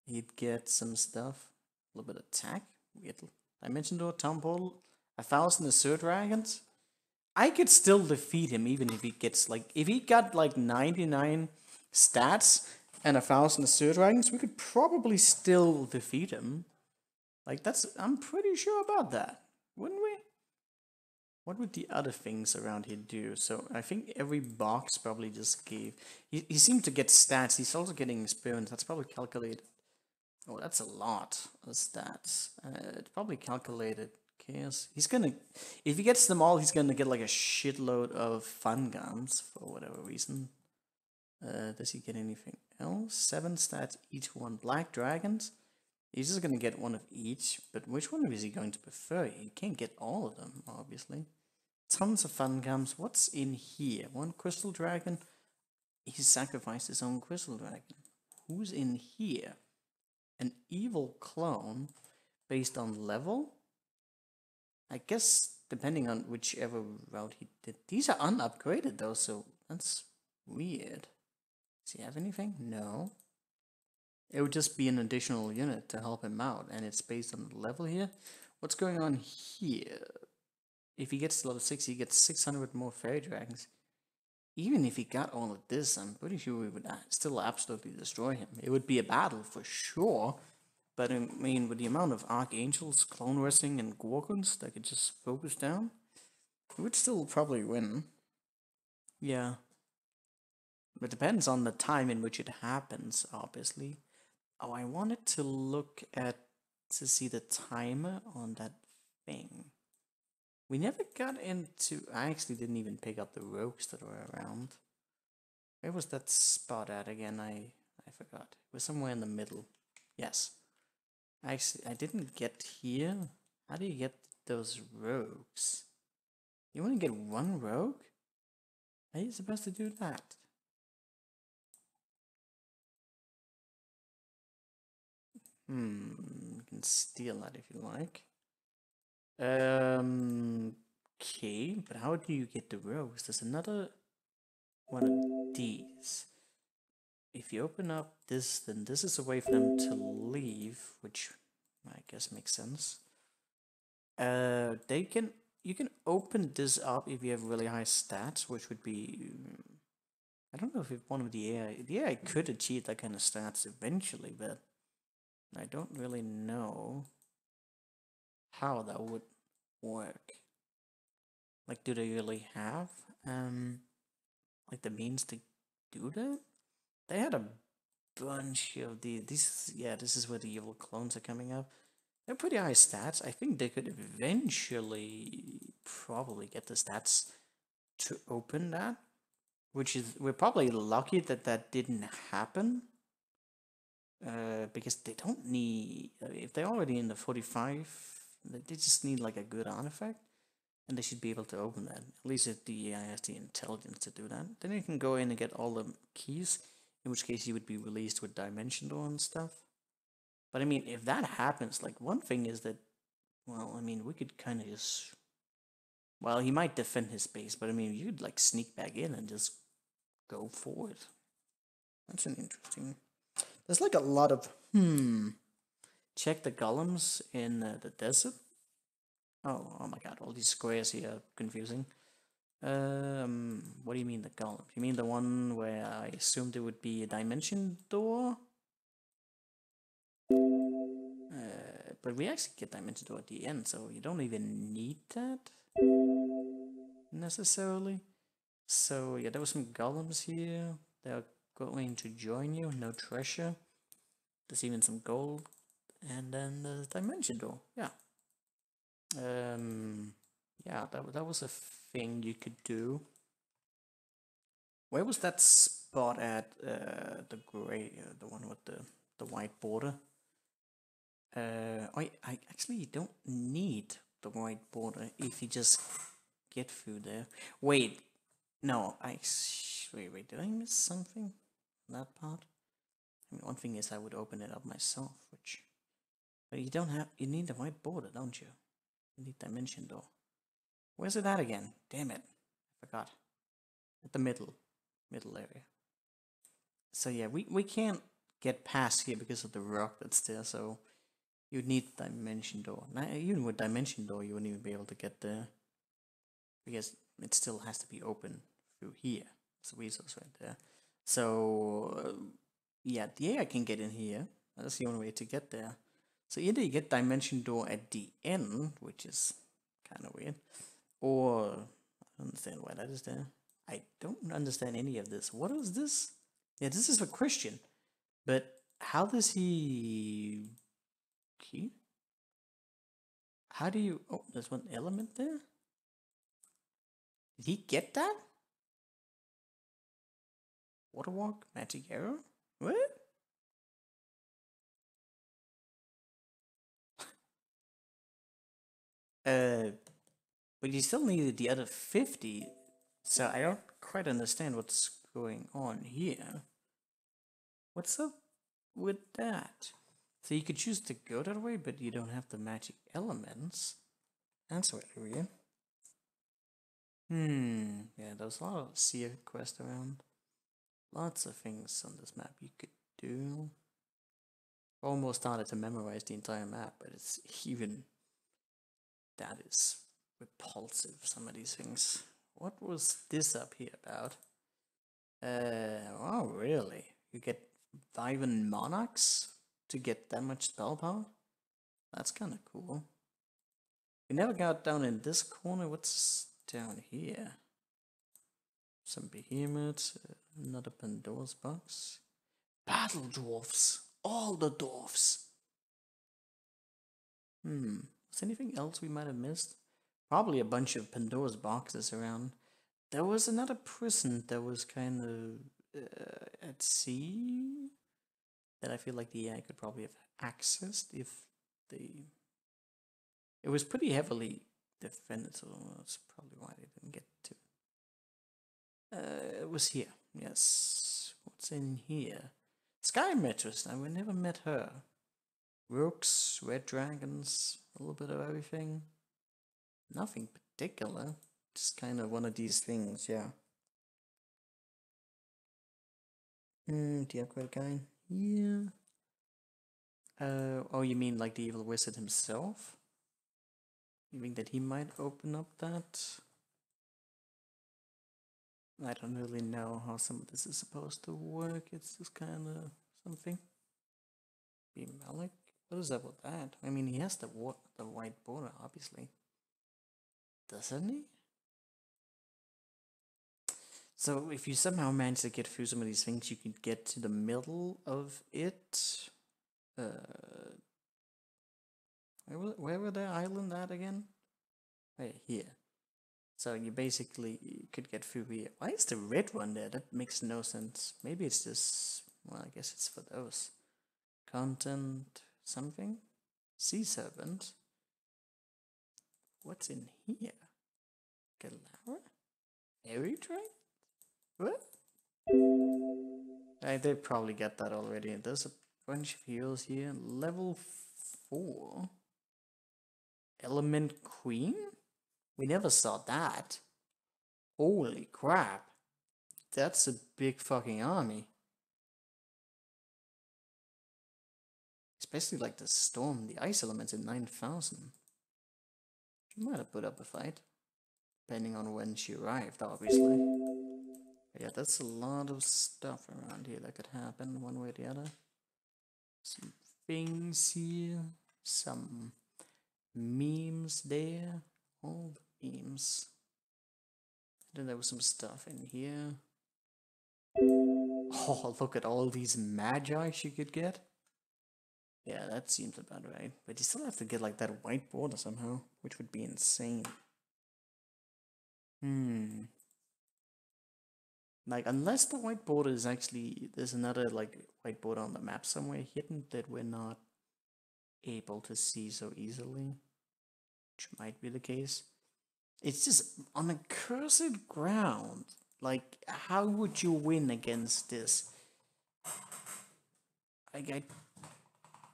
He'd get some stuff. A little bit of attack. We get Dimension Door, Town Portal. A thousand Azure Dragons? I could still defeat him even if he gets like if he got like 99 stats and a thousand Azure Dragons, we could probably still defeat him. Like that's I'm pretty sure about that? What would the other things around here do? So I think every box probably just gave he, he seemed to get stats, he's also getting experience, that's probably calculated. Oh, that's a lot of stats. Uh, it's probably calculated Chaos. He's gonna, if he gets them all, he's gonna get like a shitload of fun guns for whatever reason. Uh, does he get anything else? Seven stats each one. Black dragons. He's just gonna get one of each, but which one is he going to prefer? He can't get all of them, obviously. Tons of fun gums. What's in here? One crystal dragon. He sacrificed his own crystal dragon. Who's in here? An evil clone based on level? I guess depending on whichever route he did. These are unupgraded though, so that's weird. Does he have anything? No. It would just be an additional unit to help him out, and it's based on the level here. What's going on here? If he gets to level 6, he gets 600 more fairy dragons. Even if he got all of this, I'm pretty sure we would uh, still absolutely destroy him. It would be a battle for sure, but um, I mean, with the amount of Archangels, Clone Wrestling, and Gorgons that could just focus down, we would still probably win. Yeah. It depends on the time in which it happens, obviously. Oh, I wanted to look at to see the timer on that thing. We never got into... I actually didn't even pick up the rogues that were around. Where was that spot at again? I, I forgot. It was somewhere in the middle. Yes. Actually, I didn't get here. How do you get those rogues? You want to get one rogue? How are you supposed to do that? Hmm, you can steal that if you like. Um, okay, but how do you get the rogues? There's another one of these if you open up this, then this is a way for them to leave, which I guess makes sense. Uh, they can you can open this up if you have really high stats, which would be I don't know if one of the AI, the AI could achieve that kind of stats eventually, but I don't really know how that would work. Like, do they really have um like the means to do that? They had a bunch of the this yeah this is where the evil clones are coming up. They're pretty high stats. I think they could eventually probably get the stats to open that, which is we're probably lucky that that didn't happen. Uh, because they don't need if they're already in the 45 they just need like a good artifact and they should be able to open that. At least if the AI has the intelligence to do that. Then you can go in and get all the keys in which case you would be released with dimension door and stuff. But I mean if that happens like one thing is that well I mean we could kind of just well he might defend his base but I mean you'd like sneak back in and just go forward that's an interesting there's like a lot of hmm. Check the golems in uh, the desert. Oh, oh my god, all these squares here are confusing. Um, what do you mean the golem? You mean the one where I assumed it would be a dimension door? Uh, but we actually get dimension door at the end, so you don't even need that necessarily. So yeah, there were some golems here. They're going to join you. No treasure. There's even some gold and then the dimension door. Yeah. Um, yeah, that that was a thing you could do. Where was that spot at? Uh, the gray, uh, the one with the the white border. Uh, I I actually don't need the white border if you just get through there. Wait, no, I wait wait. Did I miss something? That part. I mean, one thing is I would open it up myself, which but you don't have, you need the white border, don't you? You need dimension door. Where's it at again? Damn it. I forgot. At the middle, middle area. So yeah, we, we can't get past here because of the rock that's there, so you need dimension door. Now, even with dimension door, you wouldn't even be able to get there. Because it still has to be open through here. It's a resource right there. So, yeah, the AI can get in here. That's the only way to get there. So either you get dimension door at the end, which is kind of weird, or I don't understand why that is there. I don't understand any of this. What is this? Yeah, this is for Christian, but how does he? He? How do you? Oh, there's one element there. Did he get that? Waterwalk, magic arrow. What? Uh, but you still needed the other 50, so I don't quite understand what's going on here. What's up with that? So you could choose to go that way, but you don't have the magic elements. That's really weird. Hmm, yeah, there's a lot of Seer quest around. Lots of things on this map you could do. Almost started to memorize the entire map, but it's even that is repulsive, some of these things. What was this up here about? Uh, oh, really? You get Wyvern Monarchs to get that much spell power? That's kind of cool. We never got down in this corner. What's down here? Some behemoths, uh, another Pandora's box. Battle dwarfs! All the dwarfs! Hmm. Was anything else we might have missed? Probably a bunch of Pandora's boxes around. There was another prison that was kind of uh, at sea that I feel like the AI could probably have accessed if they. It was pretty heavily defended, so that's probably why they didn't get to. Uh, it was here. Yes. What's in here? Sky. Now we never met her. Rooks, red dragons, a little bit of everything. Nothing particular. Just kind of one of these things, yeah. Hmm, the upgrade guy? Yeah. Uh, oh, you mean like the evil wizard himself? You think that he might open up that? I don't really know how some of this is supposed to work. It's just kind of something. Be Malik? What is up with that? I mean, he has the the white border, obviously. Doesn't he? So if you somehow manage to get through some of these things, you can get to the middle of it. Uh, where where were the island at again? Right here. So you basically could get through here. Why is the red one there? That makes no sense. Maybe it's just, well, I guess it's for those. Content something? Sea serpent? What's in here? Galara? Train? What? I did probably get that already. There's a bunch of heroes here. Level 4? Element Queen? We never saw that. Holy crap. That's a big fucking army. Especially like the storm, the ice elements in 9000. She might have put up a fight. Depending on when she arrived, obviously. But yeah, that's a lot of stuff around here that could happen one way or the other. Some things here. Some memes there. The memes. Then there was some stuff in here. Oh, look at all these magi she could get. Yeah, that seems about right. But you still have to get like that white border somehow, which would be insane. Hmm. Like, unless the white border is actually, there's another like white border on the map somewhere hidden that we're not able to see so easily, which might be the case. It's just on a cursed ground. Like, how would you win against this? Like, I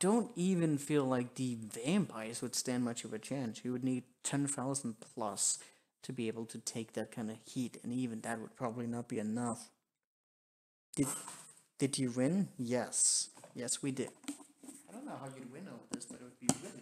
don't even feel like the vampires would stand much of a chance. You would need 10,000 plus to be able to take that kind of heat, and even that would probably not be enough. Did did you win? Yes. Yes, we did. I don't know how you'd win over this, but it would be really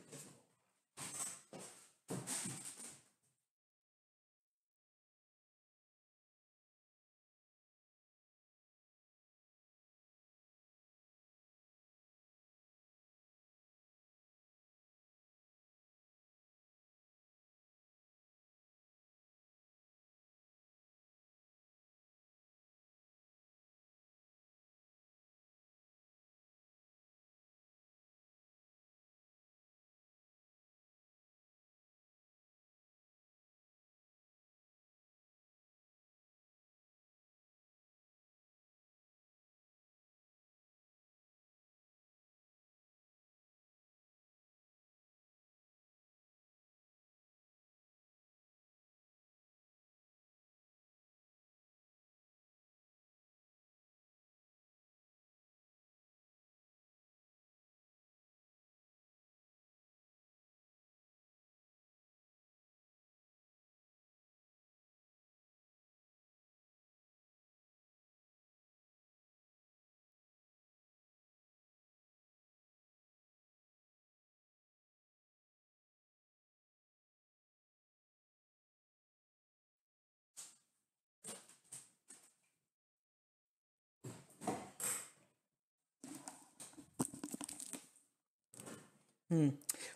Hmm.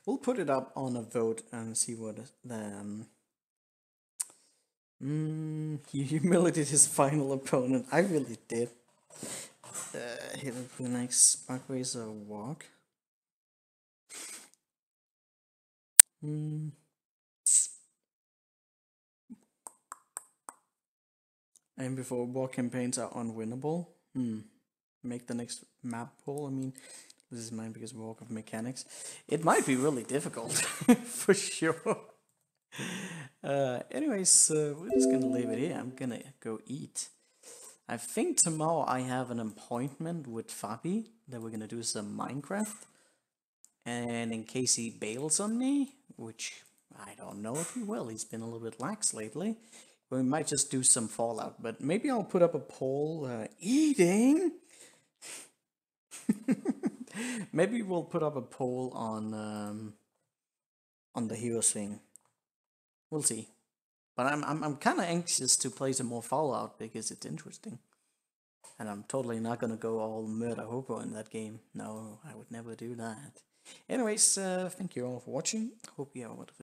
We'll put it up on a vote and see what the um, mm, he humiliated his final opponent. I really did. Uh, hit the next Sparkracer walk. Hmm. And before war campaigns are unwinnable. Hmm. Make the next map poll. I mean, this is mine because walk of mechanics. It might be really difficult, for sure. Uh, anyways, uh, we're just gonna leave it here. I'm gonna go eat. I think tomorrow I have an appointment with Fabi that we're gonna do some Minecraft. And in case he bails on me, which I don't know if he will, he's been a little bit lax lately. We might just do some Fallout, but maybe I'll put up a poll. Uh, eating? Maybe we'll put up a poll on um, on the hero thing. We'll see. But I'm I'm I'm kind of anxious to play some more Fallout because it's interesting. And I'm totally not gonna go all murder hobo in that game. No, I would never do that. Anyways, uh, thank you all for watching. Hope you have a wonderful